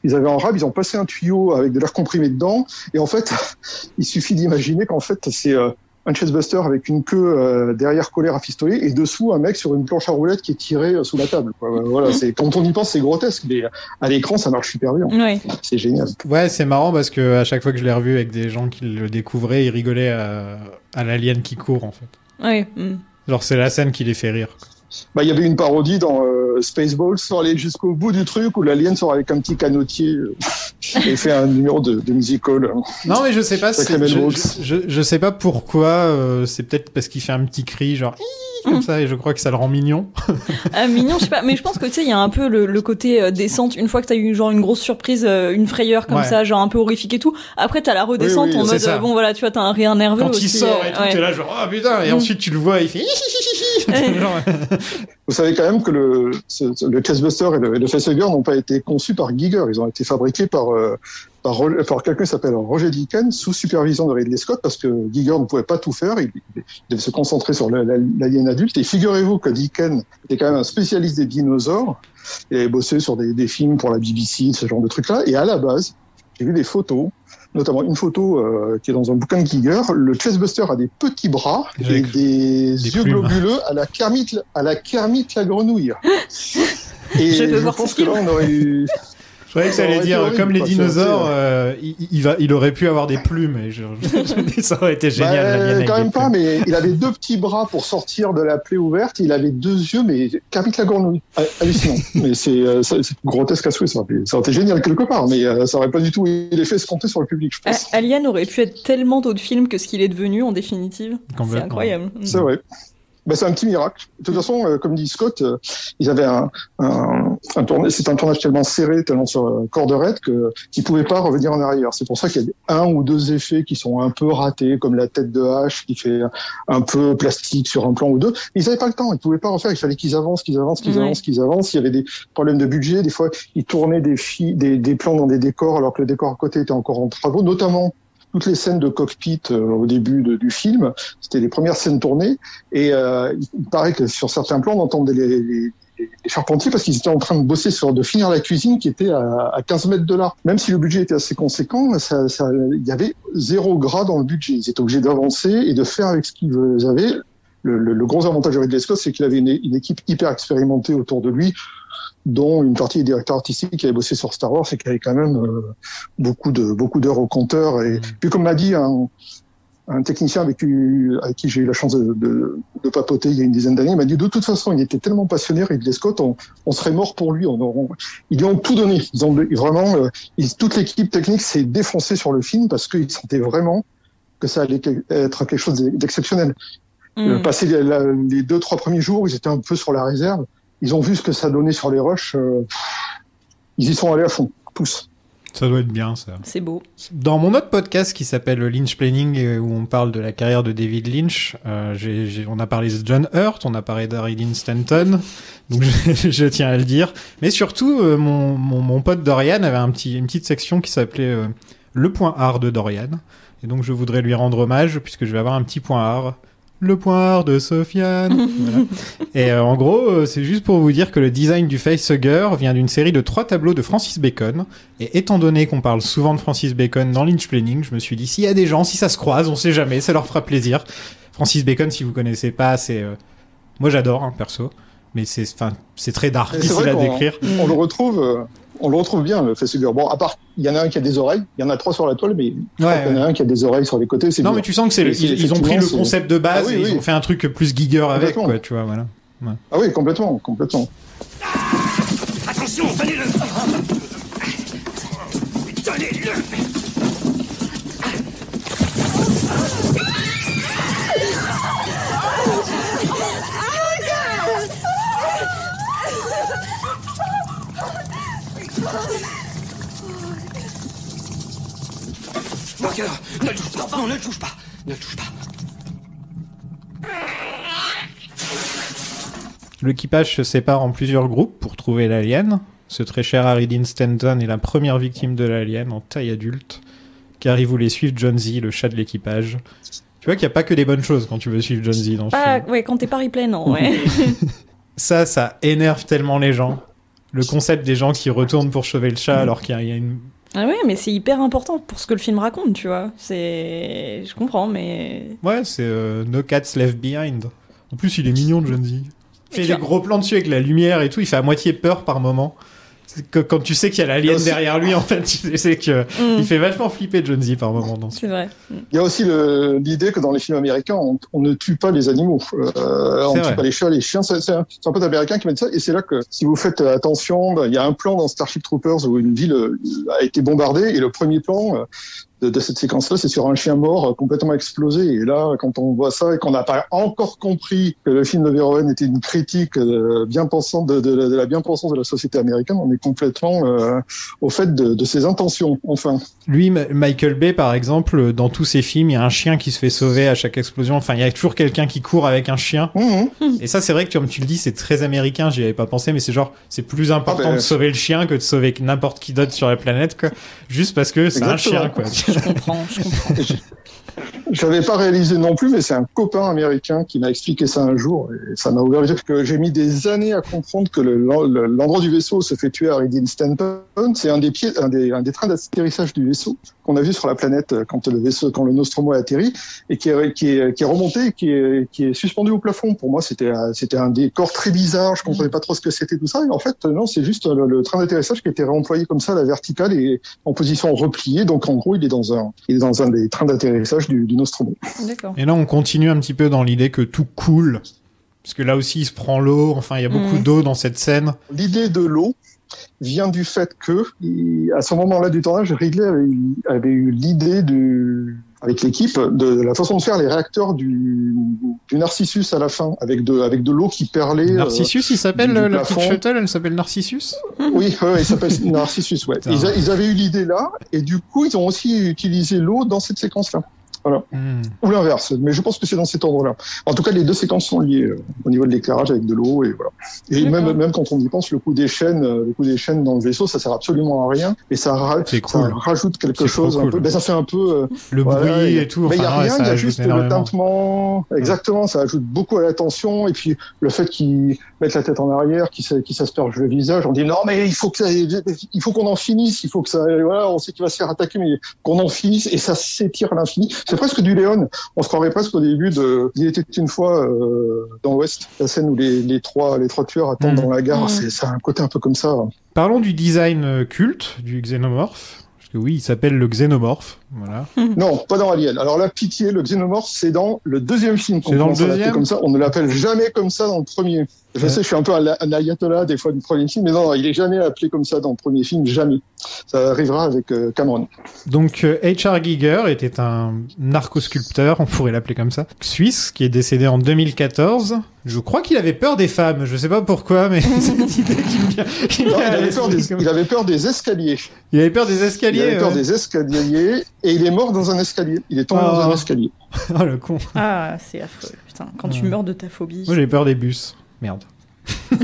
Ils avaient en rab, ils ont passé un tuyau avec de l'air comprimé dedans, et en fait, il suffit d'imaginer qu'en fait c'est euh, un chestbuster avec une queue euh, derrière collée rafistolée et dessous un mec sur une planche à roulettes qui est tiré euh, sous la table. Quoi. Voilà, c'est quand on y pense, c'est grotesque, mais à l'écran, ça marche super bien. Ouais. C'est génial. Ouais, c'est marrant parce que à chaque fois que je l'ai revu avec des gens qui le découvraient, ils rigolaient à, à l'alien qui court en fait. Ouais. mm. Genre c'est la scène qui les fait rire. Bah, il y avait une parodie dans euh, Spaceballs sans aller jusqu'au bout du truc où l'alien sort avec un petit canotier euh, et fait un numéro de, de musical. Non mais je sais pas, je, je, je- sais pas pourquoi. euh, c'est peut-être parce qu'il fait un petit cri genre comme ça et je crois que ça le rend mignon. Ah, mignon, je sais pas, mais je pense que tu sais, il y a un peu le, le côté euh, descente. Une fois que t'as eu genre une grosse surprise, euh, une frayeur comme Ouais. ça, genre un peu horrifique et tout. Après, t'as la redescente Oui, oui, en mode ça. bon voilà, tu vois, t'as un rien nerveux Quand aussi. il sort et tout, ouais. t'es là genre oh putain et Mm. ensuite tu le vois il fait. Genre, Vous savez quand même que le, le chestbuster et le, le n'ont pas été conçus par Giger. Ils ont été fabriqués par, euh, par, quelqu'un qui s'appelle Roger Dickens sous supervision de Ridley Scott parce que Giger ne pouvait pas tout faire. Il, devait se concentrer sur l'alien adulte. Et figurez-vous que Dickens était quand même un spécialiste des dinosaures. Il avait bossé sur des, des films pour la BBC, ce genre de trucs-là. Et à la base, j'ai vu des photos, notamment une photo euh, qui est dans un bouquin de Giger. Le chestbuster a des petits bras et des, des yeux plumes. globuleux à la Kermit, à la Kermit la grenouille. Et Je je, veux voir pense que là, film. on aurait eu. Je croyais que Ça t'allais dire horrible, comme les dinosaures, euh, il, il va, il aurait pu avoir des plumes et je, je- ça aurait été génial. Bah, l'alien avec quand même pas, plumes. mais il avait deux petits bras pour sortir de la plaie ouverte. Il avait deux yeux, mais Kermit la grenouille. Ah, Hallucinant. mais c'est euh, grotesque à souhait. Ça aurait, été- ça aurait été génial quelque part, mais euh, ça aurait pas du tout eu l'effet escompté sur le public, je A- pense. Alien aurait pu être tellement d'autres films que ce qu'il est devenu en définitive. C'est incroyable. C'est vrai. Bah, c'est un petit miracle. De toute façon, euh, comme dit Scott, euh, ils avaient un, un, un tournage, c'est un tournage tellement serré, tellement sur euh, corde raide que qu'ils pouvaient pas revenir en arrière. C'est pour ça qu'il y a un ou deux effets qui sont un peu ratés, comme la tête de hache qui fait un peu plastique sur un plan ou deux. Ils avaient pas le temps. Ils pouvaient pas refaire. Il fallait qu'ils avancent, qu'ils avancent, qu'ils avancent, qu'ils avancent. Il y avait des problèmes de budget. Des fois, ils tournaient des, des, des plans dans des décors alors que le décor à côté était encore en travaux, notamment toutes les scènes de cockpit euh, au début du film. C'était les premières scènes tournées. Et euh, il paraît que sur certains plans, on entendait les, les, les charpentiers parce qu'ils étaient en train de bosser sur de finir la cuisine qui était à, à 15 mètres de là. Même si le budget était assez conséquent, ça, ça, il y avait zéro gras dans le budget. Ils étaient obligés d'avancer et de faire avec ce qu'ils avaient. Le, le, le gros avantage de Ridley Scott, c'est qu'il avait une, une équipe hyper expérimentée autour de lui, dont une partie des directeurs artistiques qui avaient bossé sur Star Wars et qui avait quand même euh, beaucoup de beaucoup d'heures au compteur. Et puis comme m'a dit un, un technicien avec qui, avec qui j'ai eu la chance de, de, de papoter il y a une dizaine d'années, il m'a dit de toute façon, il était tellement passionné, Ridley Scott, on, on serait mort pour lui. On, on- ils lui ont tout donné. Ils ont vraiment, euh, ils- toute l'équipe technique s'est défoncée sur le film parce qu'ils sentaient vraiment que ça allait être quelque chose d'exceptionnel. Euh, Mm. Passer les deux trois premiers jours, ils étaient un peu sur la réserve. Ils ont vu ce que ça donnait sur les rushs. euh, ils y sont allés à fond, tous. Ça doit être bien ça. C'est beau. Dans mon autre podcast qui s'appelle Lynch Planning, euh, où on parle de la carrière de David Lynch, euh, on a parlé de John Hurt, on a parlé d'Harry Dean Stanton, donc je, je tiens à le dire. Mais surtout, euh, mon, mon, mon pote Dorian avait un petit, une petite section qui s'appelait euh, Le point art de Dorian. Et donc je voudrais lui rendre hommage, puisque je vais avoir un petit point art. Le point art de Sofiane. Voilà. Et euh, en gros, euh, c'est juste pour vous dire que le design du facehugger vient d'une série de trois tableaux de Francis Bacon. Et étant donné qu'on parle souvent de Francis Bacon dans Lynch Planning, je me suis dit, s'il y a des gens, si ça se croise, on sait jamais, ça leur fera plaisir. Francis Bacon, si vous connaissez pas, c'est... euh, Moi j'adore, hein, perso. Mais c'est enfin, c'est très dark, difficile à décrire. On le retrouve, euh, on le retrouve bien le facehugger. Bon, à part, il y en a un qui a des oreilles, il y en a trois sur la toile, mais Ouais, qu'il y en a un qui a des oreilles sur les côtés. c'est Non, bien. mais tu sens que c'est ils, ils ont pris le concept de base Ah oui, et ils ont fait un truc plus Giger avec, quoi, tu vois, voilà. Ouais. Ah oui, complètement, complètement. Attention, tenez-le Tenez-le Walker, ne le touche pas, non, ne le touche pas, ne le touche pas. L'équipage se sépare en plusieurs groupes pour trouver l'alien. Ce très cher Harry Dean Stanton est la première victime de l'alien en taille adulte, car il voulait suivre John Z, le chat de l'équipage. Tu vois qu'il n'y a pas que des bonnes choses quand tu veux suivre John Z dans ce Ah, film. ouais, quand t'es Paris plein, non, ouais. Ça, ça énerve tellement les gens. Le concept des gens qui retournent pour sauver le chat alors qu'il y a- il y a une... ah ouais, mais c'est hyper important pour ce que le film raconte, tu vois. C'est. Je comprends, mais. Ouais, c'est euh, No Cats Left Behind. En plus, il est mignon, John Z. Il fait des gros plans dessus avec la lumière et tout. Il fait à moitié peur par moment. Que quand tu sais qu'il y a l'alien Aussi- derrière lui, en fait, tu sais que Mm. il fait vachement flipper John Z par moment dans ce C'est vrai. Il y a aussi le- l'idée que dans les films américains, on, on ne tue pas les animaux. Euh, on ne vrai. tue pas les chats, les chiens. C'est c'est un, c'est un pote américain qui m'a dit ça. Et c'est là que, si vous faites attention, bah, il y a un plan dans Starship Troopers où une ville euh, a été bombardée. Et le premier plan euh, de, de cette séquence-là, c'est sur un chien mort euh, complètement explosé. Et là, quand on voit ça et qu'on n'a pas encore compris que le film de Verhoeven était une critique euh, bien pensante de, de, de la bien-pensance de la société américaine, on est complètement euh, au fait de, de ses intentions. Enfin. Lui, Michael Bay, par exemple, dans tous ses films, il y a un chien qui se fait sauver à chaque explosion. Enfin, il y a toujours quelqu'un qui court avec un chien. Mhm. Et ça, c'est vrai que comme tu le dis, c'est très américain. J'y avais pas pensé, mais c'est genre, c'est plus important Ah ben, de sauver le chien que de sauver n'importe qui d'autre sur la planète, quoi. Juste parce que c'est un chien, quoi. Je comprends, je comprends. J'avais pas réalisé non plus, mais c'est un copain américain qui m'a expliqué ça un jour et ça m'a ouvert que j'ai mis des années à comprendre que le- le- l'endroit du vaisseau se fait tuer à Reading Stanton. C'est un des pieds, un des, trains d'atterrissage du vaisseau qu'on a vu sur la planète quand le vaisseau, quand le Nostromo a atterri et qui est, qui est, qui est remonté, qui est, qui est suspendu au plafond. Pour moi, c'était, c'était un décor très bizarre. Je comprenais pas trop ce que c'était tout ça. Et en fait, non, c'est juste le, le train d'atterrissage qui a été réemployé comme ça à la verticale et en position repliée. Donc, en gros, il est dans un, il est dans un des trains d'atterrissage du, du Nostromo. Et là, on continue un petit peu dans l'idée que tout coule. Parce que là aussi, il se prend l'eau. Enfin, il y a beaucoup Mhm. d'eau dans cette scène. L'idée de l'eau vient du fait que, à ce moment-là du tournage, Ridley avait, eu- avait eu l'idée du, avec l'équipe de la façon de faire les réacteurs du, du Narcissus à la fin, avec de, avec de l'eau qui perlait. euh, Narcissus, il s'appelle euh, la petite plafond. shuttle, elle s'appelle Narcissus oui, ouais, il s'appelle Narcissus, ouais. Putain. Ils, a- ils avaient eu l'idée là, et du coup, ils ont aussi utilisé l'eau dans cette séquence-là. Voilà. Hmm. Ou l'inverse, mais je pense que c'est dans cet ordre-là. En tout cas, les deux séquences sont liées euh, au niveau de l'éclairage avec de l'eau et voilà. Et même, même quand on y pense, le coup des chaînes, euh, le coup des chaînes dans le vaisseau, ça sert absolument à rien, mais ça, ra- C'est ça cool. rajoute quelque chose. Un cool. peu, ben, ça fait un peu. euh, Le voilà, bruit et- et tout. mais il n'y a rien, il y a juste le tintement. Exactement, ça ajoute beaucoup à la tension. Et puis le fait qu'ils mettent la tête en arrière, qu'ils s'aspergent le visage, on dit non mais il faut que ça, il faut qu'on en finisse, il faut que ça, voilà, on sait qu'il va se faire attaquer, mais qu'on en finisse. Et ça s'étire à l'infini. C'est presque du Léon. On se croirait presque au début de Il était une fois euh, dans l'Ouest, la scène où les, les trois les trois tueurs attendent Mm. dans la gare. Mm. C'est ça a un côté un peu comme ça. Parlons du design euh, culte du xénomorphe. Parce que oui, il s'appelle le xénomorphe. Voilà. Non, pas dans Alien. Alors la pitié, le xénomorphe, c'est dans le deuxième film qu'on C'est dans le commence à comme ça. On ne l'appelle jamais comme ça dans le premier. Je sais, je suis un peu un, ayatollah des fois du premier film, mais non, il est jamais appelé comme ça dans le premier film, jamais. Ça arrivera avec euh, Cameron. Donc euh, H.R. Giger était un narcosculpteur, on pourrait l'appeler comme ça, suisse, qui est décédé en 2014. Je crois qu'il avait peur des femmes, je sais pas pourquoi, mais c'est une idée qui me vient- Non, il, avait peur des, comme- il avait peur des escaliers. Il avait peur des Il escaliers. avait peur ouais. des escaliers et il est mort dans un escalier. Il est tombé Oh. dans un escalier. Oh le con. Ah, c'est affreux. Putain, quand tu meurs de ta phobie. Moi j'ai peur des bus. Merde.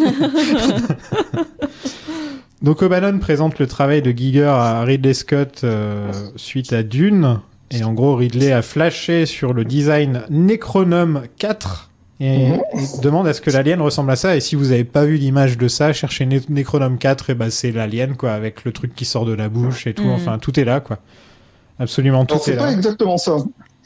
Donc O'Bannon présente le travail de Giger à Ridley Scott euh, suite à Dune. Et en gros, Ridley a flashé sur le design Necronome 4 et, et demande à ce que l'alien ressemble à ça. Et si vous n'avez pas vu l'image de ça, cherchez Ne- Necronome 4, et bah c'est l'alien quoi, avec le truc qui sort de la bouche et tout. Mhm. Enfin, tout est là quoi. Absolument tout Alors, est c'est pas là. exactement ça.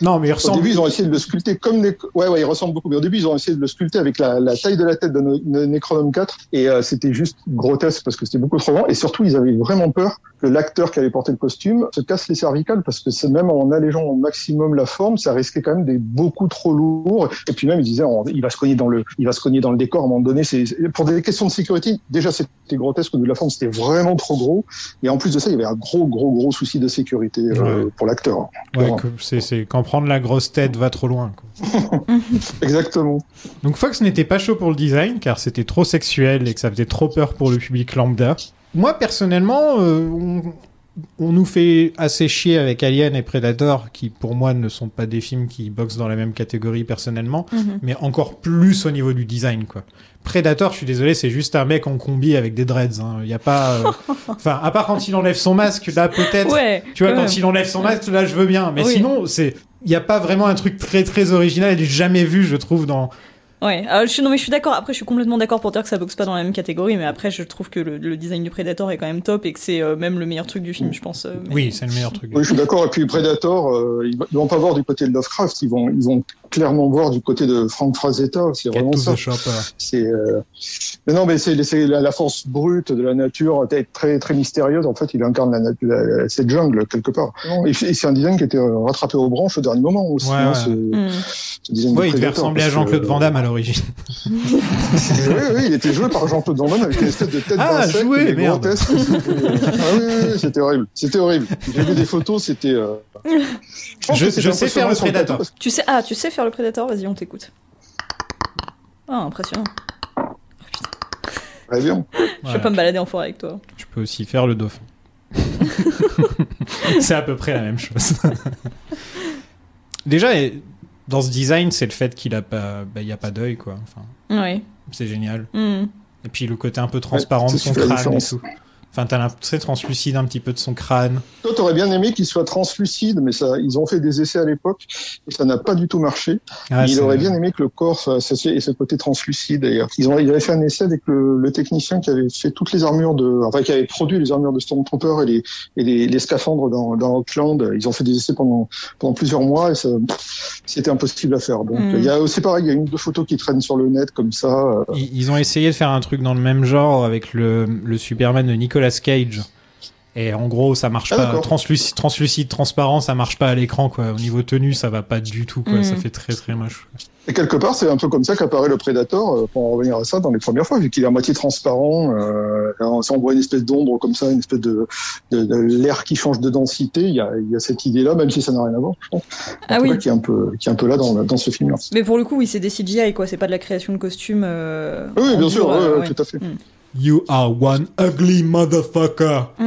Non, mais il Au début, ils ont essayé de le sculpter comme ouais, ouais, il ressemble beaucoup. Mais au début, ils ont essayé de le sculpter avec la, la taille de la tête de Ne- Ne- Necronome 4, et euh, c'était juste grotesque parce que c'était beaucoup trop grand. Et surtout, ils avaient vraiment peur que l'acteur qui avait porté le costume se casse les cervicales parce que c'est même en allégeant au maximum la forme, ça risquait quand même d'être beaucoup trop lourd. Et puis même, ils disaient, on- il va se cogner dans le, il va se cogner dans le décor à un moment donné. C'est pour des questions de sécurité. Déjà, c'était grotesque de la forme, c'était vraiment trop gros. Et en plus de ça, il y avait un gros, gros, gros souci de sécurité euh, Ouais. pour l'acteur. Ouais, c'est c'est quand prendre la grosse tête va trop loin. Quoi. Exactement. Donc Fox n'était pas chaud pour le design car c'était trop sexuel et que ça faisait trop peur pour le public lambda. Moi personnellement, euh, on- on nous fait assez chier avec Alien et Predator, qui pour moi ne sont pas des films qui boxent dans la même catégorie personnellement, Mhm. mais encore plus au niveau du design, quoi. Predator, je suis désolé, c'est juste un mec en combi avec des dreads. hein. Il y a pas, euh, enfin, à part quand il enlève son masque, là peut-être. Ouais, tu vois, quand quand même. il enlève son masque, là je veux bien. Mais Oui. sinon, c'est, il y a pas vraiment un truc très très original et jamais vu, je trouve, dans. Ouais, alors, je suis, non mais je suis d'accord. Après, je suis complètement d'accord pour dire que ça boxe pas dans la même catégorie, mais après, je trouve que le, le design du Predator est quand même top et que c'est euh, même le meilleur truc du film, je pense. euh, mais- Oui, c'est le meilleur truc. Oui, je suis d'accord. Et puis Predator, euh, ils vont pas voir du côté de Lovecraft, ils vont, ils vont clairement voir du côté de Frank Frazetta. C'est vraiment ça. euh, C'est, euh, mais non, mais c'est, la, la force brute de la nature, peut-être très, très mystérieuse. En fait, il incarne la, nat- la- cette jungle quelque part. Et, et c'est un design qui était rattrapé aux branches au dernier moment aussi. Ouais, hein, ouais. ce- ce design Ouais, de il devait ressembler à Jean-Claude Van Damme à l'origine. oui, oui, il était joué par Jean-Claude Van Damme avec une espèce de tête Ah, d'insecte, joué, des merde. grotesques. C'était- Ah oui, oui, oui, c'était horrible. C'était horrible. J'ai vu des photos, c'était. euh, Je, sais faire le parce Tu sais, ah, tu sais faire le Predator Vas-y, on t'écoute. Ah, impressionnant. Je vais pas me balader en forêt avec toi. Je peux aussi faire le dauphin. c'est à peu près la même chose. Déjà, dans ce design, c'est le fait qu'il a pas, bah, il y a pas d'œil, quoi. Enfin, c'est génial. Hmm. Et puis le côté un peu transparent Ouais, de son crâne et différence. tout. Enfin, t'as l'impression translucide un petit peu de son crâne. Toi, t'aurais bien aimé qu'il soit translucide, mais ça, ils ont fait des essais à l'époque et ça n'a pas du tout marché. Ah, il aurait bien aimé que le corps soit associé et ce côté translucide. Et ils ont, ils avaient fait un essai avec le, le technicien qui avait fait toutes les armures de, enfin, qui avait produit les armures de Stormtrooper et les, et les, les scaphandres dans, dans Auckland. Ils ont fait des essais pendant, pendant plusieurs mois et ça, c'était impossible à faire. Donc, Mm. il y a aussi pareil, il y a une ou deux photos qui traînent sur le net comme ça. euh, Ils, ils ont essayé de faire un truc dans le même genre avec le, le Superman de Nicolas Cage. Et en gros, ça marche Ah, pas. Translucide, translucide, transparent, ça marche pas à l'écran, quoi. Au niveau tenue, ça va pas du tout, quoi. Mm. Ça fait très très moche. Et quelque part, c'est un peu comme ça qu'apparaît le Predator, euh, pour en revenir à ça, dans les premières fois, vu qu'il est à moitié transparent, euh, on voit une espèce d'ombre comme ça, une espèce de, de, de l'air qui change de densité, il y a, il y a cette idée-là, même si ça n'a rien à voir, je pense. En Ah oui. qui est un peu, qui est un peu là dans, dans ce film-là. Mais pour le coup, oui, c'est des CGI, quoi. C'est pas de la création de costumes. euh, Oui, en bien dur, sûr, ouais, euh, ouais, ouais. tout à fait. You are one ugly motherfucker.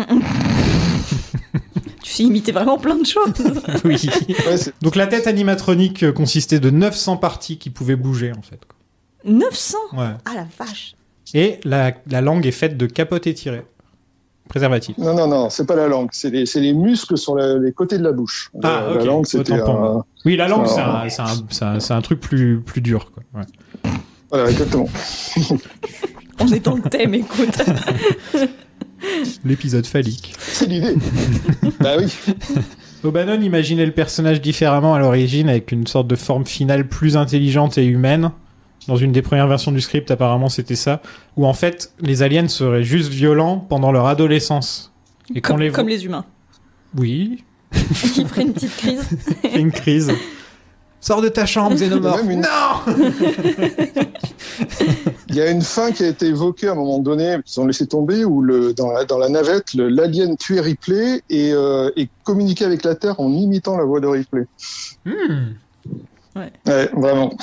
Tu sais imiter vraiment plein de choses. oui. Ouais, Donc la tête animatronique euh, consistait de 900 parties qui pouvaient bouger, en fait. 900 Ouais. Ah la vache. Et la, la langue est faite de capote étirée. Préservatif. non, non, non, c'est pas la langue, c'est les, c'est les muscles sur la- les côtés de la bouche. Ah, la, ok. la langue, c'était un-. Oui, la langue, c'est un, c'est un, c'est un- c'est un truc plus, plus dur. Quoi. Ouais. Voilà, exactement. On est dans le thème, écoute. L'épisode phallique. C'est l'idée. bah oui. O'Bannon imaginait le personnage différemment à l'origine, avec une sorte de forme finale plus intelligente et humaine. Dans une des premières versions du script, apparemment, c'était ça. Où en fait, les aliens seraient juste violents pendant leur adolescence. Et comme, les comme les humains. Oui, Il ferait une petite crise. une crise. Sors de ta chambre, Xénomorphe. Une- Non Il y a une fin qui a été évoquée à un moment donné, qu'ils ont laissé tomber, où le, dans, la, dans la navette, l'alien tuait Ripley et, euh, et communiquait avec la Terre en imitant la voix de Ripley. Hmm. Ouais, vraiment.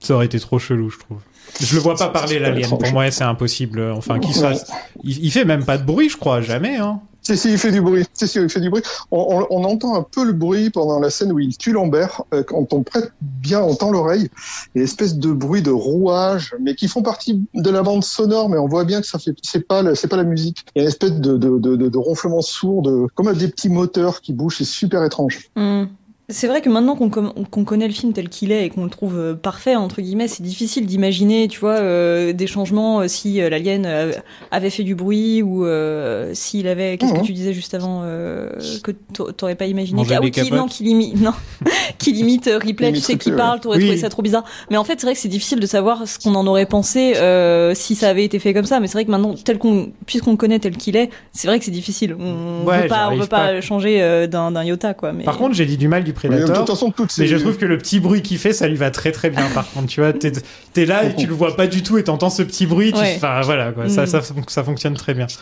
Ça aurait été trop chelou, je trouve. Je le vois pas parler, l'alien. Pour moi, c'est impossible. Enfin, qu'il fasse. Il, il fait même pas de bruit, je crois, jamais. Hein. Si, si, il fait du bruit. Si, si, il fait du bruit. On, on- on entend un peu le bruit pendant la scène où il tue Lambert. Euh, quand on prête bien, on tend l'oreille. Il y a une espèce de bruit de rouage, mais qui font partie de la bande sonore, mais on voit bien que ça fait, c'est pas, la- c'est pas la musique. Il y a une espèce de, de, de, de, de ronflement sourd, de, comme des petits moteurs qui bougent. C'est super étrange. Hmm. C'est vrai que maintenant qu'on connaît le film tel qu'il est et qu'on le trouve euh, parfait entre guillemets, c'est difficile d'imaginer, tu vois, euh, des changements euh, si euh, l'alien euh, avait fait du bruit ou euh, s'il avait. Qu'est-ce Mhm. que tu disais juste avant euh, que t'a- t'aurais pas imaginé Ah, des ou qu'il- capotes. non, qu'il imite, non, qu'il imite euh, Ripley, tu sais, qui parle, t'aurais Oui. trouvé ça trop bizarre. Mais en fait, c'est vrai que c'est difficile de savoir ce qu'on en aurait pensé euh, si ça avait été fait comme ça. Mais c'est vrai que maintenant, tel qu'on, puisqu'on le connaît tel qu'il est, c'est vrai que c'est difficile. On Ouais, veut pas, on veut pas, pas. changer euh, d'un d'un iota, quoi. Mais Par contre, j'ai dit du mal du Mais de toute Predator. façon, toutes ces... Mais je trouve que le petit bruit qu'il fait, ça lui va très très bien. Par contre, tu vois, t'es es là et tu le vois pas du tout et t'entends ce petit bruit. tu- Ouais. Enfin, voilà, quoi. Ça, Mm. ça, ça fonctionne très bien. De toute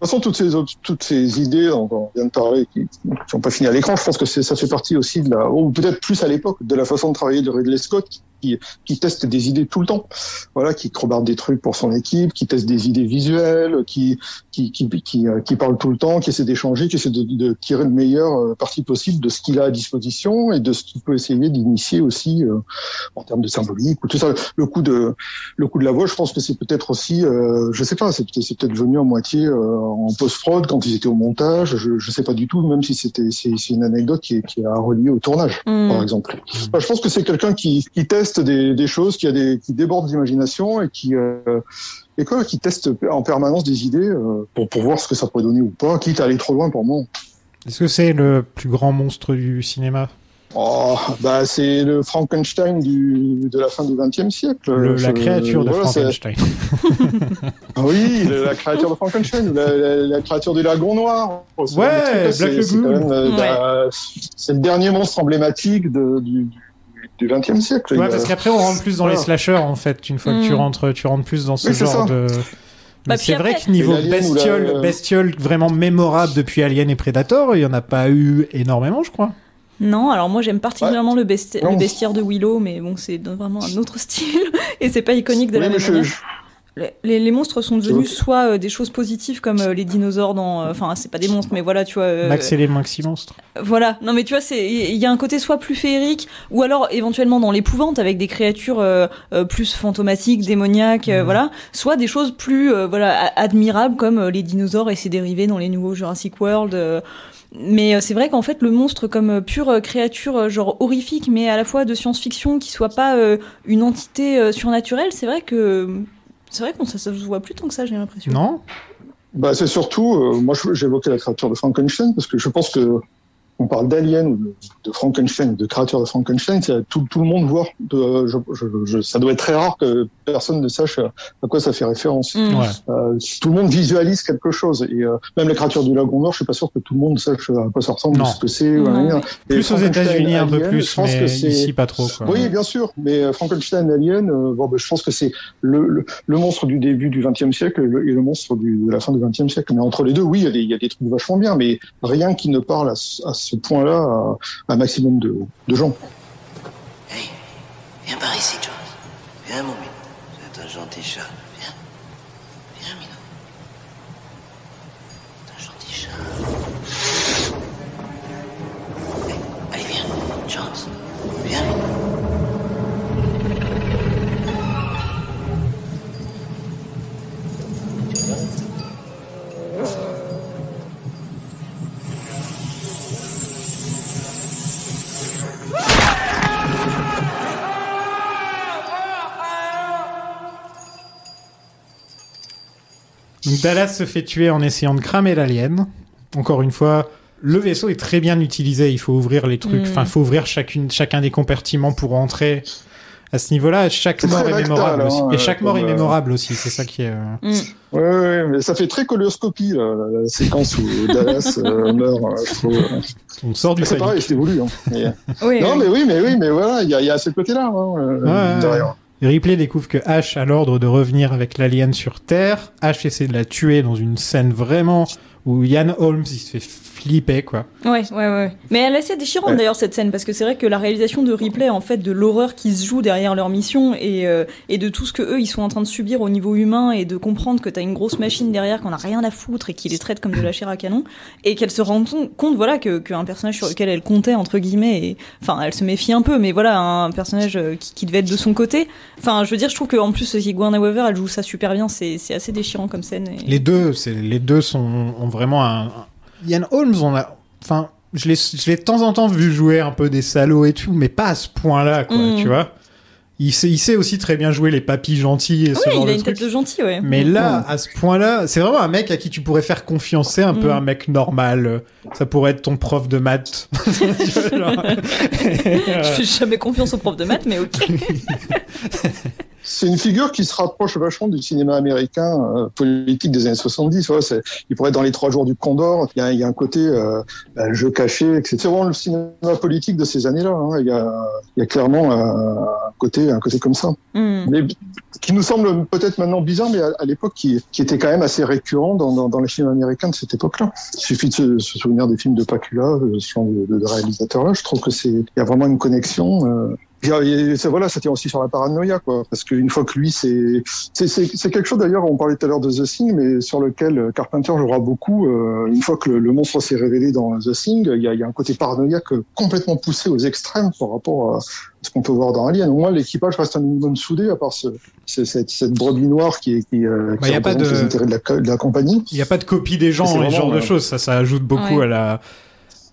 façon, toutes ces autres, toutes ces idées dont on vient de parler, qui n'ont pas fini à l'écran, je pense que c'est- ça fait partie aussi de la, ou peut-être plus à l'époque, de la façon de travailler de Ridley Scott, qui, qui teste des idées tout le temps. Voilà, qui crobarde des trucs pour son équipe, qui teste des idées visuelles, qui qui qui qui, euh, qui parle tout le temps, qui essaie d'échanger, qui essaie de, de tirer le meilleur euh, parti possible de ce qu'il a à disposition et de ce qu'il peut essayer d'initier aussi euh, en termes de symbolique ou tout ça. Le coup de le coup de la voix, je pense que c'est peut-être aussi, euh, je sais pas, c'est peut-être c'est peut-être venu en moitié euh, en post-prod quand ils étaient au montage. Je je sais pas du tout, même si c'était c'est une anecdote qui est qui est à relier au tournage, Mm. par exemple. Enfin, je pense que c'est quelqu'un qui qui teste des des choses, qui a des qui déborde d'imagination et qui euh, et quoi, qui teste en permanence des idées euh, pour pour voir ce que ça pourrait donner ou pas, quitte à aller trop loin pour moi. Est-ce que c'est le plus grand monstre du cinéma? Oh, bah c'est le Frankenstein du, de la fin du XXe siècle. Le- La Je- créature de voilà, Frankenstein. Ah oui, le- la créature de Frankenstein, la, la, la créature du lagon noir. Ce Ouais, c'est- euh, Ouais. la- C'est le dernier monstre emblématique de, du, du XXe siècle. Ouais, a- parce qu'après on rentre plus dans les Voilà. slashers en fait. Une fois que tu Mm. rentres, tu rentres plus dans ce Oui, genre ça. de. Mais Bah, c'est vrai après- que niveau la- bestiole, bestiole vraiment mémorable depuis Alien et Predator, il y en a pas eu énormément, je crois. Non, alors moi j'aime particulièrement le, besti- Non. le bestiaire de Willow, mais bon, c'est vraiment un autre style et c'est pas iconique de Oui, la même je- manière. je- Les, les- monstres sont devenus soit euh, des choses positives comme euh, les dinosaures dans. euh, Enfin, c'est pas des monstres, mais voilà, tu vois. euh, Max et les Maxi Monstres. Voilà, non mais tu vois, c'est il y a un côté soit plus féerique, ou alors éventuellement dans l'épouvante avec des créatures euh, euh, plus fantomatiques, démoniaques, euh, voilà, soit des choses plus euh, voilà admirables comme euh, les dinosaures et ses dérivés dans les nouveaux Jurassic World. euh. mais euh, c'est vrai qu'en fait le monstre comme euh, pure euh, créature euh, genre horrifique, mais à la fois de science-fiction qui soit pas euh, une entité euh, surnaturelle, c'est vrai que c'est vrai qu'on ça, ça se voit plus tant que ça, j'ai l'impression. Non? Bah, c'est surtout, euh, moi j'évoquais la créature de Frankenstein parce que je pense que on parle d'Alien ou de, de Frankenstein, de créature de Frankenstein, c'est tout, tout le monde voit. De, je, je, je- ça doit être très rare que personne ne sache à quoi ça fait référence. Mm. Ouais. Euh, tout le monde visualise quelque chose et euh, même la créature du lagon Nord, je suis pas sûr que tout le monde sache à quoi ça ressemble, Non. ce que c'est. Et Plus aux États-Unis un peu plus, je pense mais que c'est- ici pas trop. Quoi. oui, bien sûr, mais euh, Frankenstein Alien, euh, bon, ben, je pense que c'est le, le, le monstre du début du XXe siècle et le, et le monstre du, de la fin du XXe siècle. Mais entre les deux, oui, il y, a des, il y a des trucs vachement bien, mais rien qui ne parle à, à ce point-là à, à un maximum de, gens. Hey, viens par ici, Jones. Viens, mon minou. C'est un gentil chat. Viens. Viens, minou. C'est un gentil chat. Allez, viens. Jones. Viens. Donc Dallas se fait tuer en essayant de cramer l'alien. Encore une fois, le vaisseau est très bien utilisé. Il faut ouvrir les trucs, Mm. enfin, il faut ouvrir chacune, chacun des compartiments pour entrer. À ce niveau-là, chaque mort est mémorable hein, aussi. Et euh, chaque mort est euh, mémorable aussi. C'est ça qui est. euh, Mm. Ouais, ouais, mais ça fait très coléoscopie, là, la, la séquence où Dallas euh, meurt. je trouve. On sort du C'est pareil, c'est voulu. Hein. Mais- Oui, non, oui. mais oui, mais oui, mais voilà, il y a, il y a ce côté-là hein, Ouais, derrière. Ripley découvre que Ash a l'ordre de revenir avec l'alien sur Terre. Ash essaie de la tuer dans une scène vraiment où Ian Holmes il se fait flipper quoi. Ouais, ouais, ouais. Mais elle est assez déchirante Ouais. d'ailleurs cette scène parce que c'est vrai que la réalisation de replay en fait de l'horreur qui se joue derrière leur mission et, euh, et de tout ce que eux ils sont en train de subir au niveau humain et de comprendre que t'as une grosse machine derrière qu'on a rien à foutre et qui les traite comme de la chair à canon et qu'elle se rend compte voilà que qu'un personnage sur lequel elle comptait entre guillemets et enfin elle se méfie un peu mais voilà un personnage euh, qui, qui devait être de son côté. Enfin je veux dire je trouve qu'en plus Sigourney Weaver elle joue ça super bien c'est c'est assez déchirant comme scène. Et... Les deux, c'est les deux sont ont vraiment un. Ian Holmes, on a, enfin, je l'ai, je l'ai de temps en temps vu jouer un peu des salauds et tout, mais pas à ce point-là quoi, Mm. tu vois. Il sait, il sait aussi très bien jouer les papis gentils et ce Oui, genre il a de une trucs. tête de gentil ouais. Mais là, à ce point-là, c'est vraiment un mec à qui tu pourrais faire confiance. C'est un peu Mm. un mec normal. Ça pourrait être ton prof de maths. Tu vois, genre. Je fais jamais confiance au prof de maths mais ok. C'est une figure qui se rapproche vachement du cinéma américain euh, politique des années 70. Voilà, c'est, il pourrait être dans les trois jours du Condor. Il y a, il y a un côté euh, bah, jeu caché, etc. C'est vraiment le cinéma politique de ces années-là. hein. Il, y a, il y a clairement euh, un côté, un côté comme ça. Hmm. Mais qui nous semble peut-être maintenant bizarre, mais à, à l'époque qui, qui était quand même assez récurrent dans, dans, dans les films américains de cette époque-là. Il suffit de se, se souvenir des films de Pacula, de de, de, de réalisateurs-là. Je trouve que c'est, il y a vraiment une connexion. Euh, Et ça, voilà, ça tient aussi sur la paranoïa, quoi. Parce qu'une fois que lui, c'est, c'est, c'est, c'est quelque chose d'ailleurs. On parlait tout à l'heure de The Thing, mais sur lequel Carpenter jouera beaucoup. Euh, une fois que le, le monstre s'est révélé dans The Thing, il y a, il y a un côté paranoïaque complètement poussé aux extrêmes par rapport à ce qu'on peut voir dans Alien. Au moins, l'équipage reste un minimum soudé, à part ce, ce- cette, cette brebis noire qui, est- qui, euh, Bah, qui y a pas représente de- les intérêts de la, de la compagnie. Il n'y a pas de copie des gens C'est et ce vraiment, genre de euh, choses. Ça, ça ajoute beaucoup Ouais. à la.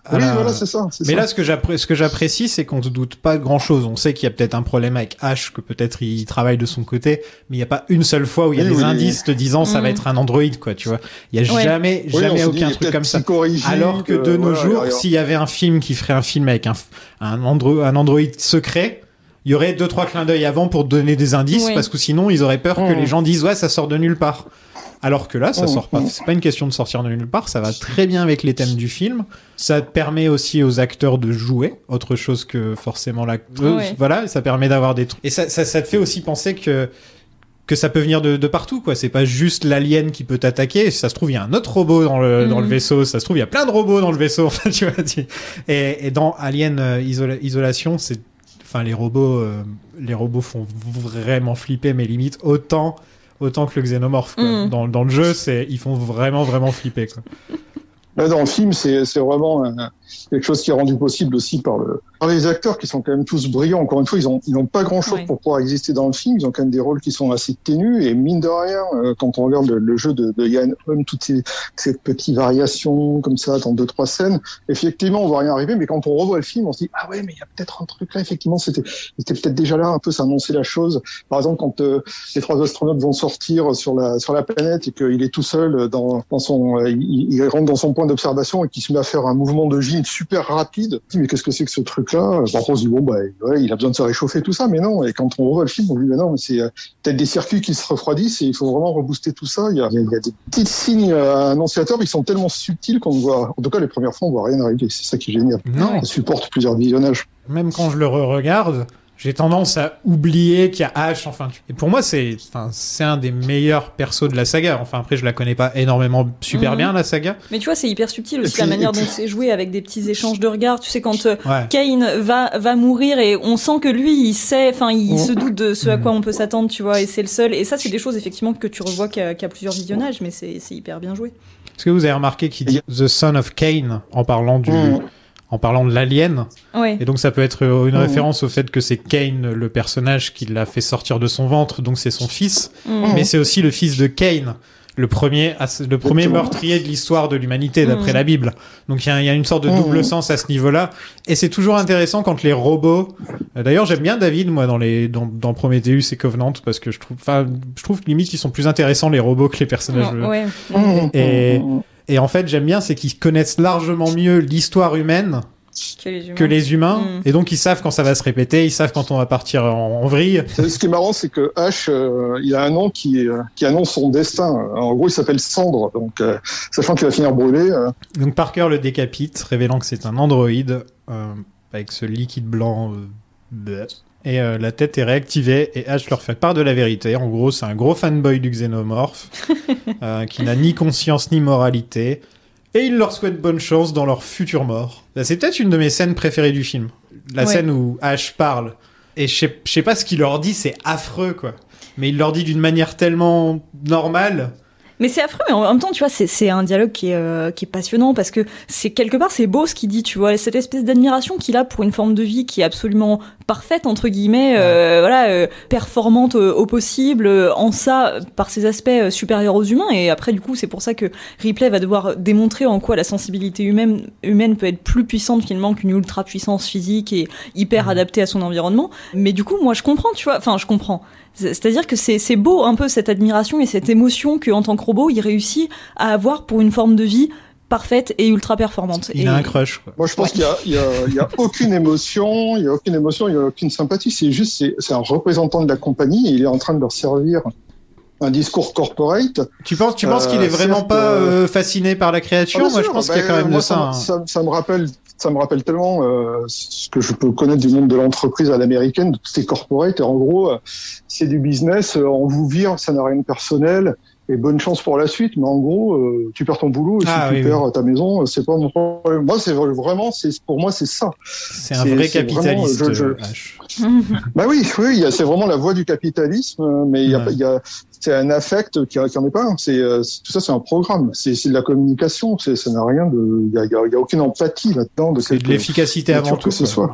À Oui, la- voilà, c'est ça. c'est Mais ça. là, ce que j'appré- ce que j'apprécie, c'est qu'on ne doute pas de grand chose. On sait qu'il y a peut-être un problème avec H, que peut-être il travaille de son côté, mais il n'y a pas une seule fois où il y a Oui, des oui. indices te disant ça va Mhm. être un Android, quoi, tu vois. Il y a Ouais. jamais, jamais dit, aucun truc comme ça. Alors que de euh, nos voilà, jours, s'il y avait un film qui ferait un film avec un, un, andro un Android secret, il y aurait deux, trois clins d'œil avant pour donner des indices, Oui. parce que sinon, ils auraient peur que Mhm. les gens disent, ouais, ça sort de nulle part. Alors que là, ça Mhm. sort pas. C'est pas une question de sortir de nulle part. Ça va très bien avec les thèmes du film. Ça permet aussi aux acteurs de jouer autre chose que forcément la. Ouais. Voilà, ça permet d'avoir des trucs. Et ça, ça, ça te fait aussi penser que que ça peut venir de, de partout, quoi. C'est pas juste l'alien qui peut t'attaquer. Ça se trouve, il y a un autre robot dans le, dans le Mhm. vaisseau. Ça se trouve, il y a plein de robots dans le vaisseau. Enfin, tu vois. tu- Et, et dans Alien euh, Isola- Isolation, c'est, enfin, les robots, euh, les robots font vraiment flipper, mais limite autant, autant que le xénomorphe, quoi. Mhm. Dans, dans le jeu, c'est, ils font vraiment, vraiment flipper, quoi. Là, dans le film, c'est vraiment un- quelque chose qui est rendu possible aussi par, le, par les acteurs qui sont quand même tous brillants. Encore une fois, ils ont ils n'ont pas grand chose Ouais. pour pouvoir exister dans le film. Ils ont quand même des rôles qui sont assez ténus et mine de rien, euh, quand on regarde le, le jeu de, de Yann Holm, toutes ces, ces petites variations comme ça dans deux trois scènes, effectivement, on voit rien arriver. Mais quand on revoit le film, on se dit ah ouais, mais il y a peut-être un truc là. Effectivement, c'était c'était peut-être déjà là un peu, ça annonçait la chose. Par exemple, quand euh, les trois astronautes vont sortir sur la sur la planète et qu'il est tout seul dans, dans son, euh, il, il rentre dans son point d'observation et qu'il se met à faire un mouvement de gym super rapide. Mais qu'est-ce que c'est que ce truc-là? Contre, on se dit bon bah ouais, il a besoin de se réchauffer tout ça, mais non. Et quand on revoit le film, on se dit mais non, mais c'est euh, peut-être des circuits qui se refroidissent et il faut vraiment rebooster tout ça. Il y a, il y des petits signes euh, annonciateurs, ils sont tellement subtils qu'on ne voit. En tout cas, les premières fois, on voit rien arriver. C'est ça qui est génial. Non. Ça supporte plusieurs visionnages. Même quand je le re-regarde, j'ai tendance à oublier qu'il y a H. Enfin, tu- et pour moi, c'est, enfin, c'est un des meilleurs persos de la saga. Enfin, après, je la connais pas énormément super Mhm. bien la saga. Mais tu vois, c'est hyper subtil aussi puis- la manière puis- dont c'est joué avec des petits échanges de regards. Tu sais, quand euh, Ouais. Kane va, va mourir et on sent que lui, il sait, enfin, il se doute de ce à Mhm. quoi on peut s'attendre, tu vois, et c'est le seul. Et ça, c'est des choses effectivement que tu revois qu'à plusieurs visionnages, mais c'est c'est hyper bien joué. Est-ce que vous avez remarqué qu'il dit The Son of Kane en parlant du, Mhm. En parlant de l'alien Ouais. Et donc ça peut être euh, une Mhm. référence au fait que c'est Kane, le personnage qui l'a fait sortir de son ventre, donc c'est son fils. Mhm. Mais c'est aussi le fils de Kane, le premier, le premier meurtrier de l'histoire de l'humanité d'après Mhm. la Bible. Donc il y, a- il y a une sorte de double sens à ce niveau-là. Et c'est toujours intéressant quand les robots. euh, D'ailleurs j'aime bien David moi dans les dans, dans Prometheus et Covenant parce que je trouve, enfin je trouve que limite ils sont plus intéressants les robots que les personnages. Ouais. Et-. Et en fait j'aime bien c'est qu'ils connaissent largement mieux l'histoire humaine Que les humains. que les humains. Mhm. Et donc ils savent quand ça va se répéter, ils savent quand on va partir en, en vrille. Ce qui est marrant, c'est que H, euh, il a un nom qui, euh, qui annonce son destin. En gros, il s'appelle Cendre. Donc, euh, sachant qu'il va finir brûlé, euh, Donc Parker le décapite, révélant que c'est un androïde euh, avec ce liquide blanc. Et euh, la tête est réactivée et Ash leur fait part de la vérité. En gros, c'est un gros fanboy du xénomorphe euh, qui n'a ni conscience ni moralité. Et il leur souhaite bonne chance dans leur future mort. C'est peut-être une de mes scènes préférées du film. La Ouais. scène où Ash parle. Et je sais pas ce qu'il leur dit, c'est affreux, quoi. Mais il leur dit d'une manière tellement normale. Mais c'est affreux, mais en même temps, tu vois, c'est- c'est un dialogue qui est, euh, qui est passionnant parce que c'est quelque part, c'est beau ce qu'il dit, tu vois, cette espèce d'admiration qu'il a pour une forme de vie qui est absolument parfaite, entre guillemets, euh, voilà, euh, performante euh, au possible, euh, en ça, par ses aspects euh, supérieurs aux humains. Et après, du coup, c'est pour ça que Ripley va devoir démontrer en quoi la sensibilité humaine, humaine peut être plus puissante finalement qu'une ultra puissance physique et hyper adaptée à son environnement. Mais du coup, moi, je comprends, tu vois, enfin, je comprends. C'est- C'est-à-dire que c'est c'est beau un peu cette admiration et cette émotion qu'en tant que robot, il réussit à avoir pour une forme de vie parfaite et ultra performante. Il Et- a un crush, quoi. moi, je pense qu'il y a, il y, a, il y a aucune émotion, il y a aucune émotion, il y a aucune sympathie. C'est juste, c'est- c'est un représentant de la compagnie et il est en train de leur servir un discours corporate. Tu penses, tu penses Euh, qu'il est vraiment certes, pas euh, fasciné par la création? Ah, Moi, je pense bah, qu'il y a quand même moi, de ça. hein. ça, ça me rappelle, ça me rappelle tellement euh, ce que je peux connaître du monde de l'entreprise à l'américaine, de toutes ces en gros, euh, c'est du business. euh, on vous vire, ça n'a rien de personnel. Et bonne chance pour la suite. Mais en gros, euh, tu perds ton boulot, et Ah, si oui, tu perds oui. ta maison, euh, c'est pas mon problème. Moi, c'est vraiment, c'est pour moi, c'est ça. C'est un vrai vraiment, capitaliste. je- je- euh. Bah oui, oui, c'est vraiment la voie du capitalisme, euh, mais il y a, Ouais. pas- il y a, c'est un affect qui, qui en est pas un. C'est euh, tout ça, c'est un programme. C'est c'est de la communication. C'est ça n'a rien de, il y a, il y a- il y a aucune empathie là-dedans. de C'est de l'efficacité avant tout. que ce soit.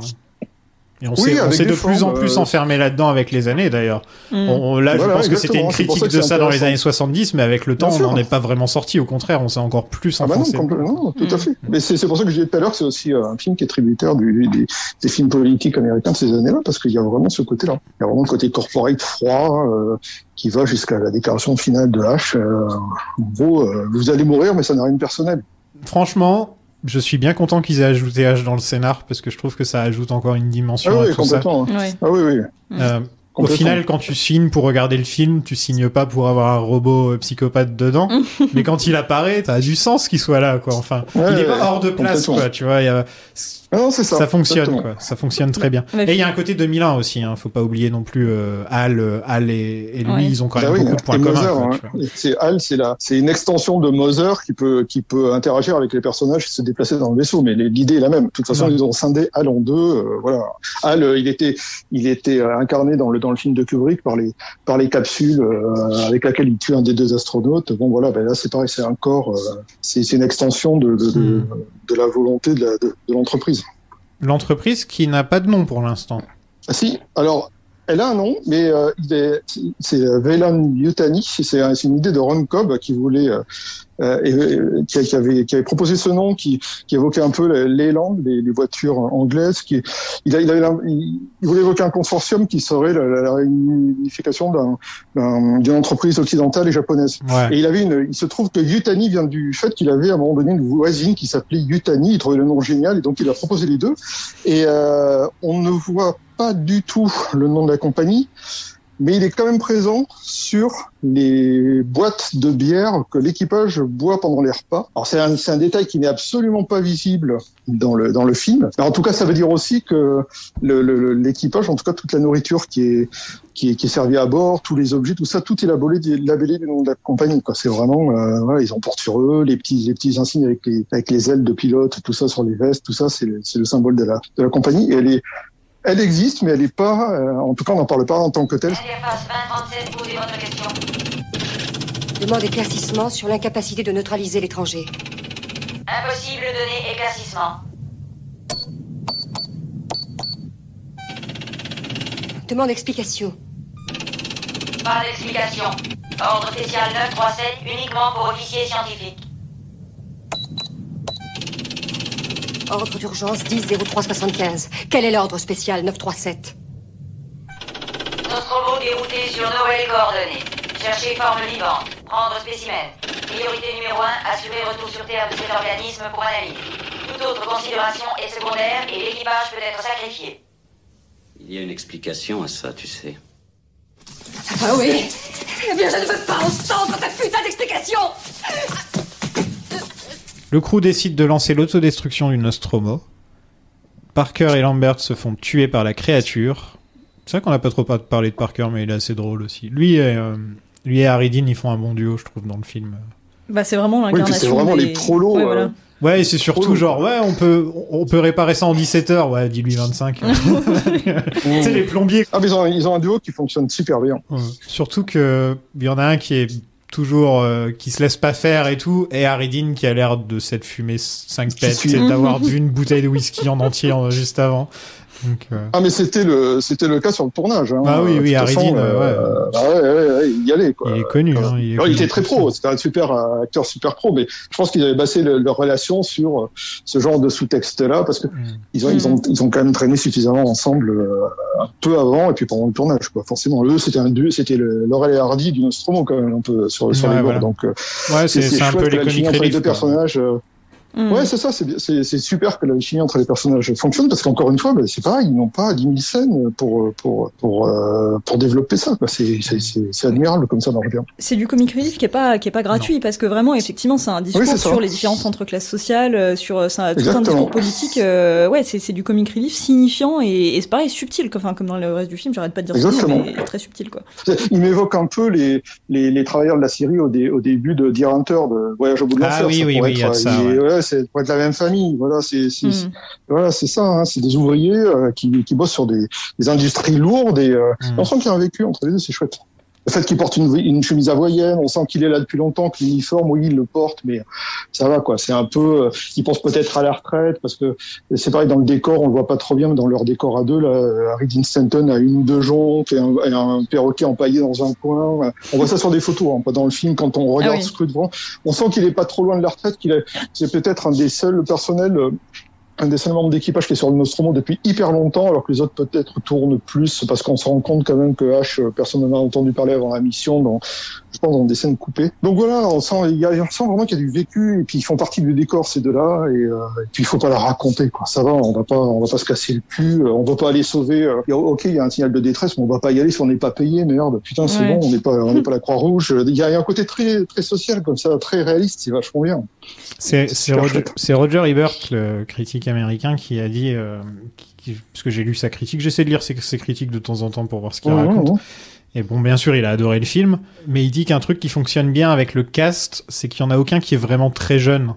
Et on Oui, s'est de plus en plus euh, enfermé là-dedans avec les années d'ailleurs. Mm. On- on- là, Voilà, je pense que c'était une critique de ça dans les années 70, mais avec le temps, Bien on n'en est pas vraiment sorti. Au contraire, on s'est encore plus Ah bah non, enfoncé. tout Mm. à fait. Mais c'est c'est pour ça que je disais tout à l'heure c'est aussi euh, un film qui est tributaire du, des, des films politiques américains de ces années-là, parce qu'il y a vraiment ce côté-là. Il y a vraiment le côté corporate froid euh, qui va jusqu'à la déclaration finale de H. Euh, en gros, euh, vous allez mourir, mais ça n'a rien de personnel. Franchement, je suis bien content qu'ils aient ajouté H dans le scénar parce que je trouve que ça ajoute encore une dimension Ah à oui, tout ça. complètement. Ouais. Ah oui, oui. Euh, au final, quand tu signes pour regarder le film, tu signes pas pour avoir un robot euh, psychopathe dedans. mais quand il apparaît, a du sens qu'il soit là, quoi. Enfin, Ouais, il est ouais, pas hors de place, quoi. Tu vois, il y a- non, c'est ça. ça fonctionne, exactement. quoi. Ça fonctionne très bien. Et il y a un côté 2001 aussi, hein. Faut pas oublier non plus euh, Al, euh, Al et, et lui, Ouais. ils ont quand Bah même oui, beaucoup de points communs. Hein. C'est Hal, c'est la, c'est une extension de Moser qui peut, qui peut interagir avec les personnages et se déplacer dans le vaisseau. Mais l'idée est la même. De toute façon, Ouais. ils ont scindé Hal en deux. euh, voilà. Hal, euh, il était, il était euh, incarné dans le dans le film de Kubrick par les par les capsules euh, avec laquelle il tue un des deux astronautes. Bon, voilà. Ben là, c'est pareil. C'est un corps. euh, c'est c'est une extension de de, de, Hmm. de la volonté de la- de, de l'entreprise. L'entreprise qui n'a pas de nom pour l'instant. Ah, si, alors, elle a un nom, mais euh, c'est euh, Velan Yutani, c'est un- c'est une idée de Ron Cobb qui voulait, euh, euh, et, euh, qui, a- qui avait, qui avait proposé ce nom, qui, qui évoquait un peu l'élan, les, les voitures anglaises. Qui, il, a, il, l'im- il, voulait évoquer un consortium qui serait la, la, réunification d'un- d'un- d'une entreprise occidentale et japonaise. Ouais. Et il avait une, il se trouve que Yutani vient du fait qu'il avait à un moment donné une voisine qui s'appelait Yutani. Il trouvait le nom génial et donc il a proposé les deux. Et euh, on ne voit du tout le nom de la compagnie, mais il est quand même présent sur les boîtes de bière que l'équipage boit pendant les repas. Alors c'est un, un détail qui n'est absolument pas visible dans le dans le film. Mais en tout cas, ça veut dire aussi que l'équipage, en tout cas toute la nourriture qui est qui est, qui est servie à bord, tous les objets, tout ça, tout est labellé, du nom de la compagnie. C'est vraiment, euh, ils en portent sur eux, les petits les petits insignes avec les avec les ailes de pilote, tout ça sur les vestes, tout ça, c'est le, le symbole de la de la compagnie. Et elle est elle existe, mais elle est pas, euh, en tout cas, on n'en parle pas en tant que telle. Interface 2037, posez votre question. Demande éclaircissement sur l'incapacité de neutraliser l'étranger. Impossible de donner éclaircissement. Demande explication. Pas d'explication. Ordre spécial 937 uniquement pour officiers scientifiques. Ordre d'urgence 10 0375. Quel est l'ordre spécial 937 Nostromo dérouté sur nouvelles coordonnées. Chercher forme vivante. Prendre spécimen. Priorité numéro 1, assurer retour sur Terre de cet organisme pour analyse. Toute autre considération est secondaire et l'équipage peut être sacrifié. Il y a une explication à ça, tu sais. Ah oui? Eh bien, je ne veux pas entendre ta putain d'explication Le crew décide de lancer l'autodestruction du Nostromo. Parker et Lambert se font tuer par la créature. C'est vrai qu'on n'a pas trop parlé de Parker, mais il est assez drôle aussi. Lui et, euh, lui et Harry Dean, ils font un bon duo, je trouve, dans le film. Bah, c'est vraiment Oui, l'incarnation. c'est vraiment des... les prolos. Ouais, euh, voilà. Ouais, et c'est surtout Trop long. genre, ouais, on peut, on peut réparer ça en 17 heures. Ouais, dis-lui 25. tu sais, les plombiers. Ah, mais ils ont, ils ont un duo qui fonctionne super bien. Ouais. Surtout que il y en a un qui est toujours euh, qui se laisse pas faire et tout et Dean qui a l'air de s'être fumé 5 pets suit. et d'avoir bu une bouteille de whisky en entier juste avant donc euh, Ah, mais c'était le, c'était le cas sur le tournage. Hein. Ah oui, oui, Dean, euh, ouais, ouais, ouais, il y allait, quoi. il est connu hein, il, est Alors, connu il était très pro, c'était un super acteur super pro, mais je pense qu'ils avaient basé le- leur relation sur euh, ce genre de sous-texte-là, parce que Mm. ils ont, ils ont, ils ont quand même traîné suffisamment ensemble euh, un peu avant et puis pendant le tournage, quoi. Forcément, eux, c'était un duo, c'était le Laurel et Hardy du Nostromo quand même un peu sur, sur les bords. voilà. Donc, ouais c'est c'est un peu les les deux personnages. Euh, Mm. Ouais, c'est ça, c'est bien- c'est c'est super que la chimie entre les personnages fonctionne parce qu'encore une fois, bah, c'est pareil, ils n'ont pas 10 000 scènes pour pour pour euh, pour développer ça. quoi. C'est c'est c'est c'est admirable comme ça marche bien. C'est du comic relief qui est pas qui est pas gratuit parce que vraiment effectivement c'est un discours Oui, sur les différences entre classes sociales, euh, sur euh, c'est un- tout un discours politique. euh, ouais, c'est c'est du comic relief signifiant et, et c'est pareil subtil. quoi. Enfin comme dans le reste du film, j'arrête pas de dire ça, Exactement. mais très subtil quoi. Il m'évoque un peu les, les, les travailleurs de la Syrie au, dé, au début de Deer Hunter, de Voyage au bout de Ah l'enfer. oui, ça oui, pourrait oui, de c'est pour être la même famille. Voilà, c'est c'est Mm. voilà, c'est ça. Hein, c'est des ouvriers euh, qui, qui bossent sur des, des industries lourdes et euh, Mm. sent qu'il y a un vécu entre les deux, c'est chouette. Le fait qu'il porte une, une chemise hawaïenne, on sent qu'il est là depuis longtemps, que l'uniforme, oui, il le porte, mais ça va quoi. C'est un peu, euh, il pense peut-être à la retraite parce que c'est pareil dans le décor, on le voit pas trop bien, mais dans leur décor à deux, là, Harry Dean Stanton a une ou deux jambes et un, et un perroquet empaillé dans un coin. On voit ça sur des photos, hein, pas dans le film. Quand on regarde Ah oui. ce que devant, on sent qu'il est pas trop loin de la retraite, qu'il est, c'est peut-être un des seuls personnels. Un des seuls membres d'équipage qui est sur le Nostromo depuis hyper longtemps, alors que les autres peut-être tournent plus, parce qu'on se rend compte quand même que H, euh, personne n'en a entendu parler avant la mission, dans, je pense dans des scènes coupées. Donc voilà, on sent, il y a, on sent vraiment qu'il y a du vécu, et puis ils font partie du décor ces deux-là, et, euh, et puis il faut pas la raconter, quoi. Ça va, on va pas, on va pas se casser le cul, euh, on va pas aller sauver. euh, ok, il y a un signal de détresse, mais on va pas y aller si on n'est pas payé, merde. Putain, c'est Ouais. bon, on n'est pas, on n'est pas la Croix Rouge. Il y a un côté très, très social comme ça, très réaliste, c'est vachement bien. C'est Roger, Roger Ebert, le critique américain, qui a dit, euh, qui- qui- parce que j'ai lu sa critique, j'essaie de lire ses, ses critiques de temps en temps pour voir ce qu'il raconte. mhm. Et bon, bien sûr, il a adoré le film, mais il dit qu'un truc qui fonctionne bien avec le cast, c'est qu'il y en a aucun qui est vraiment très jeune.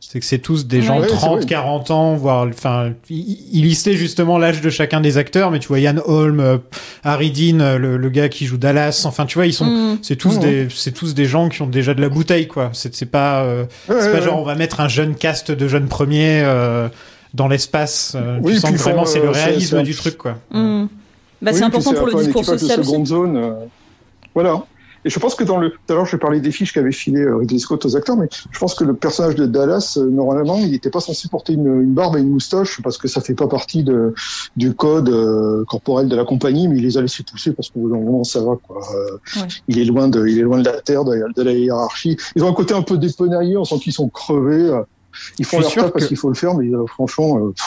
C'est que c'est tous des gens Ouais, c'est 30, vrai. 40 ans, voire, enfin, il, listait justement l'âge de chacun des acteurs, mais tu vois, Ian Holm, euh, Harry Dean, euh, le, le gars qui joue Dallas, enfin, tu vois, ils sont, Mm. c'est tous Mhm. des, c'est tous des gens qui ont déjà de la bouteille, quoi. C'est c'est pas, euh, Ouais, c'est ouais, pas ouais. genre on va mettre un jeune cast de jeunes premiers euh, dans l'espace. Euh, Oui, tu sens que vraiment c'est euh, le réalisme du truc, quoi. Mm. Bah, Oui, c'est important pour le discours de social aussi. seconde zone. euh, Voilà. Et je pense que dans le, tout à l'heure, je parlais des fiches qu'avait filé euh, Ridley Scott aux acteurs, mais je pense que le personnage de Dallas, euh, normalement, il n'était pas censé porter une, une barbe et une moustache parce que ça fait pas partie de, du code euh, corporel de la compagnie, mais il les a laissés pousser parce qu'au bout d'un moment, ça va, quoi. Euh, Ouais. Il est loin de, il est loin de la terre, de, de la hiérarchie. Ils ont un côté un peu dépenaillé, on sent qu'ils sont crevés. euh, Ils font leur taf parce que- qu'il faut le faire, mais euh, franchement, euh, pff,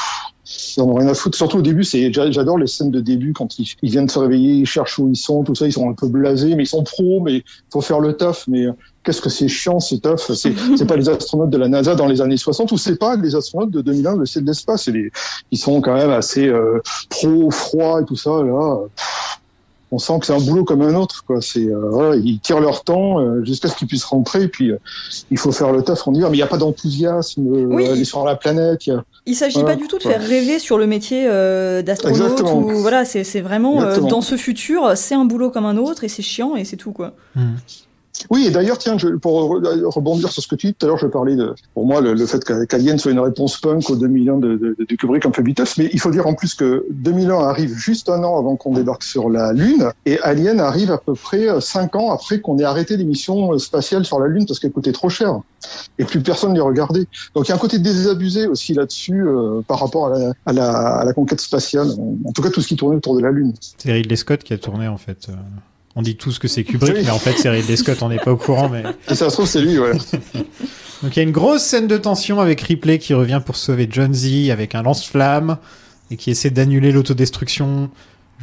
ils en ont rien à foutre. Surtout au début, c'est j'a- j'adore les scènes de début quand ils, ils viennent se réveiller, ils cherchent où ils sont, tout ça, ils sont un peu blasés, mais ils sont pros, mais faut faire le taf. Mais euh, qu'est-ce que c'est chiant ce taf? C'est c'est pas les astronautes de la NASA dans les années 60 ou c'est pas les astronautes de 2001 le ciel de l'espace. C'est les- Ils sont quand même assez euh, pro, froid et tout ça. Là, pff, on sent que c'est un boulot comme un autre. Quoi. C'est euh, voilà, ils tirent leur temps euh, jusqu'à ce qu'ils puissent rentrer. Et puis euh, il faut faire le taf, on y va. Mais il n'y a pas d'enthousiasme. euh, Oui. aller sur la planète. il Y a... Il s'agit Voilà. pas du tout de Ouais. faire rêver sur le métier euh, d'astronaute ou voilà, c'est c'est vraiment euh, dans ce futur, c'est un boulot comme un autre et c'est chiant et c'est tout quoi. Oui, et d'ailleurs, tiens, je, pour re- rebondir sur ce que tu dis, tout à l'heure, je parlais de, pour moi, le, le fait qu'A- qu'Alien soit une réponse punk au 2001 de, de, de Kubrick un peu mais il faut dire en plus que 2001 arrive juste un an avant qu'on débarque sur la Lune, et Alien arrive à peu près euh, cinq ans après qu'on ait arrêté les missions euh, spatiales sur la Lune parce qu'elle coûtait trop cher, et plus personne ne les regardait. Donc il y a un côté désabusé aussi là-dessus euh, par rapport à la, à, la, à la conquête spatiale, en, tout cas tout ce qui tournait autour de la Lune. C'est Ridley Scott qui a tourné en fait. On dit tous que c'est Kubrick, Oui. mais en fait c'est Ridley Scott, on n'est pas au courant. Mais Et ça se trouve, c'est lui, ouais. donc il y a une grosse scène de tension avec Ripley qui revient pour sauver John Z avec un lance-flamme et qui essaie d'annuler l'autodestruction.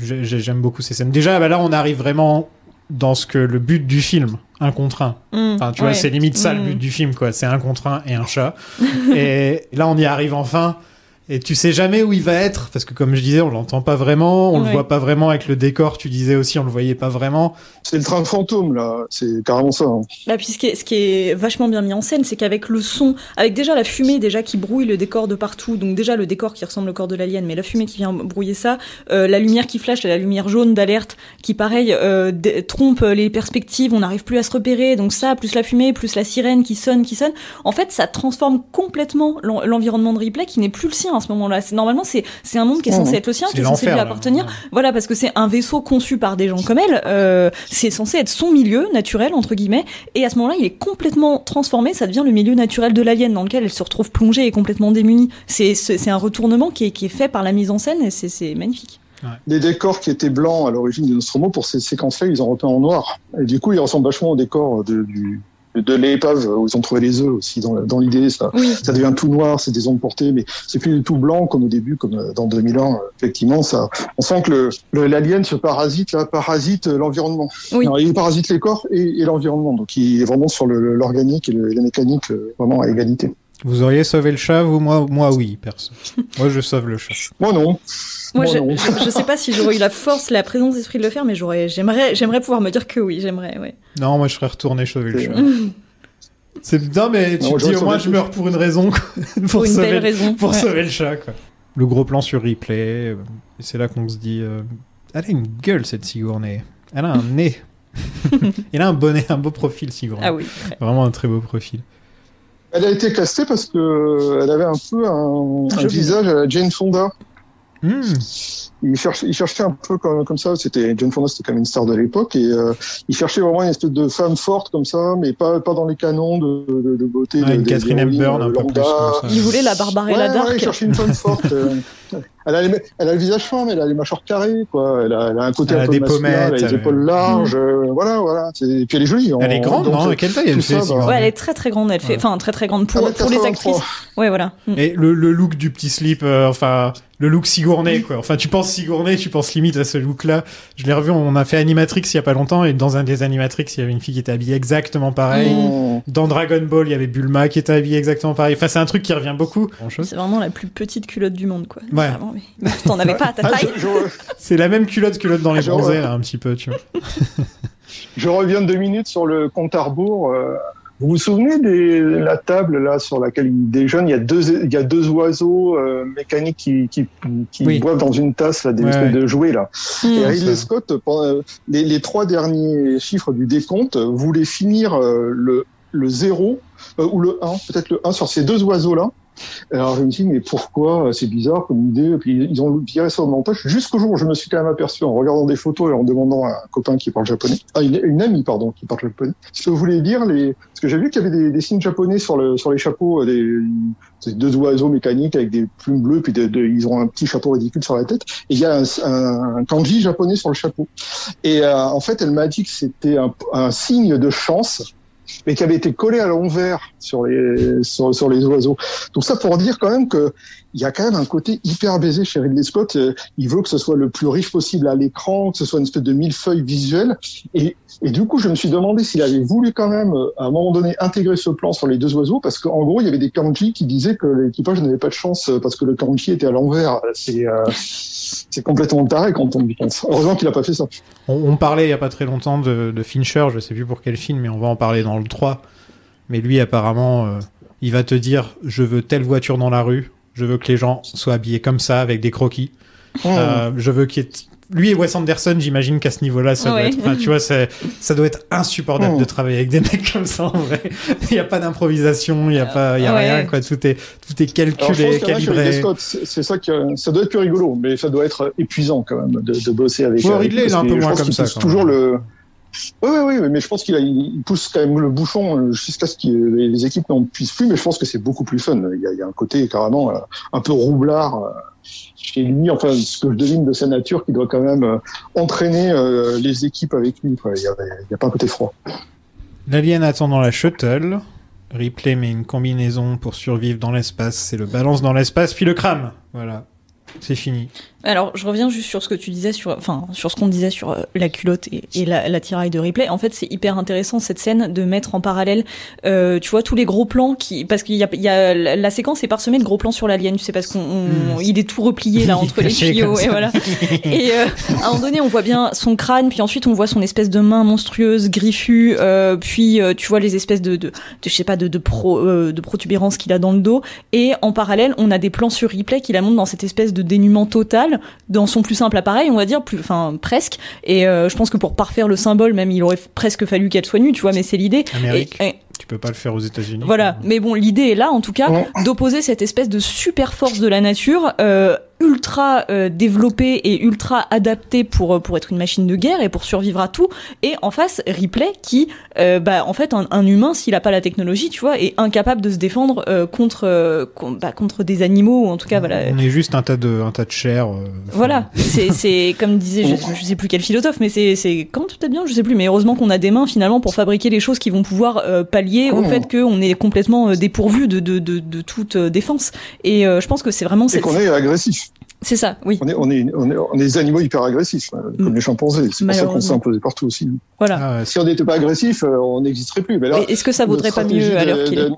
J'ai- j'ai- J'aime beaucoup ces scènes. Déjà, bah là on arrive vraiment dans ce que le but du film, un contre un. Mm, Enfin, tu vois, c'est limite ça le Mm. but du film, quoi. C'est un contre un et un chat. et là, on y arrive enfin. Et tu sais jamais où il va être, parce que comme je disais, on l'entend pas vraiment, on le Ouais. voit pas vraiment avec le décor, tu disais aussi, on le voyait pas vraiment. C'est le train fantôme, là. C'est carrément ça. hein. Bah, puis ce qui, est, ce qui est vachement bien mis en scène, c'est qu'avec le son, avec déjà la fumée déjà qui brouille le décor de partout, donc déjà le décor qui ressemble au corps de l'alien, mais la fumée qui vient brouiller ça, euh, la lumière qui flash, la lumière jaune d'alerte qui pareil euh, trompe les perspectives, on n'arrive plus à se repérer, donc ça, plus la fumée, plus la sirène qui sonne, qui sonne, en fait ça transforme complètement l'en- l'environnement de replay qui n'est plus le sien à ce moment-là. C'est- Normalement c'est c'est un monde qui est censé être le sien, qui est censé lui là. appartenir, voilà, parce que c'est un vaisseau conçu par des gens comme elle. euh, c'est censé être son milieu naturel entre guillemets. Et à ce moment-là, il est complètement transformé. Ça devient le milieu naturel de l'alien dans lequel elle se retrouve plongée et complètement démunie. C'est un retournement qui est, qui est fait par la mise en scène et c'est c'est magnifique. des décors qui étaient blancs à l'origine de Nostromo, pour ces séquences-là, ils ont repeint en noir. Et du coup, ils ressemblent vachement aux décors de, du, de l'épave où ils ont trouvé les œufs aussi dans, dans l'idée. Ça, ça devient tout noir, c'est des ondes portées, mais c'est plus du tout blanc comme au début, comme euh, dans 2001. Effectivement, ça, on sent que l'alien se parasite, là, parasite euh, l'environnement. Alors, Il parasite les corps et, et l'environnement, donc il est vraiment sur l'organique et le- la mécanique euh, vraiment à égalité. Vous auriez sauvé le chat, vous Moi, moi oui, perso. moi, je sauve le chat. Moi non. Moi, Moi, je, non. je, je sais pas si j'aurais eu la force, la présence d'esprit de le faire, mais j'aurais, j'aimerais, j'aimerais pouvoir me dire que oui, j'aimerais, ouais. Non, moi, je serais retourné sauver le chat. C'est non mais tu Non, te dis au moins je meurs pour une raison quoi. Pour une sauver belle le- raison, pour ouais. sauver le chat quoi. Le gros plan sur replay euh, et c'est là qu'on se dit euh, elle a une gueule cette Sigourney. Elle a un nez. Elle a un bonnet, un beau profil Sigourney. Ah oui. Vraiment un très beau profil. Elle a été castée parce que euh, elle avait un peu un, un visage à la Jane Fonda. Hmm. Il cherchait, il cherchait un peu comme, comme ça. C'était Jane Fonda, c'était quand même une star de l'époque, et euh, il cherchait vraiment une espèce de femme forte comme ça, mais pas pas dans les canons de, de, de beauté. Ouais, de- une des Catherine Hepburn, un peu lambda. plus comme ça. Il voulait la Barbarella Ouais, Dark. ouais, il cherchait une femme forte. euh. Elle a, les- elle a le visage fin, mais elle a les mâchoires carrées, quoi. Elle a, elle a un côté Elle un a peu des masculin, pommettes, elle a les elle- épaules larges, euh, voilà, voilà. Et puis elle est jolie. Elle en- est grande, non euh, Quelle taille elle fait ça, bah, Ouais, elle est très très grande, elle fait, enfin très très grande pour, pour les 83. actrices. Ouais, voilà. Mm. Et le, le look du petit slip, euh, enfin, le look Sigourney, quoi. Enfin, tu penses Sigourney, tu penses limite à ce look-là. Je l'ai revu, on a fait Animatrix il y a pas longtemps, et dans un des Animatrix, il y avait une fille qui était habillée exactement pareil. Mmh. Dans Dragon Ball, il y avait Bulma qui était habillée exactement pareil. Enfin, c'est un truc qui revient beaucoup. C'est vraiment la plus petite culotte du monde, quoi. Ouais. Vraiment, mais T'en avais pas à ta Ah, taille C'est la même culotte que l'autre dans les bronzés, là, un petit peu, tu vois. Je reviens deux minutes sur le compte à rebours. euh, Vous vous souvenez de la table là sur laquelle il déjeune? Il y a deux, il y a deux oiseaux euh, mécaniques qui, qui, qui Oui. boivent dans une tasse là, des Ouais, espèces ouais. de jouets là. Mm. Et Ridley. Scott, pendant les, les trois derniers chiffres du décompte, voulait finir euh, le, le 0 euh, ou le 1, peut-être le 1 sur ces deux oiseaux là. Alors je me suis dit mais pourquoi c'est bizarre comme idée? Et puis ils ont viré ça au montage. Jusqu'au jour où je me suis quand même aperçu en regardant des photos et en demandant à un copain qui parle japonais ah une, une amie pardon qui parle japonais ce que voulez dire les parce que j'ai vu qu'il y avait des, des signes japonais sur le sur les chapeaux euh, des c'est deux oiseaux mécaniques avec des plumes bleues puis ils ont un petit chapeau ridicule sur la tête et il y a un, kanji japonais sur le chapeau. Et euh, en fait elle m'a dit que c'était un signe de chance mais qui avait été collé à l'envers sur les sur, les oiseaux. Donc ça pour dire quand même que il y a quand même un côté hyper baisé chez Ridley Scott. Euh, Il veut que ce soit le plus riche possible à l'écran, que ce soit une espèce de millefeuille visuelle. Et, et du coup, je me suis demandé s'il avait voulu quand même, euh, à un moment donné, intégrer ce plan sur les deux oiseaux, parce qu'en gros, il y avait des kanji qui disaient que l'équipage n'avait pas de chance euh, parce que le kanji était à l'envers. C'est euh, complètement taré quand on pense. Heureusement qu'il a pas fait ça. On, parlait il y a pas très longtemps de, Fincher, je sais plus pour quel film, mais on va en parler dans le 3. Mais lui, apparemment, il va te dire je veux telle voiture dans la rue, je veux que les gens soient habillés comme ça, avec des croquis. Euh, je veux qu'il y ait... Lui et Wes Anderson, j'imagine qu'à ce niveau-là, ça doit Ouais. être... Tu vois, ça doit être insupportable Mm. de travailler avec des mecs comme ça, en vrai. Il n'y a pas d'improvisation, il n'y a, pas, il y a Ouais. rien, quoi. Tout est, tout est calculé, calibré. C'est ça qui, ça doit être plus rigolo, mais ça doit être épuisant quand même de, de bosser avec. Ouais, Ridley, il est un peu que moins comme ça, quand toujours même. le. Oui, oui, oui, mais je pense qu'il pousse quand même le bouchon jusqu'à ce que les équipes n'en puissent plus, mais je pense que c'est beaucoup plus fun. Il y a, il y a un côté carrément euh, un peu roublard euh, chez lui, enfin ce que je devine de sa nature, qui doit quand même euh, entraîner les équipes avec lui. Il y a, pas un côté froid. L'alien attend dans la shuttle. Ripley met une combinaison pour survivre dans l'espace. C'est le balance dans l'espace, puis le crame. Voilà. C'est fini. Alors, je reviens juste sur ce que tu disais sur, enfin, sur ce qu'on disait sur euh, la culotte et, et la, la tiraille de replay. En fait, c'est hyper intéressant cette scène de mettre en parallèle, euh, tu vois, tous les gros plans qui, parce qu'il y a, il y a la, séquence est parsemée de gros plans sur l'alien. Tu sais parce qu'on, on- il est tout replié là entre les tuyaux et voilà. Et euh, à un moment donné, on voit bien son crâne, puis ensuite on voit son espèce de main monstrueuse, griffue, euh, puis euh, tu vois les espèces de, de, de je sais pas, de, de, pro, euh, de protubérances qu'il a dans le dos. Et en parallèle, on a des plans sur replay qui la montrent dans cette espèce de dénuement total, dans son plus simple appareil, on va dire, plus, enfin presque. Et euh, je pense que pour parfaire le symbole, même, il aurait presque fallu qu'elle soit nue, tu vois, mais c'est l'idée. Amérique. Et- et- Tu peux pas le faire aux États-Unis. voilà, mais bon, l'idée est là, en tout cas, d'opposer cette espèce de super force de la nature euh, ultra euh, développé et ultra adapté pour euh, pour être une machine de guerre et pour survivre à tout et en face Ripley qui euh, bah en fait un, un humain s'il a pas la technologie tu vois est incapable de se défendre euh, contre euh, con- bah, contre des animaux ou en tout cas voilà On est juste un tas de, un tas de chair. euh, voilà, c'est c'est comme disait je, je sais plus quel philosophe, mais c'est c'est comment tout peut-être bien, je sais plus, mais heureusement qu'on a des mains finalement pour fabriquer les choses qui vont pouvoir euh, pallier au Oh. fait qu'on est complètement euh, dépourvu de de, de de toute défense. Et euh, je pense que c'est vraiment Et c'est qu'on est agressif. C'est ça, oui, On est, on est, on est, on est des animaux hyper agressifs, euh, comme les chimpanzés. C'est pour ça qu'on s'est imposé partout aussi. voilà. ah ouais, Si on n'était pas agressif, euh, on n'existerait plus. Est-ce que ça vaudrait pas mieux à l'heure qu'il est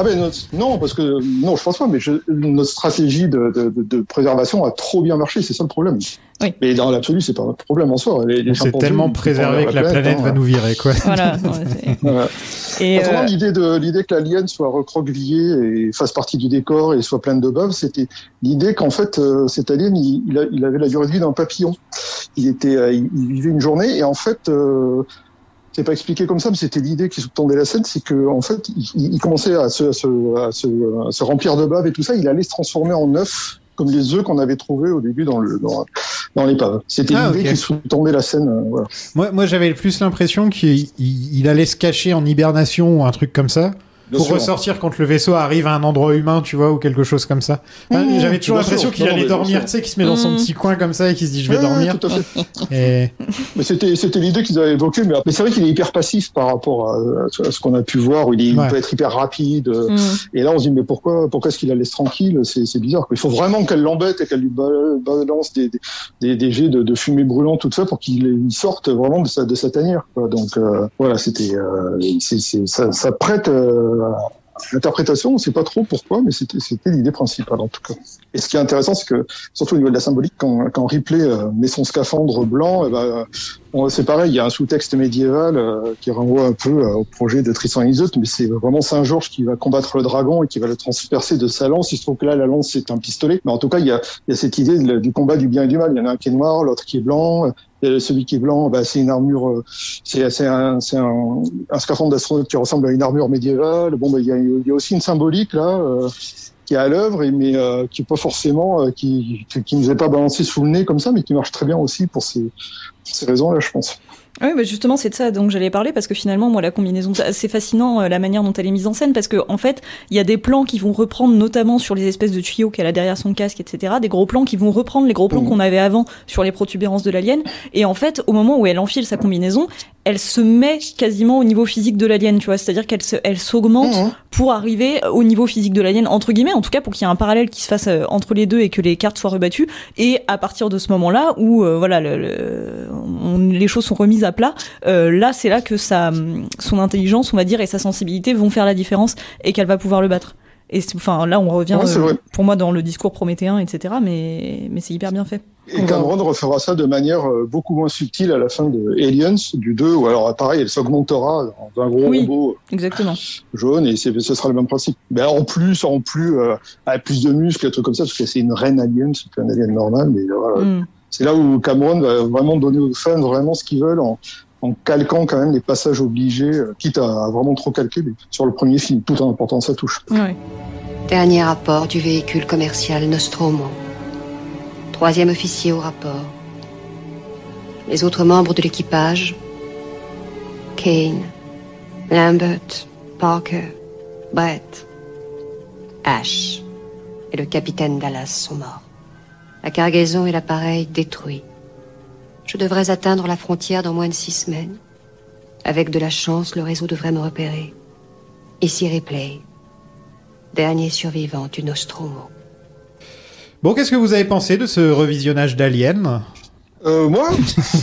Ah ben notre- non, parce que non, je pense pas. Mais je, notre stratégie de, de, de, préservation a trop bien marché. C'est ça le problème. Oui. Mais dans l'absolu, c'est pas un problème en soi. Chimpanzés, tellement préservé que la planète hein. va nous virer, quoi. Voilà. c'est-. Et euh, l'idée de l'idée que l'alien soit recroquevillé et fasse partie du décor et soit plein de bave, c'était l'idée qu'en fait euh, cet alien il, il, a- il avait la durée de vie d'un papillon. Il était euh, il, il vivait une journée et en fait euh, c'est pas expliqué comme ça, mais c'était l'idée qui sous-tendait la scène, c'est que en fait il, il commençait à se, à, se, à, se, à se remplir de bave et tout ça, il allait se transformer en œuf comme les œufs qu'on avait trouvés au début dans le dans, dans l'épave. C'était Ah, l'idée qui sous-tendait la scène. euh, voilà. Moi, moi j'avais plus l'impression qu'il il, il allait se cacher en hibernation ou un truc comme ça. Bien pour sûr. ressortir quand le vaisseau arrive à un endroit humain, tu vois, ou quelque chose comme ça. Enfin, Mmh, J'avais toujours l'impression qu'il allait dormir, tu sais, qu'il se met dans son Mmh. petit coin comme ça et qu'il se dit je vais Ouais, ouais, dormir. tout à fait. Et Mais c'était c'était l'idée qu'ils avaient évoquée, mais, mais c'est vrai qu'il est hyper passif par rapport à, à ce qu'on a pu voir. où Il, est, il peut être hyper rapide. mm. Et là, on se dit mais pourquoi pourquoi est-ce qu'il la laisse tranquille? C'est bizarre. quoi. Il faut vraiment qu'elle l'embête et qu'elle lui ba- balance des, des, des, des jets de, de fumée brûlante tout ça pour qu'il il sorte vraiment de sa de sa tanière. Quoi. Donc euh, voilà, c'était euh, ça, ça prête euh, l'interprétation. On sait pas trop pourquoi, mais c'était l'idée principale en tout cas. Et ce qui est intéressant, c'est que surtout au niveau de la symbolique, quand, quand Ripley euh, met son scaphandre blanc, eh ben, on- c'est pareil, il y a un sous-texte médiéval euh, qui renvoie un peu euh, au projet de Tristan Isolde, mais c'est vraiment Saint Georges qui va combattre le dragon et qui va le transpercer de sa lance. Il se trouve que là, la lance, c'est un pistolet. Mais en tout cas, il y a, cette idée du combat du bien et du mal. Il y en a un qui est noir, l'autre qui est blanc. Celui qui est blanc, bah, c'est une armure, euh, c'est un, c'est un, un scaphandre d'astronaute qui ressemble à une armure médiévale. Bon, bah, il y a, il y a aussi une symbolique là. euh, qui est à l'œuvre, mais euh, qui est pas forcément, euh, qui, qui, qui nous est pas balancé sous le nez comme ça, mais qui marche très bien aussi pour ces, pour ces raisons-là, je pense. Oui, bah justement, c'est de ça dont j'allais parler parce que finalement, moi, la combinaison, c'est fascinant euh, la manière dont elle est mise en scène parce que en fait, il y a des plans qui vont reprendre notamment sur les espèces de tuyaux qu'elle a derrière son casque, etc. Des gros plans qui vont reprendre les gros plans Mhm. qu'on avait avant sur les protubérances de l'alien. Et en fait, au moment où elle enfile sa combinaison, elle se met quasiment au niveau physique de l'alien, tu vois. C'est-à-dire qu'elle elle s'augmente Mhm. pour arriver au niveau physique de l'alien, entre guillemets, en tout cas pour qu'il y ait un parallèle qui se fasse euh, entre les deux et que les cartes soient rebattues. Et à partir de ce moment-là, où euh, voilà, le, le- on- les choses sont remises à plat, euh, là c'est là que sa, son intelligence, on va dire, et sa sensibilité vont faire la différence et qu'elle va pouvoir le battre. Et enfin là on revient Ouais, euh, pour moi dans le discours prométhéen, etc. Mais mais c'est hyper bien fait. Et Cameron refera ça de manière euh, beaucoup moins subtile à la fin de Aliens, du 2, où alors pareil, elle s'augmentera dans un gros Oui. robot Exactement. jaune, et ce sera le même principe. Mais en plus, en plus, euh, plus de muscles, des trucs comme ça, parce que c'est une reine alien, c'est pas un alien normal, mais euh, voilà. Mm. C'est là où Cameron va vraiment donner aux fans vraiment ce qu'ils veulent en, en calquant quand même les passages obligés, euh, quitte à, à vraiment trop calquer. Mais sur le premier film, tout en apportant sa touche. Ouais. Dernier rapport du véhicule commercial Nostromo. Troisième officier au rapport. Les autres membres de l'équipage. Kane, Lambert, Parker, Brett, Ash et le capitaine Dallas sont morts. La cargaison et l'appareil détruits. Je devrais atteindre la frontière dans moins de six semaines. Avec de la chance, le réseau devrait me repérer. Ici Ripley, dernier survivant du Nostromo. Bon, qu'est-ce que vous avez pensé de ce revisionnage d'Alien? Euh, moi?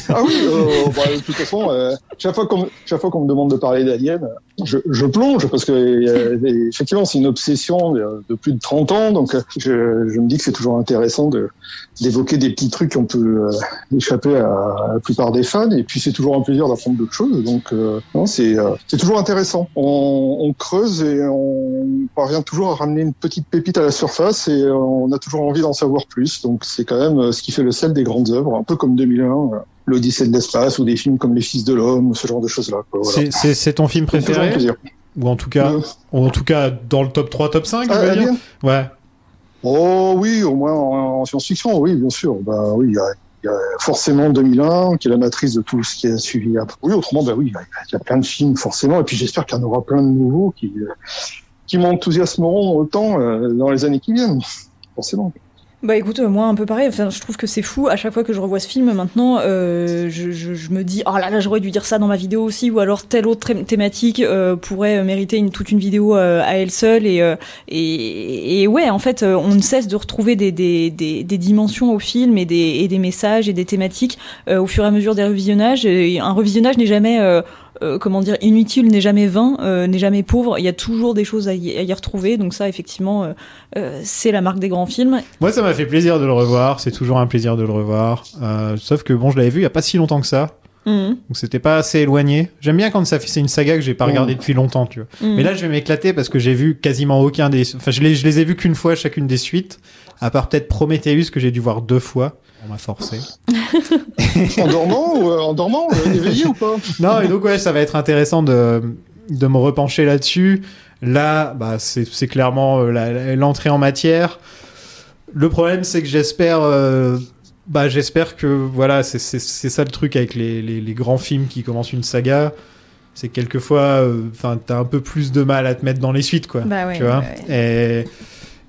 Ah oui, euh, bah, de toute façon, euh, chaque fois qu'on chaque fois qu'on me demande de parler d'Alien, je, je plonge parce que euh, effectivement c'est une obsession de, plus de 30 ans, donc euh, je, je me dis que c'est toujours intéressant de d'évoquer des petits trucs qui ont pu euh, échapper à, à la plupart des fans, et puis c'est toujours un plaisir d'apprendre d'autres choses, donc euh, c'est euh, c'est toujours intéressant. On, on creuse et on parvient toujours à ramener une petite pépite à la surface, et euh, on a toujours envie d'en savoir plus, donc c'est quand même ce qui fait le sel des grandes œuvres, un peu comme 2001. L'Odyssée de l'espace ou des films comme Les Fils de l'homme ou ce genre de choses-là. voilà. C'est- ton film préféré. Ou en tout cas, Euh. en tout cas dans le top 3, top 5, Ah, on va dire Ouais. Oh oui, au moins en, en science-fiction, oui, bien sûr. Bah oui, il y a, il y a forcément 2001 qui est la matrice de tout ce qui a suivi après. Oui, autrement, bah oui, il y a- il y a plein de films forcément, et puis j'espère qu'il y en aura plein de nouveaux qui euh, qui m'enthousiasmeront autant euh, dans les années qui viennent, forcément. Bah écoute, euh, moi un peu pareil, enfin, je trouve que c'est fou, à chaque fois que je revois ce film maintenant, euh, je, je, je me dis, oh là là, j'aurais dû dire ça dans ma vidéo aussi, ou alors telle autre thé- thématique euh, pourrait mériter une, toute une vidéo euh, à elle seule, et, euh, et, et ouais, en fait, euh, on ne cesse de retrouver des, des, des, des dimensions au film, et des, et des messages, et des thématiques au fur et à mesure des revisionnages, et un revisionnage n'est jamais... euh, comment dire, inutile n'est jamais vain, euh, n'est jamais pauvre. Il y a toujours des choses à y, à y retrouver. Donc ça, effectivement, euh, euh, c'est la marque des grands films. Moi, ça m'a fait plaisir de le revoir. C'est toujours un plaisir de le revoir. Euh, sauf que bon, je l'avais vu il y a pas si longtemps que ça. Mhm. Donc c'était pas assez éloigné. J'aime bien quand ça fait c'est une saga que j'ai pas regardé depuis longtemps, tu vois. Mhm. Mais là, je vais m'éclater parce que j'ai vu quasiment aucun des. Enfin, je les, je les ai vus qu'une fois chacune des suites, à part peut-être Prometheus que j'ai dû voir deux fois. On m'a forcé. En dormant ou euh, en dormant, euh, éveillé ou pas? Non, et donc ouais, ça va être intéressant de, de me repencher là-dessus. Là, bah, c'est c'est clairement euh, la- la- l'entrée en matière. Le problème, c'est que j'espère, euh, bah, j'espère que voilà, c'est c'est- c'est ça le truc avec les, les, les grands films qui commencent une saga. C'est que quelquefois, euh, enfin, t'as un peu plus de mal à te mettre dans les suites, quoi. Bah ouais, tu vois? ouais, Et,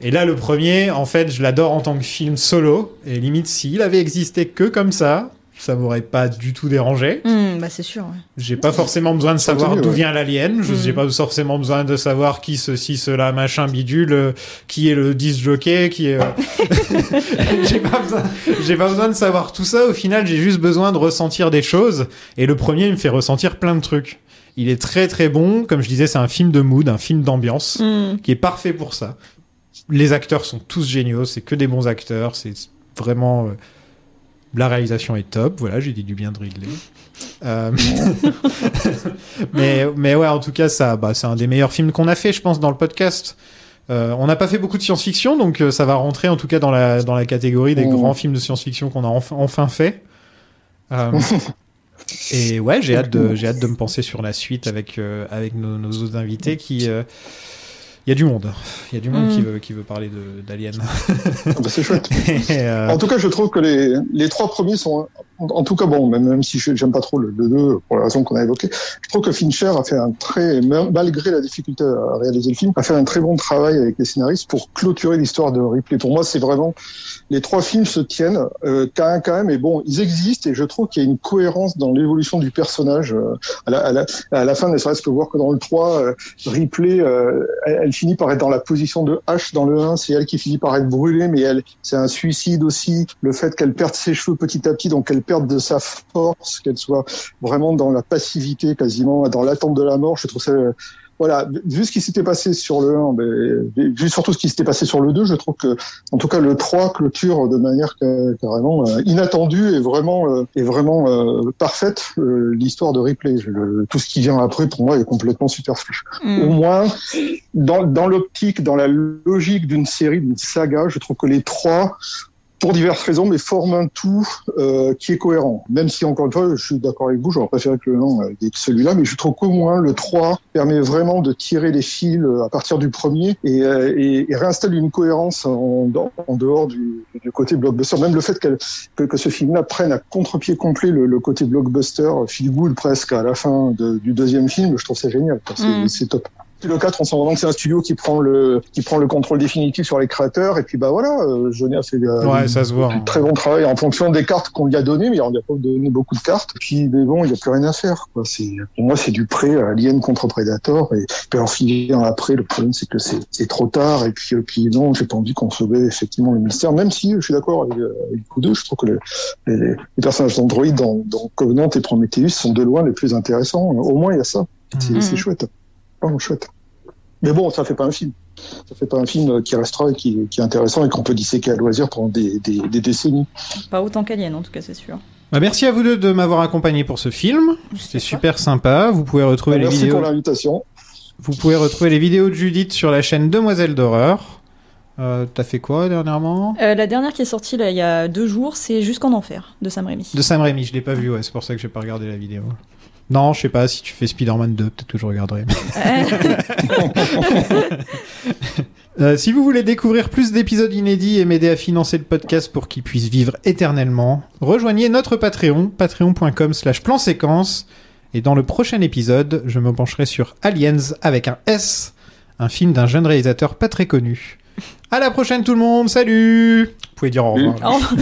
et là, le premier, en fait, je l'adore en tant que film solo. Et limite, s'il avait existé que comme ça, ça m'aurait pas du tout dérangé. Hmm, bah c'est sûr. ouais. J'ai pas forcément besoin de savoir d'où ouais. vient l'alien. Je Mhm. J'ai pas forcément besoin de savoir qui ceci, cela, machin, bidule, euh, qui est le disc jockey, qui est. euh, j'ai pas besoin. J'ai pas besoin de savoir tout ça. Au final, j'ai juste besoin de ressentir des choses. Et le premier il me fait ressentir plein de trucs. Il est très très bon. Comme je disais, c'est un film de mood, un film d'ambiance, Hmm. qui est parfait pour ça. Les acteurs sont tous géniaux. C'est que des bons acteurs. C'est vraiment. euh, la réalisation est top. Voilà, j'ai dit du bien de Ridley. Euh, mais, mais ouais, en tout cas, ça, bah, c'est un des meilleurs films qu'on a fait, je pense, dans le podcast. Euh, on n'a pas fait beaucoup de science-fiction, donc ça va rentrer en tout cas dans la, dans la catégorie des grands films de science-fiction qu'on a enfin, enfin fait. Et ouais, j'ai hâte, de, j'ai hâte de me penser sur la suite avec, avec nos, nos autres invités qui. Il y a du monde. Il y a du monde qui, veut, qui veut parler de- d'Alien. Ah bah, c'est chouette. Et, euh, En tout cas, je trouve que les, les trois premiers sont, en, en tout cas, bon, même, même si je- j'aime pas trop le, le 2, pour la raison qu'on a évoquée, je trouve que Fincher a fait un très, mal- malgré la difficulté à réaliser le film, a fait un très bon travail avec les scénaristes pour clôturer l'histoire de Ripley. Pour moi, c'est vraiment, les trois films se tiennent, euh, qu'à un quand même, et bon, ils existent, et je trouve qu'il y a une cohérence dans l'évolution du personnage. euh, à, la, à, la, à la fin, ne serait-ce que voir que dans le 3, euh, Ripley, euh, elle, elle finit par être dans la position de H dans le 1, c'est elle qui finit par être brûlée, mais elle, c'est un suicide aussi. Le fait qu'elle perde ses cheveux petit à petit, donc qu'elle perde de sa force, qu'elle soit vraiment dans la passivité quasiment, dans l'attente de la mort, je trouve ça... Voilà, vu ce qui s'était passé sur le 1, ben, vu surtout ce qui s'était passé sur le 2, je trouve que, en tout cas, le 3 clôture de manière ca- carrément euh, inattendue et vraiment, euh, et vraiment euh, parfaite euh, l'histoire de Ripley. Le- tout ce qui vient après, pour moi, est complètement superflu. Hmm. Au moins, dans, dans l'optique, dans la logique d'une série, d'une saga, je trouve que les trois, pour diverses raisons, mais forment un tout euh, qui est cohérent. Même si, encore une fois, je suis d'accord avec vous, j'aurais préféré que le nom euh, ait que celui-là, mais je trouve qu'au moins le 3 permet vraiment de tirer les fils euh, à partir du premier et, euh, et, et réinstalle une cohérence en, en dehors du, du côté blockbuster. Même le fait qu'elle- que, que ce film-là prenne à contre-pied complet le, le côté blockbuster, feel good presque à la fin de- du deuxième film, je trouve ça génial. C'est Mm. c'est top. Le 4, on sent vraiment que c'est un studio qui prend le qui prend le contrôle définitif sur les créateurs et puis bah voilà, euh, a fait euh, Ouais, ça se voit, un hein. très bon travail en fonction des cartes qu'on lui a données, mais on lui a pas donné beaucoup de cartes. Puis mais bon, il n'y a plus rien à faire. Quoi. C'est pour moi c'est du prêt à Alien contre Predator et puis alors filer après. Le problème c'est que c'est c'est trop tard et puis euh, puis non, j'ai pas envie qu'on sauvait effectivement le mystère. Même si je suis d'accord avec, euh, avec vous deux, je trouve que le- les, les personnages d'Android dans, dans Covenant et Prometheus sont de loin les plus intéressants. Au moins il y a ça. C'est c'est chouette, vraiment chouette. Mais bon, ça fait pas un film. Ça fait pas un film qui restera et qui, qui est intéressant et qu'on peut disséquer à loisir pendant des, des, des décennies. Pas autant qu'Alien, en tout cas, c'est sûr. bah, merci à vous deux de m'avoir accompagné pour ce film. C'était super sympa. Vous pouvez retrouver les Merci vidéos. pour l'invitation. Vous pouvez retrouver les vidéos de Judith sur la chaîne Demoiselle d'horreur. Euh, T'as fait quoi dernièrement Euh, la dernière qui est sortie là, il y a deux jours, c'est Jusqu'en Enfer de Sam Raimi. De Sam Raimi, je l'ai pas vu, ouais, c'est pour ça que j'ai pas regardé la vidéo. Non, je sais pas, si tu fais Spider-Man 2, peut-être que je regarderai. Euh, si vous voulez découvrir plus d'épisodes inédits et m'aider à financer le podcast pour qu'il puisse vivre éternellement, rejoignez notre Patreon, patreon.com slash plan séquence. Et dans le prochain épisode, je me pencherai sur Aliens avec un S, un film d'un jeune réalisateur pas très connu. À la prochaine tout le monde, salut Vous pouvez dire au revoir. Au revoir.